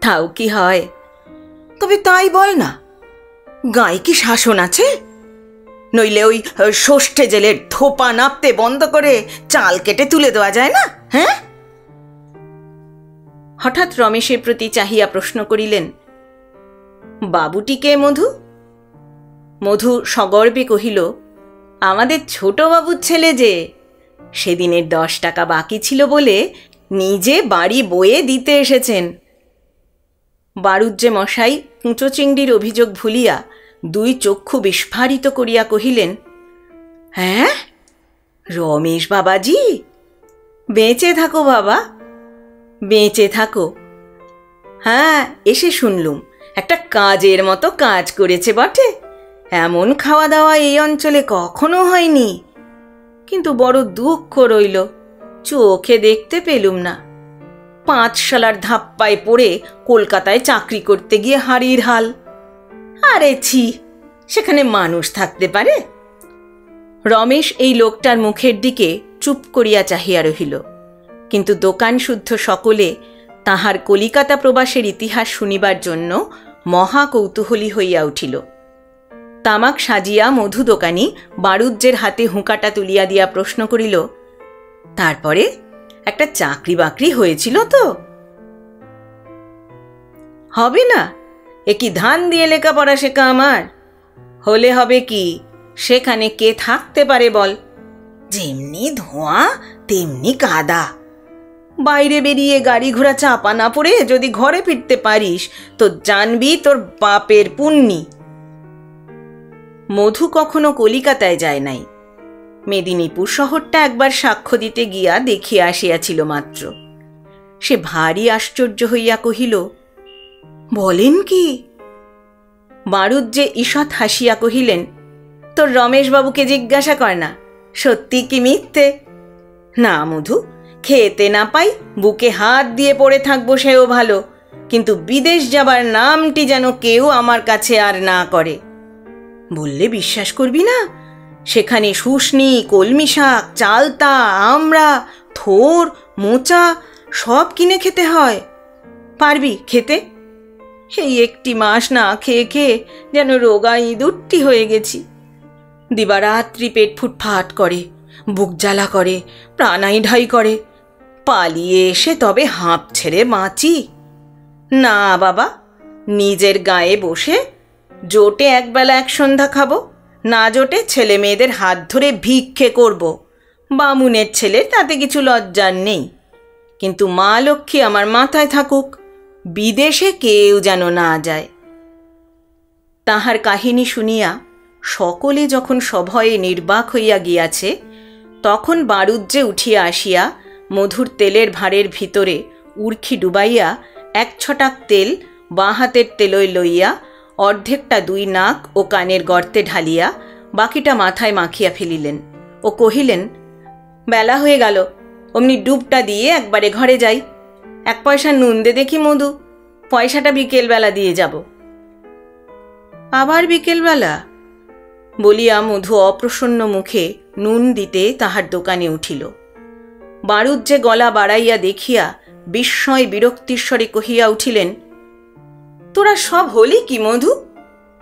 তাও কি হয়? তবে তাই বল না। গায়ে কি শাসন আছে? নইলে ওই ষষ্ঠে জেলের থোপা নাপতে বন্ধ করে চাল কেটে তুলে দেওয়া যায় না হ্যাঁ? হঠাৎ রমেশের প্রতি চাহিয়া প্রশ্ন করিলেন, বাবুটিকে মধু? মধু সগর্বে কহিল, আমাদের ছোট বাবুর ছেলে যে, সেদিনের দশ টাকা বাকি ছিল বলে নিজে বাড়ি বয়ে দিতে এসেছেন। বারুজ্জে মশাই কুঁচো চিংড়ির অভিযোগ ভুলিয়া দুই চক্ষু বিস্ফারিত করিয়া কহিলেন হ্যাঁ? রমেশ বাবাজি? বেঁচে থাকো বাবা। বেঁচে থাকো। হ্যাঁ এসে শুনলুম, একটা কাজের মতো কাজ করেছে বটে। এমন খাওয়া দাওয়া এই অঞ্চলে কখনো হয়নি। কিন্তু বড় দুঃখ রইল, চোখে দেখতে পেলুম না। পাঁচশালার ধাপ্পায় পড়ে কলকাতায় চাকরি করতে গিয়ে হাড়ির হাল। আরে ছি, সেখানে মানুষ থাকতে পারে? রমেশ এই লোকটার মুখের দিকে চুপ করিয়া চাহিয়া রহিল। কিন্তু দোকান শুদ্ধ সকলে তাহার কলিকাতা প্রবাসের ইতিহাস শুনিবার জন্য মহা কৌতূহলী হইয়া উঠিল। তামাক সাজিয়া মধু দোকানি বারুজ্যের হাতে হুঁকাটা তুলিয়া দিয়া প্রশ্ন করিল, তারপরে একটা চাকরি বাকরি হয়েছিল তো? হবে না, এ কি ধান দিয়ে লেখাপড়া শেখা আমার? হলে হবে কি, সেখানে কে থাকতে পারে বল? যেমনি ধোঁয়া, তেমনি কাদা। বাইরে বেরিয়ে গাড়ি ঘোড়া চাপা না পড়ে যদি ঘরে ফিরতে পারিস, তো জানবি তোর বাপের পুণ্যি। মধু কখনো কলিকাতায় যায় নাই। মেদিনীপুর শহরটা একবার সাক্ষ্য দিতে গিয়া দেখিয়া আসিয়াছিল মাত্র। সে ভারী আশ্চর্য হইয়া কহিল, বলেন কি? বারুদ যে ঈষৎ হাসিয়া কহিলেন, তোর রমেশবাবুকে জিজ্ঞাসা কর না, সত্যি কি মিথ্যে? না মধু খেতে না পাই, বুকে হাত দিয়ে পড়ে থাকব সেও ভালো। কিন্তু বিদেশ যাবার নামটি যেন কেউ আমার কাছে আর না করে। বললে বিশ্বাস করবি না? সেখানে শুশনি, কলমি শাক, চালতা, আমড়া, থোর, মোচা, সব কিনে খেতে হয়। পারবি খেতে? এই একটি মাস না খেয়ে খেয়ে যেন রোগা ইঁদুরটি হয়ে গেছি। দিবারাত্রি পেট ফুটফাট করে, বুক জ্বালা করে, প্রাণাই ঢাই করে। পালিয়ে এসে তবে হাঁপ ছেড়ে বাঁচি। না বাবা, নিজের গায়ে বসে জোটে একবেলা এক সন্ধ্যা খাব, না জোটে ছেলে মেয়েদের হাত ধরে ভিক্ষে করব। বামুনের ছেলে তাতে কিছু লজ্জার নেই। কিন্তু মা লক্ষ্মী আমার মাথায় থাকুক, বিদেশে কেউ যেন না যায়। তাহার কাহিনী শুনিয়া সকলে যখন সভয়ে নির্বাক হইয়া গিয়াছে, তখন বারুজ্যে উঠিয়া আসিয়া মধুর তেলের ভাঁড়ের ভিতরে উর্খি ডুবাইয়া এক ছটাক তেল বাঁ হাতের তেলই লইয়া, অর্ধেকটা দুই নাক ও কানের গর্তে ঢালিয়া বাকিটা মাথায় মাখিয়া ফেলিলেন। ও কহিলেন, বেলা হয়ে গেল, অমনি ডুবটা দিয়ে একবারে ঘরে যাই। এক পয়সা নুন দে দেখি মধু, পয়সাটা বিকেলবেলা দিয়ে যাব। আবার বিকেলবেলা? বলিয়া মধু অপ্রসন্ন মুখে নুন দিতে তাহার দোকানে উঠিল। বারুদ যে গলা বাড়াইয়া দেখিয়া বিস্ময় বিরক্তিস্বরে কহিয়া উঠিলেন, তোরা সব হলি কি মধু?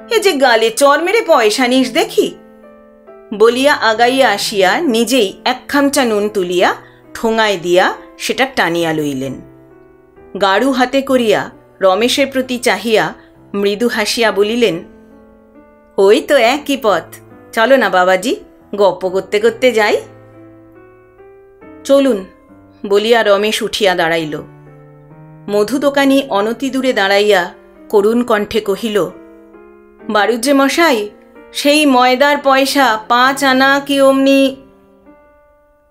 এ যে গালে চর মেরে পয়সা নিস দেখি? বলিয়া আগাইয়া আসিয়া নিজেই এক খামচা নুন তুলিয়া ঠোঙায় দিয়া সেটা টানিয়া লইলেন। গাড়ু হাতে করিয়া রমেশের প্রতি চাহিয়া মৃদু হাসিয়া বলিলেন, ওই তো একই পথ। চলো না বাবাজি, গপ্প করতে করতে যাই। চলুন, বলিয়া রমেশ উঠিয়া দাঁড়াইল। মধু দোকানি অনতি দূরে দাঁড়াইয়া করুণ কণ্ঠে কহিল বারুজ্জে মশাই, সেই ময়দার পয়সা পাঁচ আনা কি অমনি?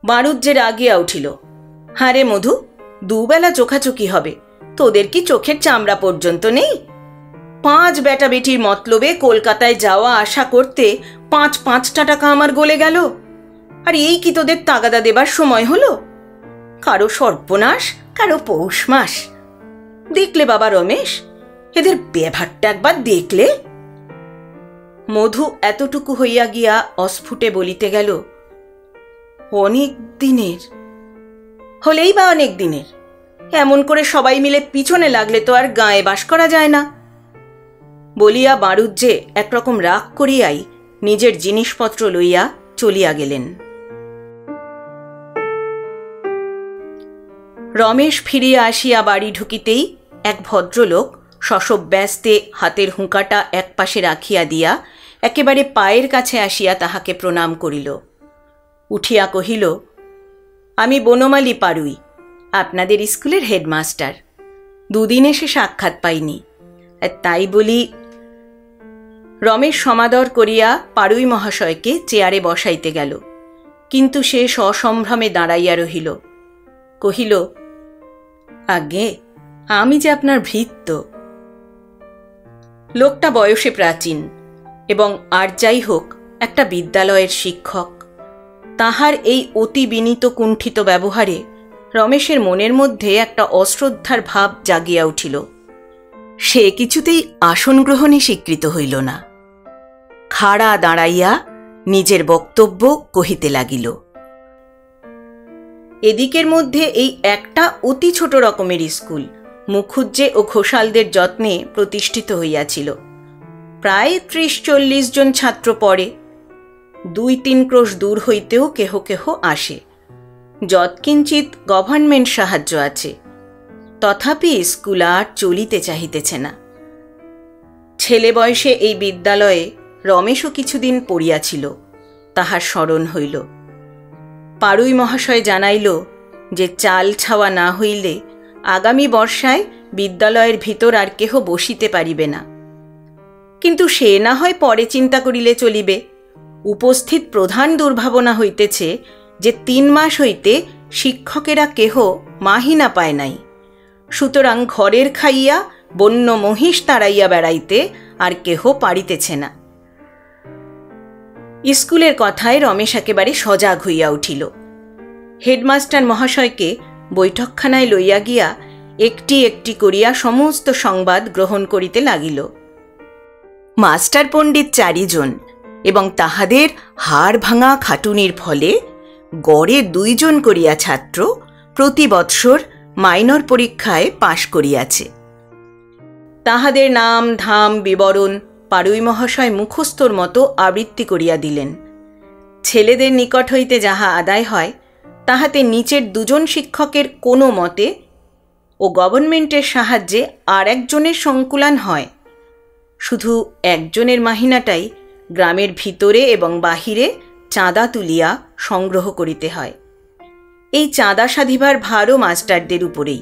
বারুজ্জে রাগিয়া উঠিল, হারে মধু, দুবেলা চোখাচোখি হবে, তোদের কি চোখের চামড়া পর্যন্ত নেই? পাঁচ বেটা বেটির মতলবে কলকাতায় যাওয়া আশা করতে পাঁচ পাঁচটা টাকা আমার গলে গেল? আর এই কি তোদের তাগাদা দেবার সময় হলো? কারও সর্বনাশ, কারও পৌষ মাস। দেখলে বাবা রমেশ? এদের ব্যবহারটা একবার দেখলে? মধু এতটুকু হইয়া গিয়া অস্ফুটে বলিতে গেল, অনেক দিনের। হলেই বা অনেক দিনের। এমন করে সবাই মিলে পিছনে লাগলে তো আর গায়ে বাস করা যায় না। বলিয়া বারুজ্জে একরকম রাগ করিয়াই নিজের জিনিসপত্র লইয়া চলিয়া গেলেন। রমেশ ফিরিয়া আসিয়া বাড়ি ঢুকিতেই এক ভদ্রলোক শশব ব্যস্তে হাতের হুঁকাটা একপাশে রাখিয়া দিয়া একেবারে পায়ের কাছে আসিয়া তাহাকে প্রণাম করিল। উঠিয়া কহিল, আমি বনমালী পারুই, আপনাদের স্কুলের হেডমাস্টার। দুদিন এসে সাক্ষাৎ পাইনি। তাই বলি, রমেশ সমাদর করিয়া পারুই মহাশয়কে চেয়ারে বসাইতে গেল। কিন্তু সে সসম্ভ্রমে দাঁড়াইয়া রহিল। কহিল আগে, আমি যে আপনার ভৃত্য। লোকটা বয়সে প্রাচীন এবং আর যাই হোক, একটা বিদ্যালয়ের শিক্ষক। তাহার এই অতি বিনীত কুণ্ঠিত ব্যবহারে রমেশের মনের মধ্যে একটা অশ্রদ্ধার ভাব জাগিয়া উঠিল। সে কিছুতেই আসন গ্রহণে স্বীকৃত হইল না। খাড়া দাঁড়াইয়া নিজের বক্তব্য কহিতে লাগিল। এদিকের মধ্যে এই একটা অতি ছোট রকমের স্কুল মুখুজ্জে ও ঘোষালদের যত্নে প্রতিষ্ঠিত হইয়াছিল। প্রায় ত্রিশ চল্লিশ জন ছাত্র পড়ে। দুই তিন ক্রোশ দূর হইতেও কেহ কেহ আসে। যৎকিঞ্চিত গভর্নমেন্ট সাহায্য আছে। তথাপি স্কুল আর চলিতে চাহিতেছে না। ছেলে বয়সে এই বিদ্যালয়ে রমেশও কিছুদিন পড়িয়াছিল, তাহার স্মরণ হইল। পারুই মহাশয় জানাইল যে চাল ছাওয়া না হইলে আগামী বর্ষায় বিদ্যালয়ের ভিতর আর কেহ বসিতে পারিবে না। কিন্তু সে না হয় পরে চিন্তা করিলে চলিবে। উপস্থিত প্রধান দুর্ভাবনা হইতেছে যে তিন মাস হইতে শিক্ষকেরা কেহ মাহিনা পায় নাই। সুতরাং ঘরের খাইয়া বন্য মহিষ তাড়াইয়া বেড়াইতে আর কেহ পারিতেছে না। স্কুলের কথায় রমেশ একেবারে সজাগ হইয়া উঠিল। হেডমাস্টার মহাশয়কে বৈঠকখানায় লইয়া গিয়া একটি একটি করিয়া সমস্ত সংবাদ গ্রহণ করিতে লাগিল। মাস্টার পণ্ডিত চারিজন এবং তাহাদের হাড় ভাঙা খাটুনির ফলে গড়ে দুইজন করিয়া ছাত্র প্রতি বৎসর মাইনর পরীক্ষায় পাশ করিয়াছে। তাহাদের নাম, ধাম, বিবরণ পারুই মহাশয় মুখস্থর মতো আবৃত্তি করিয়া দিলেন। ছেলেদের নিকট হইতে যাহা আদায় হয়, তাহাতে নিচের দুজন শিক্ষকের কোনো মতে ও গভর্নমেন্টের সাহায্যে আর একজনের সংকুলান হয়। শুধু একজনের মাহিনাটাই গ্রামের ভিতরে এবং বাহিরে চাঁদা তুলিয়া সংগ্রহ করিতে হয়। এই চাঁদা সাধিবার ভারও মাস্টারদের উপরেই।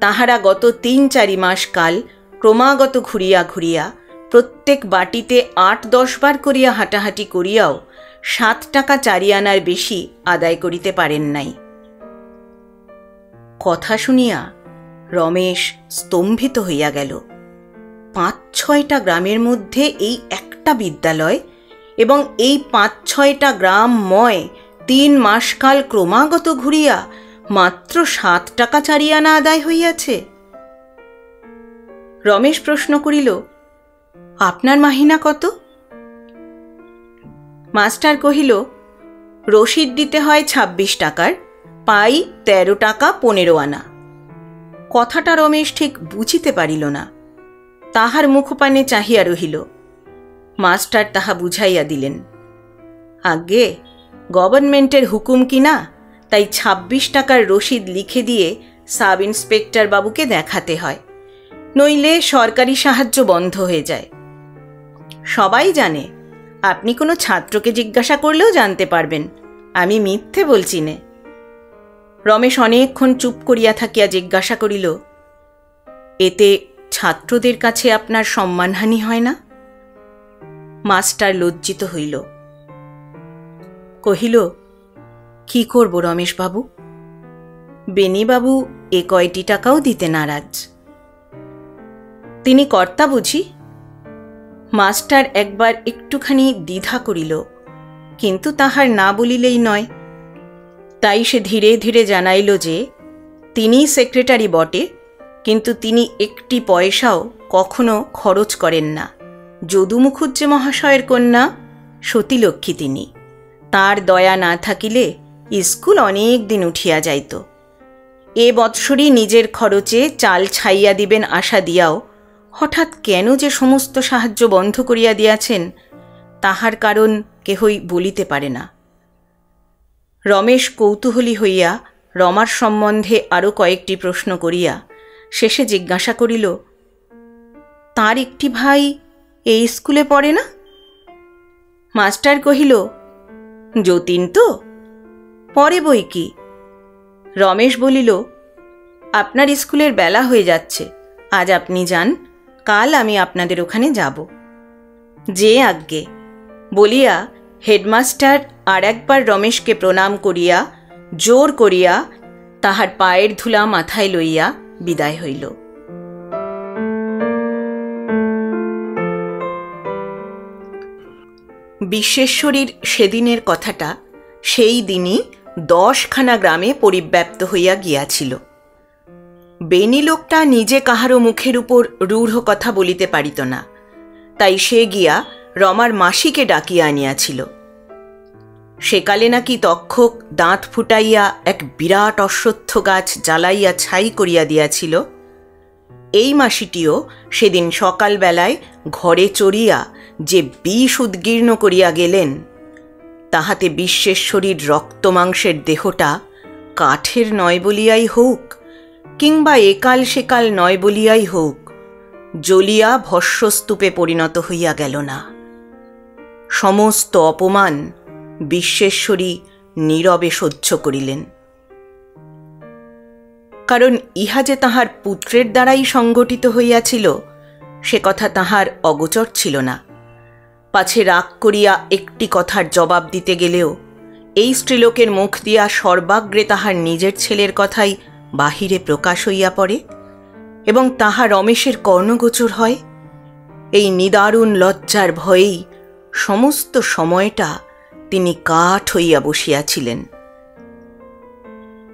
তাহারা গত তিন চারি মাস কাল ক্রমাগত ঘুরিয়া ঘুরিয়া প্রত্যেক বাটিতে আট, দশ বার করিয়া হাঁটাহাঁটি করিয়াও সাত টাকা চারি আনার বেশি আদায় করিতে পারেন নাই। কথা শুনিয়া রমেশ স্তম্ভিত হইয়া গেল। পাঁচ, ছয়টা গ্রামের মধ্যে এই একটা বিদ্যালয় এবং এই পাঁচ, ছয়টা গ্রামময় তিন মাসকাল ক্রমাগত ঘুরিয়া মাত্র সাত টাকা চারিয়ানা আদায় হইয়াছে। রমেশ প্রশ্ন করিল আপনার মাহিনা কত? মাস্টার কহিল, রসিদ দিতে হয় ছাব্বিশ টাকার, পাই তেরো টাকা পনেরো আনা। কথাটা রমেশ ঠিক বুঝিতে পারিল না। তাহার মুখপানে চাহিয়া রহিল। মাস্টার তাহা বুঝাইয়া দিলেন। আগে গভর্নমেন্টের হুকুম কিনা তাই ছাব্বিশ টাকার রসিদ লিখে দিয়ে সাব ইন্সপেক্টর বাবুকে দেখাতে হয়। নইলে সরকারি সাহায্য বন্ধ হয়ে যায়। সবাই জানে। আপনি কোনো ছাত্রকে জিজ্ঞাসা করলেও জানতে পারবেন। আমি মিথ্যে বলছি নে। রমেশ অনেকক্ষণ চুপ করিয়া থাকিয়া জিজ্ঞাসা করিল, এতে ছাত্রদের কাছে আপনার সম্মানহানি হয় না? মাস্টার লজ্জিত হইল। কহিল, কি করব রমেশবাবু? বেনিবাবু এ কয়টি টাকাও দিতে নারাজ। তিনি কর্তা বুঝি? মাস্টার একবার একটুখানি দ্বিধা করিল, কিন্তু তাহার না বলিলেই নয়। তাই সে ধীরে ধীরে জানাইল যে, তিনি সেক্রেটারি বটে, কিন্তু তিনি একটি পয়সাও কখনো খরচ করেন না। যদু মুখুজ্জে মহাশয়ের কন্যা, সতীলক্ষ্মী তিনি। তার দয়া না থাকিলে স্কুল অনেক দিন উঠিয়া যাইত। এ বৎসরই নিজের খরচে চাল ছাইয়া দিবেন আশা দিয়াও হঠাৎ কেন যে সমস্ত সাহায্য বন্ধ করিয়া দিয়াছেন, তাহার কারণ কেহই বলিতে পারে না। রমেশ কৌতূহলী হইয়া রমার সম্বন্ধে আরও কয়েকটি প্রশ্ন করিয়া শেষে জিজ্ঞাসা করিল, তার একটি ভাই এই স্কুলে পড়ে না? মাস্টার কহিল, যতীন তো পরে বই কি? রমেশ বলিল, আপনার স্কুলের বেলা হয়ে যাচ্ছে, আজ আপনি যান কাল আমি আপনাদের ওখানে যাব। যে আজ্ঞে, বলিয়া হেডমাস্টার আর একবার রমেশকে প্রণাম করিয়া, জোর করিয়া তাহার পায়ের ধুলা মাথায় লইয়া বিদায় হইল। বিশ্বেশ্বরীর সেদিনের কথাটা সেই দিনই দশখানা গ্রামে পরিব্যাপ্ত হইয়া গিয়াছিল। বেনি লোকটা নিজে কাহারও মুখের উপর রূঢ় কথা বলিতে পারিত না। তাই সে গিয়া রমার মাসিকে ডাকিয়া আনিয়াছিল। সেকালে নাকি তক্ষক দাঁত ফুটাইয়া এক বিরাট অশ্বত্থ গাছ জ্বালাইয়া ছাই করিয়া দিয়াছিল। এই মাসিটিও সেদিন সকালবেলায় ঘরে চড়িয়া যে বিষ উদ্গীর্ণ করিয়া গেলেন, তাহাতে বিশ্বেশ্বরীর রক্তমাংসের দেহটা কাঠের নয় বলিয়াই হোক কিংবা একাল সেকাল নয় বলিয়াই হোক, জ্বলিয়া ভস্যস্তূপে পরিণত হইয়া গেল না। সমস্ত অপমান বিশ্বেশ্বরী নীরবে সহ্য করিলেন। কারণ ইহা যে তাহার পুত্রের দ্বারাই সংগঠিত হইয়াছিল, সে কথা তাহার অগোচর ছিল না। পাছে রাগ করিয়া একটি কথার জবাব দিতে গেলেও, এই স্ত্রীলোকের মুখ দিয়া সর্বাগ্রে তাহার নিজের ছেলের কথাই বাহিরে প্রকাশ হইয়া পড়ে এবং তাহা রমেশের কর্ণগোচর হয়। এই নিদারুণ লজ্জার ভয়েই সমস্ত সময়টা তিনি কাঠ হইয়া বসিয়াছিলেন।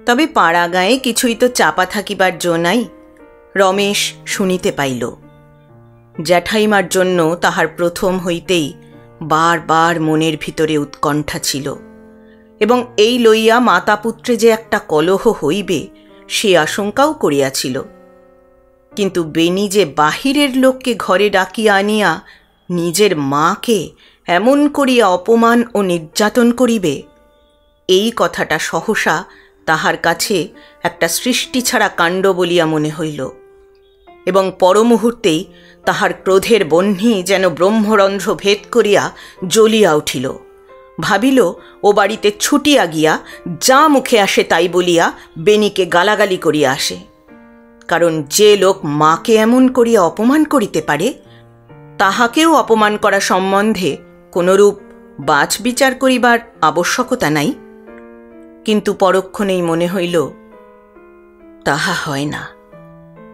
তবে পাড়া গায়ে কিছুই তো চাপা থাকিবার জো নাই, রমেশ শুনিতে পাইল। জ্যাঠাইমার জন্য তাহার প্রথম হইতেই বারবার মনের ভিতরে উৎকণ্ঠা ছিল এবং এই লইয়া মাতা পুত্রে যে একটা কলহ হইবে সে আশঙ্কাও করিয়াছিল। কিন্তু বেনি যে বাহিরের লোককে ঘরে ডাকিয়া আনিয়া নিজের মাকে এমন করিয়া অপমান ও নির্যাতন করিবে, এই কথাটা সহসা তাহার কাছে একটা সৃষ্টি ছাড়া কাণ্ড বলিয়া মনে হইল এবং পরমুহূর্তেই তাহার ক্রোধের বহ্নি যেন ব্রহ্মরন্ধ্র ভেদ করিয়া জ্বলিয়া উঠিল। ভাবিল, ও বাড়িতে ছুটিয়া গিয়া যা মুখে আসে তাই বলিয়া বেনিকে গালাগালি করিয়া আসে। কারণ যে লোক মাকে এমন করিয়া অপমান করিতে পারে, তাহাকেও অপমান করা সম্বন্ধে কোনরূপ বাছ বিচার করিবার আবশ্যকতা নাই। কিন্তু পরক্ষণেই মনে হইল, তাহা হয় না।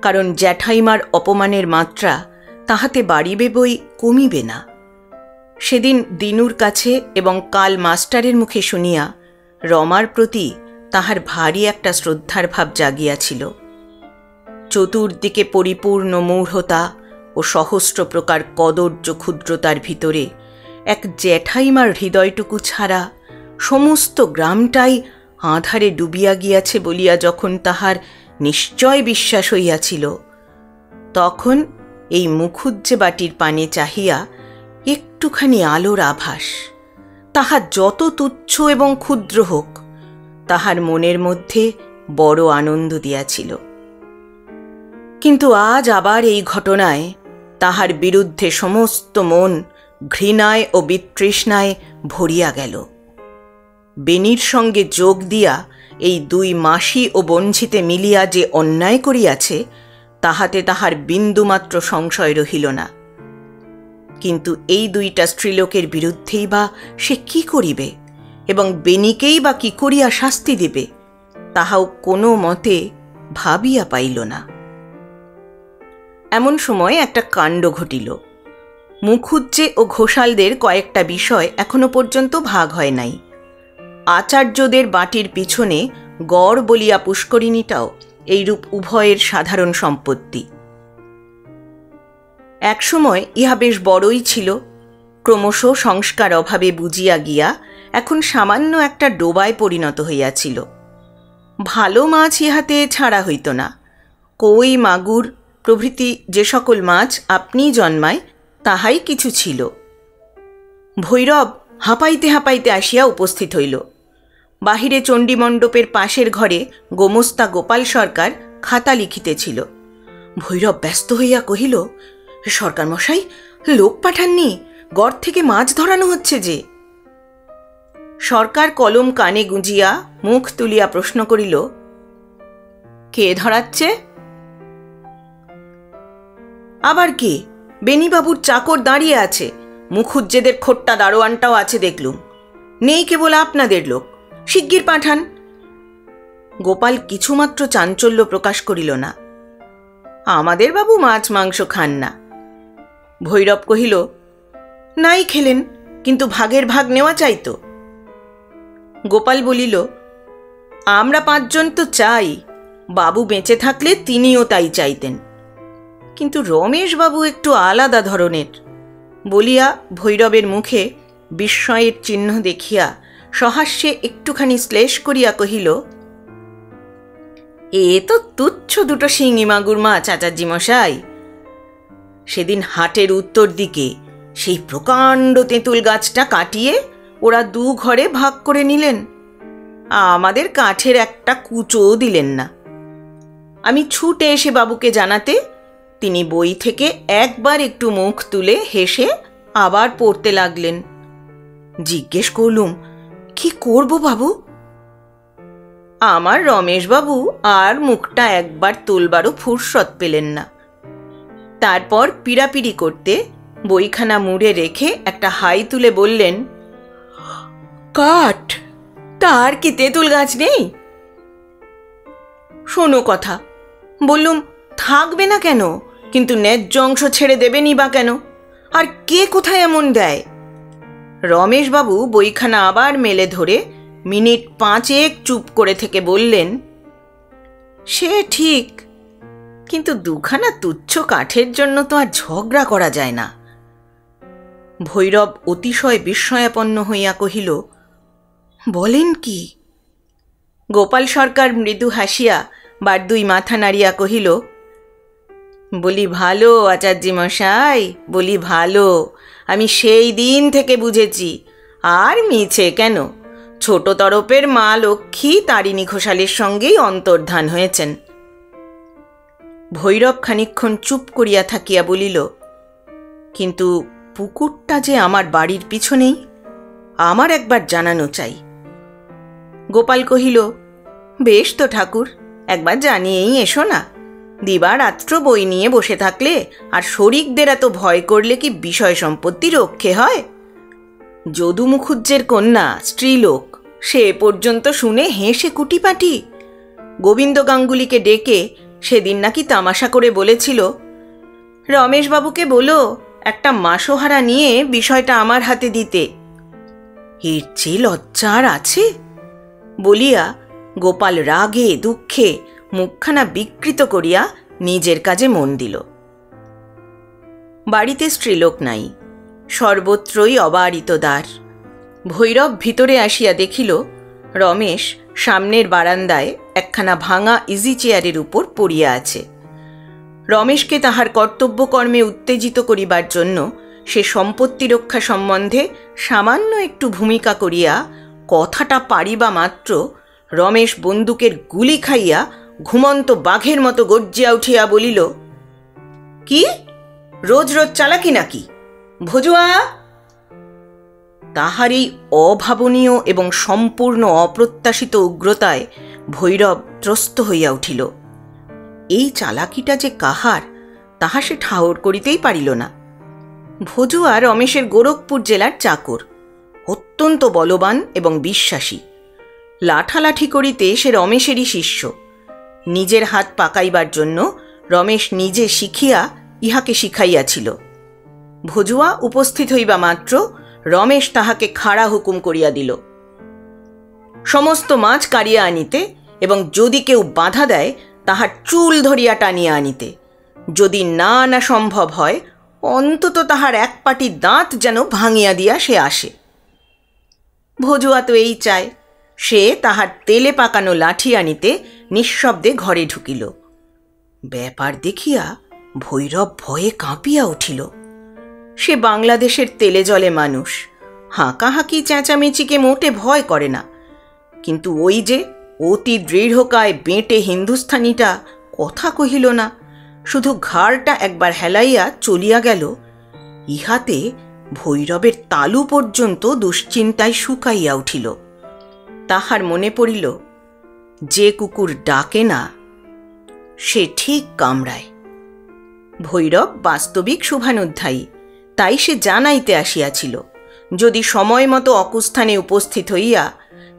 কারণ জ্যাঠাইমার অপমানের মাত্রা তাহাতে বাড়িবে বই কমিবে না। সেদিন দিনুর কাছে এবং কাল মাস্টারের মুখে শুনিয়া রমার প্রতি তাহার ভারী একটা শ্রদ্ধার ভাব জাগিয়াছিল। চতুর্দিকে পরিপূর্ণ মূঢ়তা ও সহস্র প্রকার কদর্য ক্ষুদ্রতার ভিতরে এক জ্যাঠাইমার হৃদয়টুকু ছাড়া সমস্ত গ্রামটাই আধারে ডুবিয়া গিয়াছে বলিয়া যখন তাহার নিশ্চয় বিশ্বাস হইয়াছিল, তখন এই মুখুজ্জে বাটির পানে চাহিয়া একটুখানি আলোর আভাস। তাহা যত তুচ্ছ এবং ক্ষুদ্র হোক, তাহার মনের মধ্যে বড় আনন্দ দিয়াছিল। কিন্তু আজ আবার এই ঘটনায় তাহার বিরুদ্ধে সমস্ত মন ঘৃণায় ও বিতৃষ্ণায় ভরিয়া গেল। বেনির সঙ্গে যোগ দিয়া এই দুই মাসি ও বঞ্ঝিতে মিলিয়া যে অন্যায় করিয়াছে, তাহাতে তাহার বিন্দুমাত্র সংশয় রহিল না। কিন্তু এই দুইটা স্ত্রীলোকের বিরুদ্ধেই বা সে কি করিবে? এবং বেনিকেই বা কি করিয়া শাস্তি দিবে? তাহাও কোনো মতে ভাবিয়া পাইল না। এমন সময় একটা কাণ্ড ঘটিল। মুখুজ্জে ও ঘোষালদের কয়েকটা বিষয় এখনও পর্যন্ত ভাগ হয় নাই। আচার্যদের বাটির পিছনে গড় বলিয়া পুষ্করিণীটাও এইরূপ উভয়ের সাধারণ সম্পত্তি। একসময় ইহা বেশ বড়ই ছিল। ক্রমশ সংস্কার অভাবে বুঝিয়া গিয়া এখন সামান্য একটা ডোবায় পরিণত হইয়াছিল। ভালো মাছ ইহাতে ছাড়া হইত না। কই, মাগুর, প্রভৃতি যে সকল মাছ আপনি জন্মায়, তাহাই কিছু ছিল। ভৈরব হাঁপাইতে হাঁপাইতে আসিয়া উপস্থিত হইল। বাহিরে চণ্ডীমণ্ডপের পাশের ঘরে গোমস্তা গোপাল সরকার খাতা লিখিতেছিল। ভৈরব ব্যস্ত হইয়া কহিল সরকার মশাই লোক পাঠাননি। গড় থেকে মাছ ধরানো হচ্ছে যে। সরকার কলম কানে গুঁজিয়া মুখ তুলিয়া প্রশ্ন করিল, কে ধরাচ্ছে? আবার কে? বেনিবাবুর চাকর দাঁড়িয়ে আছে। মুখুজ্জেদের খোট্টা দারোয়ানটাও আছে দেখলুম। নেই কেবল আপনাদের লোক। শিগগির পাঠান। গোপাল কিছুমাত্র চাঞ্চল্য প্রকাশ করিল না। আমাদের বাবু মাছ মাংস খান না। ভৈরব কহিল, নাই খেলেন, কিন্তু ভাগের ভাগ নেওয়া চাইত গোপাল বলিল, আমরা পাঁচজন তো চাই, বাবু বেঁচে থাকলে তিনিও তাই চাইতেন। কিন্তু রমেশবাবু একটু আলাদা ধরনের, বলিয়া ভৈরবের মুখে বিস্ময়ের চিহ্ন দেখিয়া সহাস্যে একটুখানি শ্লেষ করিয়া কহিল, এ তো তুচ্ছ দুটো শিঙি মাগুর মাছ মশাই। সেদিন হাটের উত্তর দিকে সেই প্রকাণ্ড তেঁতুল গাছটা কাটিয়ে ওরা দু ঘরে ভাগ করে নিলেন। আমাদের কাঠের একটা কুচোও দিলেন না। আমি ছুটে এসে বাবুকে জানাতে তিনি বই থেকে একবার একটু মুখ তুলে হেসে আবার পড়তে লাগলেন। জিজ্ঞেস করলুম, কি করব বাবু? আমার রমেশবাবু আর মুখটা একবার তুলবারও ফুরসত পেলেন না। তারপর পিড়াপিড়ি করতে বইখানা মুড়ে রেখে একটা হাই তুলে বললেন, কাঠ তার কি তেঁতুল গাছ নেই? শোনো কথা, বললুম থাকবে না কেন, কিন্তু ন্যায্য অংশ ছেড়ে দেবেনি বা কেন? আর কে কোথায় এমন দেয়? রমেশবাবু বইখানা আবার মেলে ধরে মিনিট পাঁচেক চুপ করে থেকে বললেন, সে ঠিক কিন্তু দুখানা তুচ্ছ কাঠের জন্য তো আর ঝগড়া করা যায় না। ভৈরব অতিশয় বিস্ময়াপন্ন হইয়া কহিল, বলেন কি? গোপাল সরকার মৃদু হাসিয়া বার দুই মাথা নাড়িয়া কহিল, বলি ভালো আচার্যি মশাই বলি ভালো, আমি সেই দিন থেকে বুঝেছি, আর মিছে কেন? ছোট তরফের মা লক্ষ্মী তারিণী ঘোষালের সঙ্গেই অন্তর্ধান হয়েছেন। ভৈরব খানিক্ষণ চুপ করিয়া থাকিয়া বলিল, কিন্তু পুকুরটা যে আমার বাড়ির পিছনেই, আমার একবার জানানো চাই। গোপাল কহিল, বেশ তো ঠাকুর, একবার জানিয়েই এসো না। দিবারাত্র বই নিয়ে বসে থাকলে আর শরিকদের এত ভয় করলে কি বিষয় সম্পত্তি রক্ষে হয়? যদু মুখুজ্জের কন্যা, স্ত্রীলোক, সে পর্যন্ত শুনে হেসে কুটিপাটি। গোবিন্দ গাঙ্গুলিকে ডেকে সেদিন নাকি তামাশা করে বলেছিল, রমেশবাবুকে বলো, একটা মাসোহারা নিয়ে বিষয়টা আমার হাতে দিতে। এর চেয়ে লজ্জা আর আছে? বলিয়া গোপাল রাগে, দুঃখে মুখখানা বিকৃত করিয়া নিজের কাজে মন দিল। বাড়িতে স্ত্রীলোক নাই, সর্বত্রই অবারিত দ্বার। ভৈরব ভিতরে আসিয়া দেখিল, রমেশ সামনের বারান্দায় একখানা ভাঙা ইজি চেয়ারের উপর পড়িয়া আছে। রমেশকে তাহার কর্তব্যকর্মে উত্তেজিত করিবার জন্য সে সম্পত্তি রক্ষা সম্বন্ধে সামান্য একটু ভূমিকা করিয়া কথাটা পারিবা মাত্র রমেশ বন্দুকের গুলি খাইয়া ঘুমন্ত বাঘের মতো গর্জিয়া উঠিয়া বলিল, কি? রোজ রোজ চালাকি নাকি? ভজুয়া তাহার এই অভাবনীয় এবং সম্পূর্ণ অপ্রত্যাশিত উগ্রতায় ভৈরব ত্রস্ত হইয়া উঠিল। এই চালাকিটা যে কাহার, তাহা সে ঠাহর করিতেই পারিল না। ভজুয়া রমেশের গোরখপুর জেলার চাকর, অত্যন্ত বলবান এবং বিশ্বাসী। লাঠালাঠি করিতে সে রমেশেরই শিষ্য। নিজের হাত পাকাইবার জন্য রমেশ নিজে শিখিয়া ইহাকে শিখাইয়াছিল। ভজুয়া উপস্থিত হইবা মাত্র রমেশ তাহাকে খাড়া হুকুম করিয়া দিল। সমস্ত মাছ কাড়িয়া আনিতে এবং যদি কেউ বাধা দেয়, তাহার চুল ধরিয়া টানিয়া আনিতে। যদি না আনা সম্ভব হয়, অন্তত তাহার এক পাটি দাঁত যেন ভাঙিয়া দিয়া সে আসে। ভজুয়া তো এই চায়, সে তাহার তেলে পাকানো লাঠি আনিতে নিঃশব্দে ঘরে ঢুকিল। ব্যাপার দেখিয়া ভৈরব ভয়ে কাঁপিয়া উঠিল। সে বাংলাদেশের তেলে জলে মানুষ। হাঁকাহাঁকি চেঁচামেচিকে মোটে ভয় করে না। কিন্তু ওই যে অতি দৃঢ়কায় বেঁটে হিন্দুস্থানিটা কথা কহিল না, শুধু ঘাড়টা একবার হেলাইয়া চলিয়া গেল, ইহাতে ভৈরবের তালু পর্যন্ত দুশ্চিন্তায় শুকাইয়া উঠিল। তাহার মনে পড়িল, যে কুকুর ডাকে না, সে ঠিক কামড়ায়। ভৈরব বাস্তবিক শুভানুধ্যায়ী। তাই সে জানাইতে আসিয়াছিল, যদি সময় মতো অকুস্থানে উপস্থিত হইয়া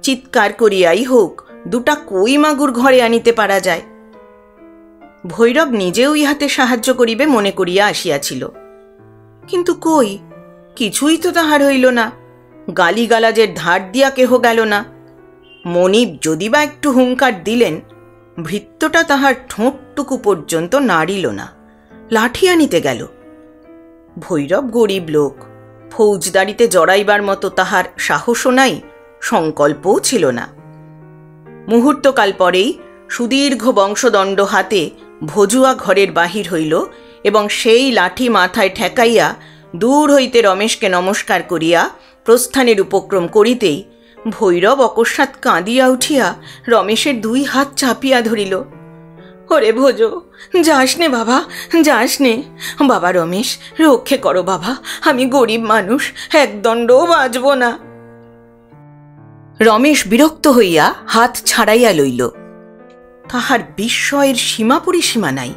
চিৎকার করিয়াই হোক, দুটা কই মাগুর ঘরে আনিতে পারা যায়? ভৈরব নিজেও ইহাতে সাহায্য করিবে মনে করিয়া আসিয়াছিল। কিন্তু কই? কিছুই তো তাহার হইল না। গালিগালাজের ধার দিয়া কেহ গেল না। মনিব যদি বা একটু হুঙ্কার দিলেন, ভৃত্যটা তাহার ঠোঁটটুকু পর্যন্ত নাড়িল না। লাঠি আনিতে গেল। ভৈরব গরিব লোক। ফৌজদারিতে জড়াইবার মতো তাহার সাহসও নাই, সংকল্পও ছিল না। মুহূর্তকাল পরেই সুদীর্ঘ বংশদণ্ড হাতে ভজুয়া ঘরের বাহির হইল এবং সেই লাঠি মাথায় ঠেকাইয়া দূর হইতে রমেশকে নমস্কার করিয়া প্রস্থানের উপক্রম করিতেই ভৈরব অকস্মাৎ কাঁদিয়া উঠিয়া রমেশের দুই হাত চাপিয়া ধরিল। ওরে ভোজো, যাস নে বাবা, যাস নে। বাবা রমেশ, রক্ষে করো বাবা, আমি গরিব মানুষ একদণ্ডও বাঁচব না। রমেশ বিরক্ত হইয়া হাত ছাড়াইয়া লইল। তাহার বিস্ময়ের সীমা পরিসীমা নাই।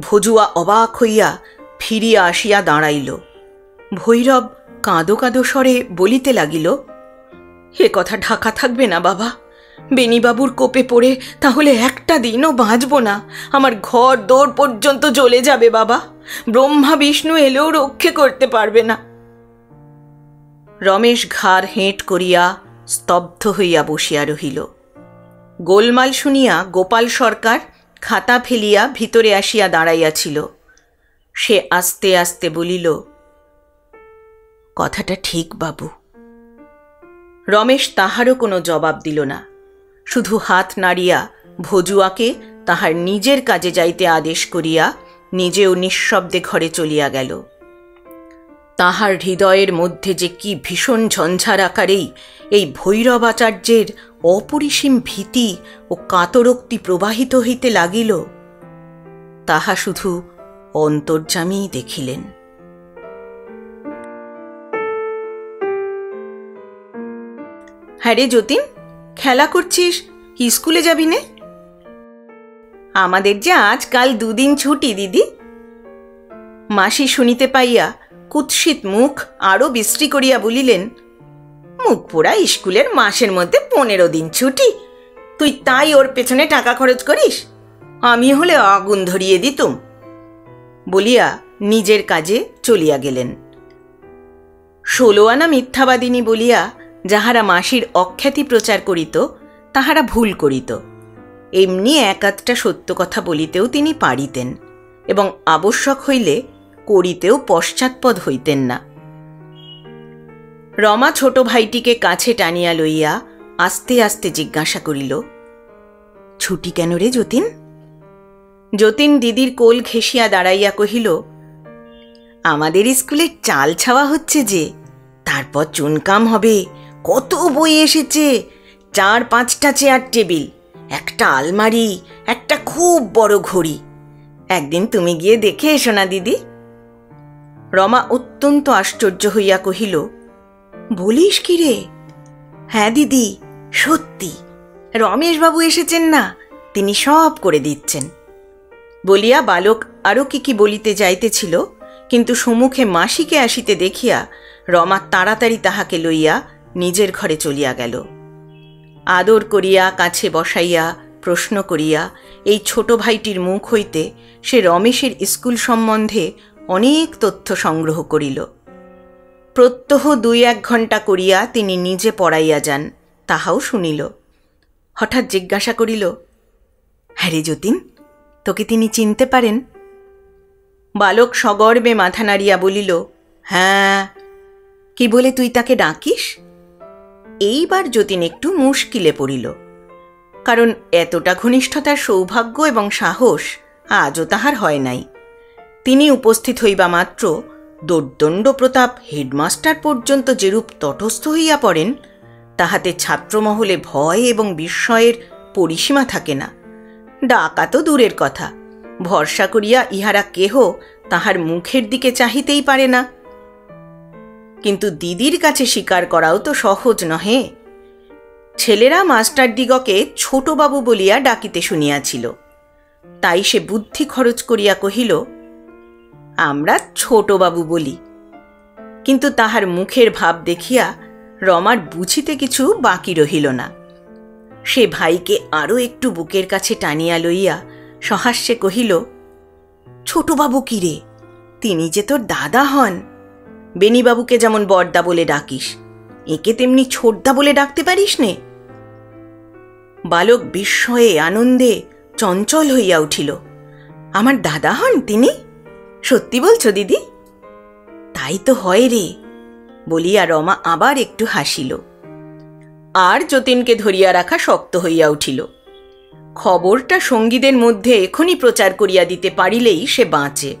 ভজুয়া অবাক হইয়া ফিরিয়া আসিয়া দাঁড়াইল। ভৈরব কাঁদো কাঁদো স্বরে বলিতে লাগিল, এ কথা ঢাকা থাকবে না বাবা বেনিবাবুর কোপে পড়ে তাহলে একটা দিনও বাঁচব না। আমার ঘর দৌড় পর্যন্ত জ্বলে যাবে বাবা। ব্রহ্মা, বিষ্ণু এলেও রক্ষে করতে পারবে না। রমেশ ঘাড় হেঁট করিয়া স্তব্ধ হইয়া বসিয়া রহিল। গোলমাল শুনিয়া গোপাল সরকার খাতা ফেলিয়া ভিতরে আসিয়া দাঁড়াইয়াছিল। সে আস্তে আস্তে বলিল, কথাটা ঠিক বাবু রমেশ তাহারও কোনো জবাব দিল না। শুধু হাত নাড়িয়া ভজুয়াকে তাহার নিজের কাজে যাইতে আদেশ করিয়া নিজেও নিঃশব্দে ঘরে চলিয়া গেল। তাহার হৃদয়ের মধ্যে যে কি ভীষণ ঝঞ্ঝার আকারেই এই ভৈরবাচার্যের অপরিসীম ভীতি ও কাতরোক্তি প্রবাহিত হইতে লাগিল, তাহা শুধু অন্তর্যামীই দেখিলেন। হ্যাঁ রে যতীন খেলা করছিস? স্কুলে যাবি নে। আমাদের যে আজকাল দুদিন ছুটি, দিদি। মাসি শুনিতে পাইয়া কুৎসিত মুখ আরও বিশ্রী করিয়া বলিলেন, মুখ পোড়া স্কুলের মাসের মধ্যে পনেরো দিন ছুটি। তুই তাই ওর পেছনে টাকা খরচ করিস? আমি হলে আগুন ধরিয়ে দিতুম। বলিয়া নিজের কাজে চলিয়া গেলেন। ষোলো আনা মিথ্যাবাদিনী বলিয়া যাহারা মাসির অখ্যাতি প্রচার করিত, তাহারা ভুল করিত। এমনি এক আধটা সত্য কথা বলিতেও তিনি পারিতেন এবং আবশ্যক হইলে করিতেও পশ্চাৎপদ হইতেন না। রমা ছোট ভাইটিকে কাছে টানিয়া লইয়া আস্তে আস্তে জিজ্ঞাসা করিল, ছুটি কেন রে যতীন? যতীন দিদির কোল ঘেঁষিয়া দাঁড়াইয়া কহিল, আমাদের স্কুলে চাল ছাওয়া হচ্ছে যে, তারপর চুনকাম হবে কত বই এসেছে? চার পাঁচটা চেয়ার টেবিল, একটা আলমারি, একটা খুব বড় ঘড়ি। একদিন তুমি গিয়ে দেখে এসো না, দিদি। রমা অত্যন্ত আশ্চর্য হইয়া কহিল, বলিস কি রে? হ্যাঁ দিদি, সত্যি। রমেশবাবু এসেছেন না, তিনি সব করে দিচ্ছেন। বলিয়া বালক আরও কি কি বলিতে যাইতেছিল, কিন্তু সম্মুখে মাসিকে আসিতে দেখিয়া রমা তাড়াতাড়ি তাহাকে লইয়া নিজের ঘরে চলিয়া গেল। আদর করিয়া, কাছে বসাইয়া, প্রশ্ন করিয়া, এই ছোট ভাইটির মুখ হইতে সে রমেশের স্কুল সম্বন্ধে অনেক তথ্য সংগ্রহ করিল। প্রত্যহ দুই এক ঘণ্টা করিয়া তিনি নিজে পড়াইয়া যান, তাহাও শুনিল। হঠাৎ জিজ্ঞাসা করিল, হ্যারে যতীন, তোকে তিনি চিনতে পারেন? বালক সগর্বে মাথা নাড়িয়া বলিল হ্যাঁ। কি বলে তুই তাকে ডাকিস? এইবার যতীন একটু মুশকিলে পড়িল। কারণ এতটা ঘনিষ্ঠতার সৌভাগ্য এবং সাহস আজও তাহার হয় নাই। তিনি উপস্থিত হইবা মাত্র দোর্দণ্ড প্রতাপ হেডমাস্টার পর্যন্ত যেরূপ তটস্থ হইয়া পড়েন, তাহাতে ছাত্রমহলে ভয় এবং বিস্ময়ের পরিসীমা থাকে না। ডাকা তো দূরের কথা, ভরসা করিয়া ইহারা কেহ তাহার মুখের দিকে চাহিতেই পারে না। কিন্তু দিদির কাছে স্বীকার করাও তো সহজ নহে। ছেলেরা মাস্টারদিগকে ছোটবাবু বলিয়া ডাকিতে শুনিয়াছিল। তাই সে বুদ্ধি খরচ করিয়া কহিল, আমরা ছোটবাবু বলি। কিন্তু তাহার মুখের ভাব দেখিয়া রমার বুঝিতে কিছু বাকি রহিল না। সে ভাইকে আরও একটু বুকের কাছে টানিয়া লইয়া সহাস্যে কহিল, ছোটবাবু কি রে? তিনি যে তোর দাদা হন। বেনিবাবুকে যেমন বড়দা বলে ডাকিস, একে তেমনি ছোটদা বলে ডাকতে পারিস নে? বালক বিস্ময়ে, আনন্দে চঞ্চল হইয়া উঠিল। আমার দাদা হন তিনি? সত্যি বলছো দিদি? তাই তো হয় রে, বলিয়া রমা আবার একটু হাসিল। আর যতীনকে ধরিয়া রাখা শক্ত হইয়া উঠিল। খবরটা সঙ্গীদের মধ্যে এখনই প্রচার করিয়া দিতে পারিলেই সে বাঁচে।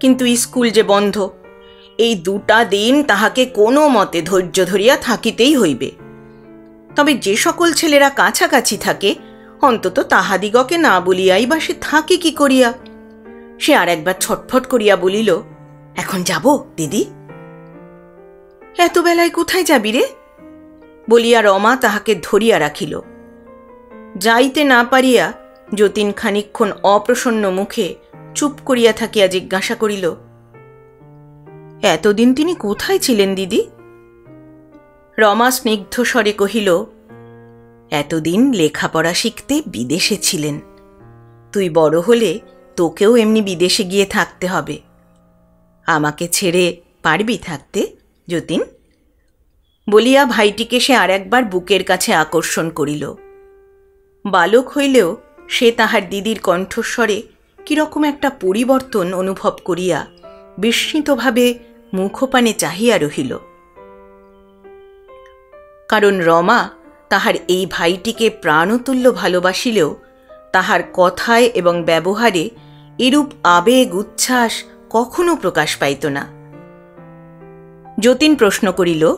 কিন্তু স্কুল যে বন্ধ এই দুটা দিন তাহাকে কোনো মতে ধৈর্য ধরিয়া থাকিতেই হইবে। তবে যে সকল ছেলেরা কাছাকাছি থাকে, অন্তত তাহাদিগকে না বলিয়াই বা সে থাকে কি করিয়া? সে আর একবার ছটফট করিয়া বলিল, এখন যাব, দিদি। এত বেলায় কোথায় যাবি রে? বলিয়া রমা তাহাকে ধরিয়া রাখিল। যাইতে না পারিয়া যতীন খানিক্ষণ অপ্রসন্ন মুখে চুপ করিয়া থাকিয়া জিজ্ঞাসা করিল এতদিন তিনি কোথায় ছিলেন, দিদি? রমা স্নিগ্ধ স্বরে কহিল, এতদিন লেখাপড়া শিখতে বিদেশে ছিলেন। তুই বড় হলে তোকেও এমনি বিদেশে গিয়ে থাকতে হবে। আমাকে ছেড়ে পারবি থাকতে, যতীন? বলিয়া ভাইটিকে সে আর একবার বুকের কাছে আকর্ষণ করিল। বালক হইলেও সে তাহার দিদির কণ্ঠস্বরে কীরকম একটা পরিবর্তন অনুভব করিয়া বিস্মিতভাবে মুখপানে চাহিয়া রহিল। কারণ রমা তাহার এই ভাইটিকে প্রাণতুল্য ভালোবাসিলেও তাহার কথায় এবং ব্যবহারে এরূপ আবেগ উচ্ছ্বাস কখনো প্রকাশ পাইত না। যতীন প্রশ্ন করিল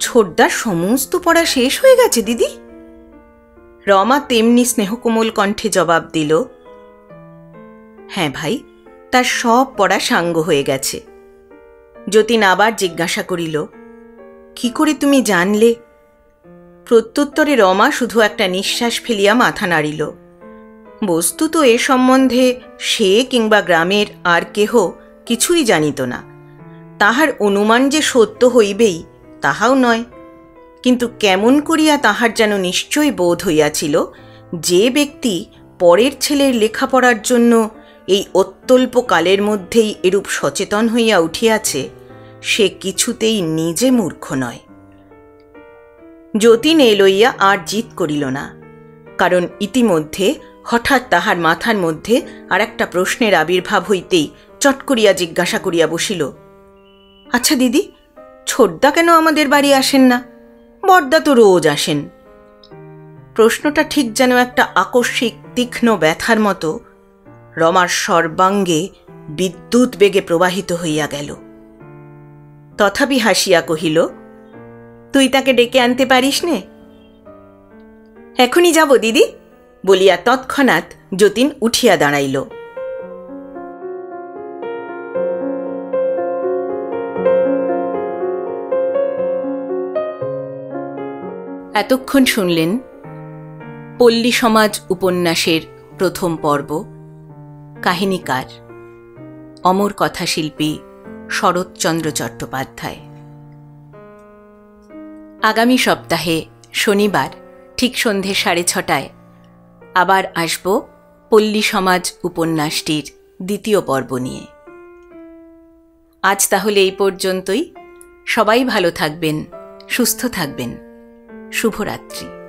ছোটদার সমস্ত পড়া শেষ হয়ে গেছে, দিদি? রমা তেমনি স্নেহকোমল কণ্ঠে জবাব দিল হ্যাঁ ভাই তার সব পড়া সাঙ্গ হয়ে গেছে। যতীন আবার জিজ্ঞাসা করিল, কি করে তুমি জানলে? প্রত্যুত্তরে রমা শুধু একটা নিঃশ্বাস ফেলিয়া মাথা নাড়িল বস্তুত এ সম্বন্ধে সে কিংবা গ্রামের আর কেহ কিছুই জানিত না। তাহার অনুমান যে সত্য হইবেই, তাহাও নয়। কিন্তু কেমন করিয়া তাহার যেন নিশ্চয় বোধ হইয়াছিল, যে ব্যক্তি পরের ছেলের লেখাপড়ার জন্য এই অত্যল্প কালের মধ্যেই এরূপ সচেতন হইয়া উঠিয়াছে, সে কিছুতেই নিজে মূর্খ নয়। যতীন এ লইয়া আর জিত করিল না, কারণ ইতিমধ্যে হঠাৎ তাহার মাথার মধ্যে আর একটা প্রশ্নের আবির্ভাব হইতেই চট করিয়া জিজ্ঞাসা করিয়া বসিল আচ্ছা দিদি, ছোটদা কেন আমাদের বাড়ি আসেন না? বড়দা তো রোজ আসেন। প্রশ্নটা ঠিক যেন একটা আকস্মিক, তীক্ষ্ণ ব্যথার মতো রমার সর্বাঙ্গে বিদ্যুৎ বেগে প্রবাহিত হইয়া গেল। তথাপি হাসিয়া কহিল, তুই তাকে ডেকে আনতে পারিস নে? এখনই যাব দিদি, বলিয়া তৎক্ষণাৎ যতীন উঠিয়া দাঁড়াইল। এতক্ষণ শুনলেন পল্লী সমাজ উপন্যাসের প্রথম পর্ব। কাহিনীকার, অমর কথাশিল্পী শরৎচন্দ্র চট্টোপাধ্যায়। আগামী সপ্তাহে শনিবার, ঠিক সন্ধে সাড়ে ছটায় আবার আসব পল্লী সমাজ উপন্যাসটির দ্বিতীয় পর্ব নিয়ে। আজ তাহলে এই পর্যন্তই। সবাই ভালো থাকবেন, সুস্থ থাকবেন। শুভরাত্রি।